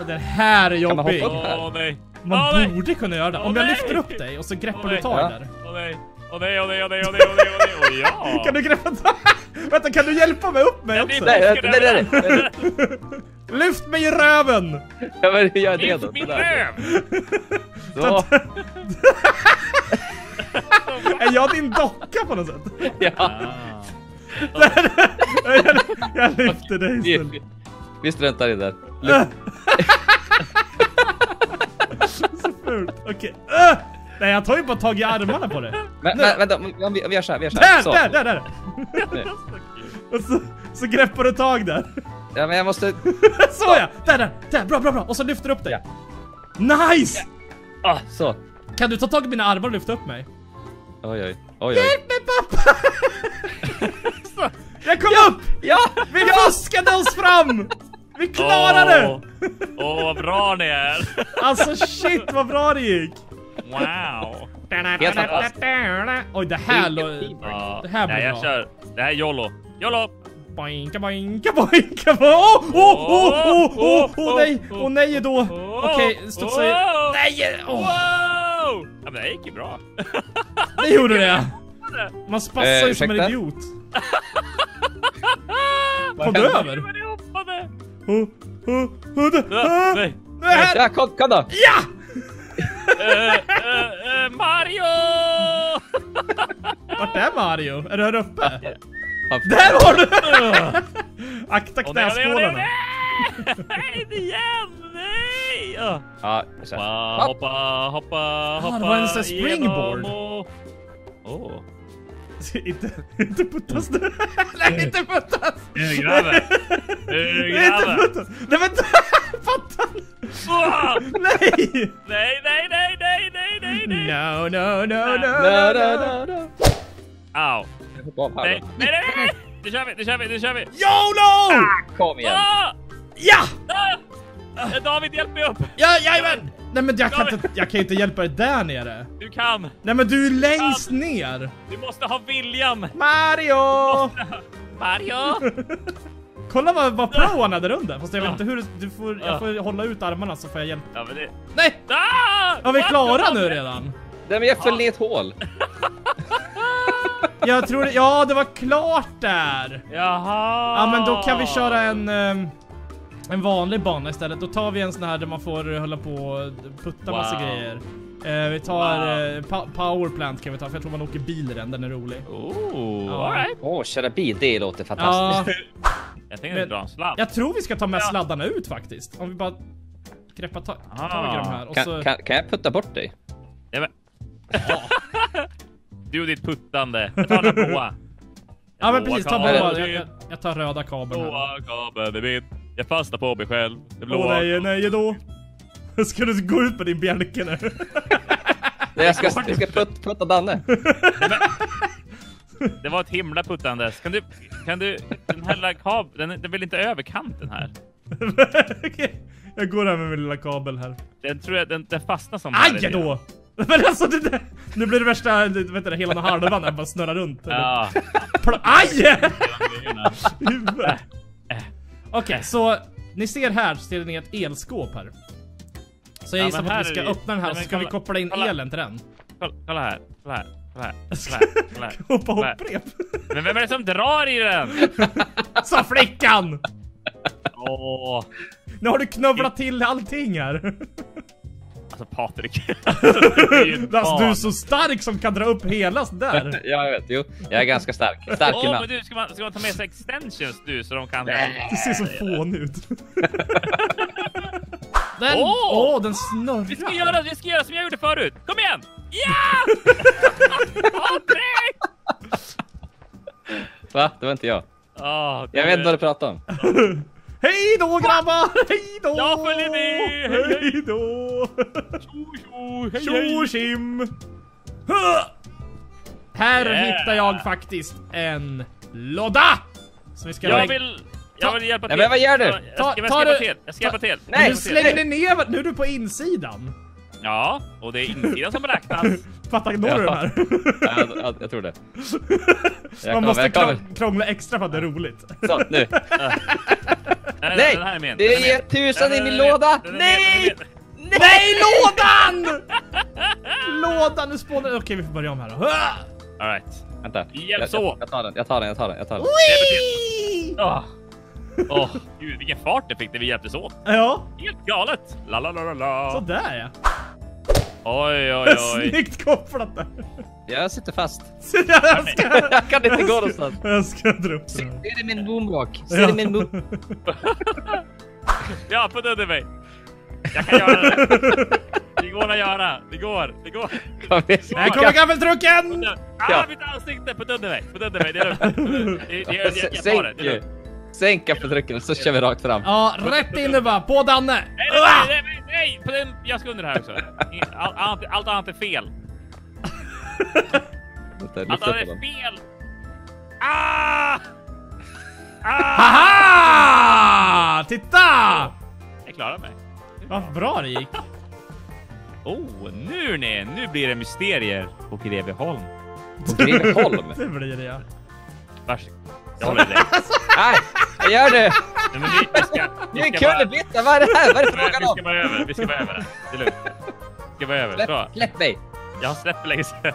B: Och Den här är
G: Kan man
B: jobbig.
G: hoppa upp?
B: Man
H: nej.
B: borde kunna göra det. Om jag lyfter upp dig och så greppar du tag där.
H: Åh nej. Åh nej, åh nej, åh nej, åh nej, åh nej, åh nej, åh ja.
B: Kan du greppa tag? Vänta, kan du hjälpa mig upp mig också?
G: nej, nej, nej. (laughs)
B: Lyft mig i röven!
G: Ja, men gör jag det
H: Lyft
G: då?
H: min
G: Sådär.
H: röv!
G: Så. (laughs)
B: Är jag din docka på något sätt?
G: Ja. (laughs)
B: Jag, jag lyfter dig
G: Vi,
B: istället.
G: vi, struntar i det där. (laughs)
B: Så fult. Okej. Öh! Nej, jag tar ju bara tag i armarna på det.
G: Men, men vänta, vi, vi gör så här, vi gör så
B: Där,
G: här. Så.
B: där, där, där! Så, så greppar du tag där.
G: Ja, men jag måste... (laughs)
B: Så ja! Där, där, där! Bra, bra, bra! Och så lyfter du upp dig.
G: Ja.
B: Nice!
G: Ah, så.
B: Kan du ta tag i mina armar och lyfta upp mig?
G: Oj, oj. Oj, oj.
B: Hjälp mig pappa! (laughs) jag kom upp!
G: Ja!
B: Vi fuskade oss fram! Vi klarade
H: Åh.
B: det!
H: Åh, vad bra ni är! (laughs)
B: Alltså shit vad bra det gick!
H: Wow!
B: Oj det här.
H: Ja.
B: Det här blir
H: Nej, jag
B: bra.
H: kör. Det här är YOLO. YOLO!
B: Boinka boinka boinka bo- Åh åh åh åh åh åh nej! Åh nej då! Okej, studsa i...
H: Wow!
B: Nej! Åh,
H: Wow! Ja, men det gick ju bra. (laughs)
B: det gjorde det! (laughs) Man spassar
G: Eh,
B: ju som en idiot. (laughs) Kom du över?
H: Vad ni hoppade!
B: Oh, oh, oh, ah,
H: Nej!
B: här-
G: Ja, kom, kom då!
B: Ja!
H: Eh, eh, eh, Mario!
B: Vart är Mario? Är du här uppe? Där var du! (laughs) Akta knäskålarna.
H: nej! Inte igen! Nej! Ja.
G: Här.
H: Hoppa, hoppa, hoppa, hoppa.
B: det var en sån springboard.
H: Åh. (laughs)
B: inte, inte puttas du. (laughs) Nej, inte puttas!
H: Högröven.
B: Inte
H: Högröven.
B: puttas! Nej men fattan! Nej!
H: Nej, nej, nej, nej, nej, nej, nej.
B: No, no, no, no,
G: Da, da,
B: no.
G: da, da.
H: Au.
G: Jag hoppar av här
H: Nej, nej, nej, nej. Nu kör vi, nu kör vi, nu kör vi.
B: YOLO!
G: Kom igen.
H: Ah!
B: Ja!
H: Ah! Eh, David, hjälp mig upp.
B: Ja, jajamän! Nej men jag kan, inte, jag kan inte hjälpa dig där nere.
H: Du kan.
B: Nej men du är längst ner!
H: Du måste ha viljan.
B: Mario!
H: Mario. (laughs)
B: Kolla vad, vad pro han hade under. Fast jag vet inte hur du får, jag får hålla ut armarna så får jag hjälp.
H: Ja, men det...
B: Nej!
H: Ah!
B: Har vi klara nu redan?
G: Nej, men jag föll ner ett hål. (laughs)
B: Jag tror det, ja det var klart där!
H: Jaha.
B: Ja men då kan vi köra en ehm, En vanlig bana istället. Då tar vi en sån här där man får hålla på och putta massa
H: Wow.
B: grejer. Eh, vi tar
H: Wow.
B: eh, pa- powerplant kan vi ta för jag tror man åker bil i den, den är rolig.
H: Oh,
B: Ja.
H: all right.
G: Åh, köra bil, det låter
B: Ja,
G: fantastiskt. (laughs)
H: Jag tänkte dra en sladd.
B: jag tror vi ska ta med
H: Ja.
B: sladdarna ut faktiskt. Om vi bara greppar ta
H: Ah.
B: tag i de här och
G: Kan,
B: så...
G: kan, kan jag putta bort dig?
H: Ja. (laughs) Du och ditt puttande. Jag tar den blåa. (laughs)
B: Ja men
H: Blåa
B: precis, ta
H: kabeln
B: blå.
H: är
B: Jag, jag tar röda kabeln här.
H: Blåa kabeln är min. Jag fastnar på mig själv. Det
B: Åh
H: blåa.
B: nej, nej då. (laughs) Ska du gå ut med din bjälke nu?
G: Nej, jag ska, jag ska put, putta Danne. (laughs)
H: Det var ett himla puttandes. Kan du, kan du, den här lilla kabeln, den, den vill inte över kanten här.
B: Okej, Jag går här med min lilla kabel här.
H: Den tror jag, den, den fastnar som här
B: Aj då! Men alltså det där, nu blir det värsta, vet du, hela den halvan där bara snurrar runt.
H: Ja.
B: Pl- Aj! Huvudet. Okej, så ni ser här, så ser ni ett elskåp här. Så jag
H: Ja,
B: gissar på att vi ska
H: det-
B: öppna den här och så ska vi koppla in
H: kolla.
B: elen till den.
H: Kolla, kolla här, kolla här, kolla här, (laughs) kolla här, kolla här.
B: Hoppa hopprep.
H: Men vem är det som drar i den? (laughs)
B: Sa flickan!
H: Åh,
B: Nu har du knövlat till allting här.
H: Alltså Patrik. (laughs)
B: Alltså du är så stark som kan dra upp hela sådär. (laughs)
G: Ja, jag vet. Jo, jag är ganska stark. Stark man.
H: men du, ska man, ska man ta med sig extensions du så de kan...
B: Du ser så fånig ut. (laughs) Den, åh,
H: Åh!
B: den
H: Vi ska
B: snurrar.
H: göra, vi ska göra som jag gjorde förut! Kom igen! Ja! Patrik!
G: Va? Det var inte jag.
H: Åh,
G: Jag vet inte vad du pratar om.
B: Hej då grabbar! Hej då!
H: Jag följer med! Hej, hej.
B: Hej då!
H: Tjo, hej,
B: Tjo
H: hej.
B: tjim! Huh! Här
H: Yeah.
B: hittar jag faktiskt en låda! Så vi ska
H: Jag vill... Jag vill hjälpa
G: Nej,
H: till.
G: men vad gör du?
H: Jag
B: Ta-
H: ska, jag
B: ta
H: ska till. Jag ska hjälpa till.
G: Nej,
B: Nu slänger ner, nu är du på insidan.
H: Ja, och det är insidan som räknas. (laughs)
B: Fattar du den här?
G: Ja, jag, jag, tror det. Jag
B: Man måste
G: kommer.
B: krång- krångla extra för att det är roligt.
G: Så, nu. (laughs)
H: Nej, är.
G: Det är tusen
H: Den
G: i
H: är
G: min låda!
H: Är.
G: Nej!
H: Är.
B: Nej, lådan! (laughs) lådan, nu spånar Okej, vi får börja om här då.
H: All right.
G: Vänta. Jag,
H: hjälps
G: jag, tar den, jag tar den, jag tar den, jag tar den.
H: Hjälp. Åh, (laughs) Åh, gud vilken fart det fick när vi hjälptes åt.
B: Ja,
H: Helt galet. La la la la la.
B: sådär ja.
H: Oj oj oj.
B: Snyggt kopplat där.
G: Jag sitter fast. (laughs)
B: jag, ska,
G: Jag kan inte gå någonstans.
B: jag ska dra upp.
G: Ser du min boomrock? Ser du min boom... (laughs)
H: Ja, putta under mig. Jag kan göra det. Det går att göra. Det går. Det går.
G: Kom igen.
B: Här kommer gaffeltrucken!
H: Ah,
G: Ja.
H: mitt ansikte! Putta under mig. Putta under mig. Det är lugnt. Det- det- Jag, jag, jag tar det. Det är lugnt.
G: Sänk kaffetrycken så kör vi rakt fram.
B: Ja, rätt inne bara. På Danne.
H: Nej, nej, nej, nej, nej, på den, jag ska under här också. Allt, allt, allt annat är fel.
G: Vänta,
H: Allt annat är fel. Ah! Ah!
B: Haha! Titta!
H: Jag klarar mig.
B: Vad bra det gick.
H: Oh, nu nej, nu blir det mysterier på Greveholm.
G: På Greveholm? (laughs)
B: Det blir det ja.
H: Varsågod. Jag håller dig.
G: Nej, vad gör du?
H: Nej, men vi, vi ska...
G: Du är
H: Vi
G: en
H: ska bara,
G: vad är det här? Vad är det
H: vi
G: frågan
H: ska
G: om?
H: bara över, vi ska bara över. Det är lugnt. Vi ska bara över.
G: Släpp, släpp mig!
H: Jag har släppt för länge sedan.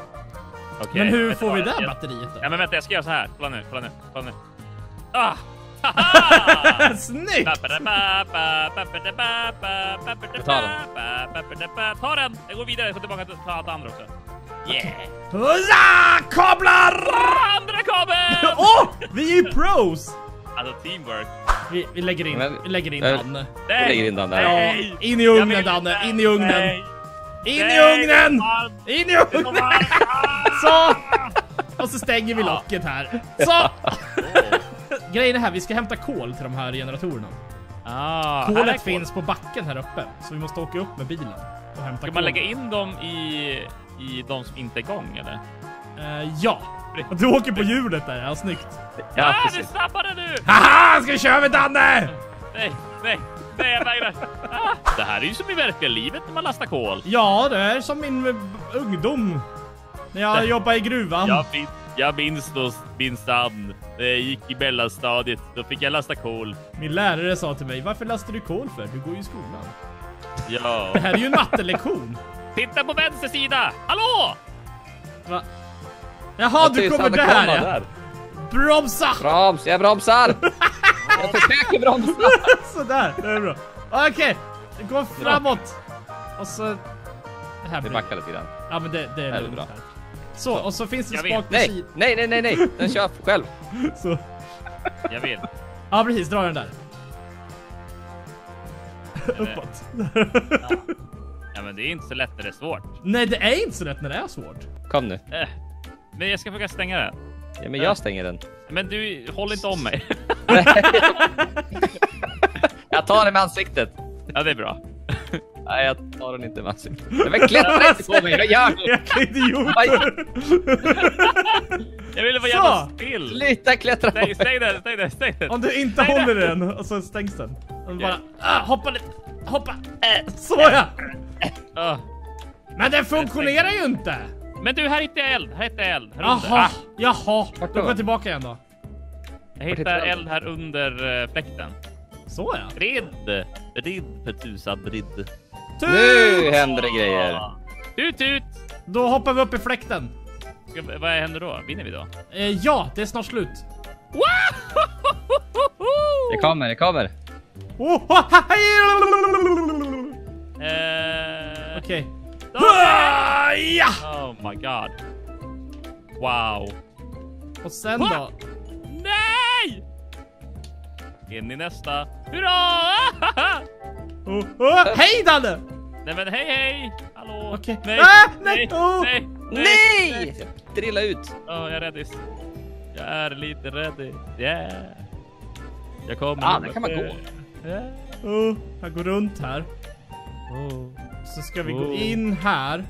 H: Okej,
B: Men hur får vi
H: jag-
B: det
H: jag-
B: batteriet
H: Ja
B: då?
H: men vänta, jag ska göra så här. Kolla nu, kolla nu, kolla nu. Ah! (laughs)
B: Snyggt!
H: Ta den! Jag går vidare, jag får tillbaka till ta allt andra också. Yeah!
B: Hussa! Kablar!
H: Andra kabeln! (laughs)
B: Åh! vi är ju pros!
H: Alltså teamwork.
B: Vi, vi lägger in, vi lägger in Danne.
G: Jag lägger in där.
H: Nej!
B: Ja, in i ugnen Danne, in i ugnen!
H: Nej.
B: In i
H: Nej,
B: ugnen! In i ugnen! (laughs) Så! Och så stänger vi locket här. Så! (laughs) Grejen är här, vi ska hämta kol till de här generatorerna.
H: Ah,
B: Kolet
H: kol.
B: finns på backen här uppe, så vi måste åka upp med bilen och hämta
H: Ska
B: kol.
H: man lägga in dem i, i de som inte är igång eller?
B: Eh, ja! Du åker på hjulet där, ja snyggt.
G: Ja,
H: ah, det
G: precis.
H: snabbare nu!
B: Haha! Ska vi köra med Danne?
H: Nej, nej, nej jag vägrar. Ah, det här är ju som i verkliga livet när man lastar kol.
B: Ja, det är som min eh, ungdom. När jag jobbade i gruvan.
H: Jag, min, jag minns då minsann när jag gick i mellanstadiet. Då fick jag lasta kol.
B: Min lärare sa till mig, varför lastar du kol för? Du går ju i skolan.
H: Ja.
B: Det här är ju en mattelektion.
H: Titta på vänster sida! Hallå!
B: Va? Jaha,
G: Vad
B: du kommer där
G: komma
B: ja.
G: där.
B: Bromsa!
G: Broms, jag bromsar! Jag försöker bromsa! (laughs)
B: Sådär, det är bra. Okej, det går framåt. Och så... Det här
G: Vi
B: blir...
G: backar lite grann.
B: Ja men det, det är
G: Här är bra.
B: Så, och så finns det spak på
G: Nej,
B: sidan.
G: nej, nej, nej, nej! Den kör själv. (laughs)
B: Så.
H: Jag vill.
B: Ja precis, dra den där. Uppåt.
H: Ja men det är inte så lätt när det är svårt.
B: Nej det är inte så lätt när det är svårt.
G: Kom nu.
H: Eh. Men jag ska försöka stänga det.
G: Ja, men jag stänger den.
H: Men du, håll inte om mig. (laughs)
G: Jag tar den med ansiktet.
H: Ja, det är bra.
G: Nej, jag tar den inte ansiktet. Men klättra inte på mig, vad gör du?
B: Jäkla idiot!
G: Aj,
H: Jag ville vara jävla still.
G: Sluta klättra på
H: Stäng,
G: mig.
H: stäng den, stäng den, stäng den.
B: Om du inte
H: Nej,
B: håller den och så stängs den. Och bara ah, hoppa lite, hoppa. Så ja!
H: Ah.
B: Men den funktionerar ju inte!
H: Men du, här hittade jag eld. Här hittade jag eld. Här under.
B: Jaha,
H: Ah,
B: jaha. Då går jag tillbaka igen då.
H: jag hittade eld här under uh, fläkten.
B: Så ja.
H: Bridd. Bridd för tusan, bridd.
G: Nu händer det grejer.
H: Tut tut!
B: Då hoppar vi upp i fläkten.
H: Ska, vad händer då? Vinner vi då?
B: Eh, ja, det är snart slut.
G: Det kommer, det kommer.
B: Oh!
H: Eh,
B: Okej.
H: Ah!
B: Ja!
H: Oh my god. Wow.
B: Och sen då?
H: Nej! In i nästa. Hurra! (laughs)
B: Oh, oh, hej Danne!
H: nej men hej hej! Hallå!
B: Okej.
H: Nej!
B: Ah, nej,
H: nej!
B: oh.
H: Nej!
G: Nej! Drilla ut.
H: Åh, jag är räddis. Jag är lite rädd. Yeah. Jag kommer.
G: Ah, där kan man gå.
H: Yeah.
B: Oh, jag går runt här.
H: Oh.
B: Så ska vi gå
H: Oh.
B: in här.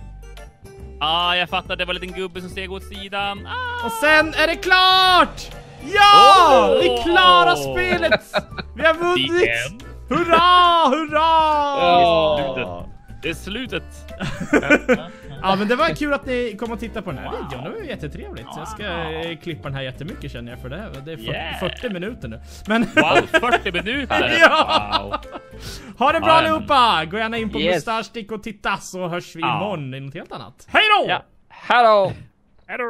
H: Ah, jag fattar. Det var en liten gubbe som steg åt sidan. Ah!
B: Och sen är det klart! Ja!
H: Oh!
B: Vi klarar spelet! (laughs) Vi har vunnit! Hurra! Hurra!
H: Slutet. Det är slutet.
B: Ja men det var kul att ni kom och tittade på den här videon. Det var jättetrevligt. Så jag ska klippa den här jättemycket känner jag för det. här. Det är 40,
H: Yeah.
B: 40 minuter nu. Men
H: Wow, 40 minuter. (laughs)
B: Ja.
H: Wow.
B: ha det bra
H: Ja,
B: allihopa! Gå gärna in på
G: Yes.
B: Mustaschstick och titta så hörs vi
H: Ja.
B: imorgon i något helt annat. Hej då!
G: Ja. Hallå!
H: Hejdå.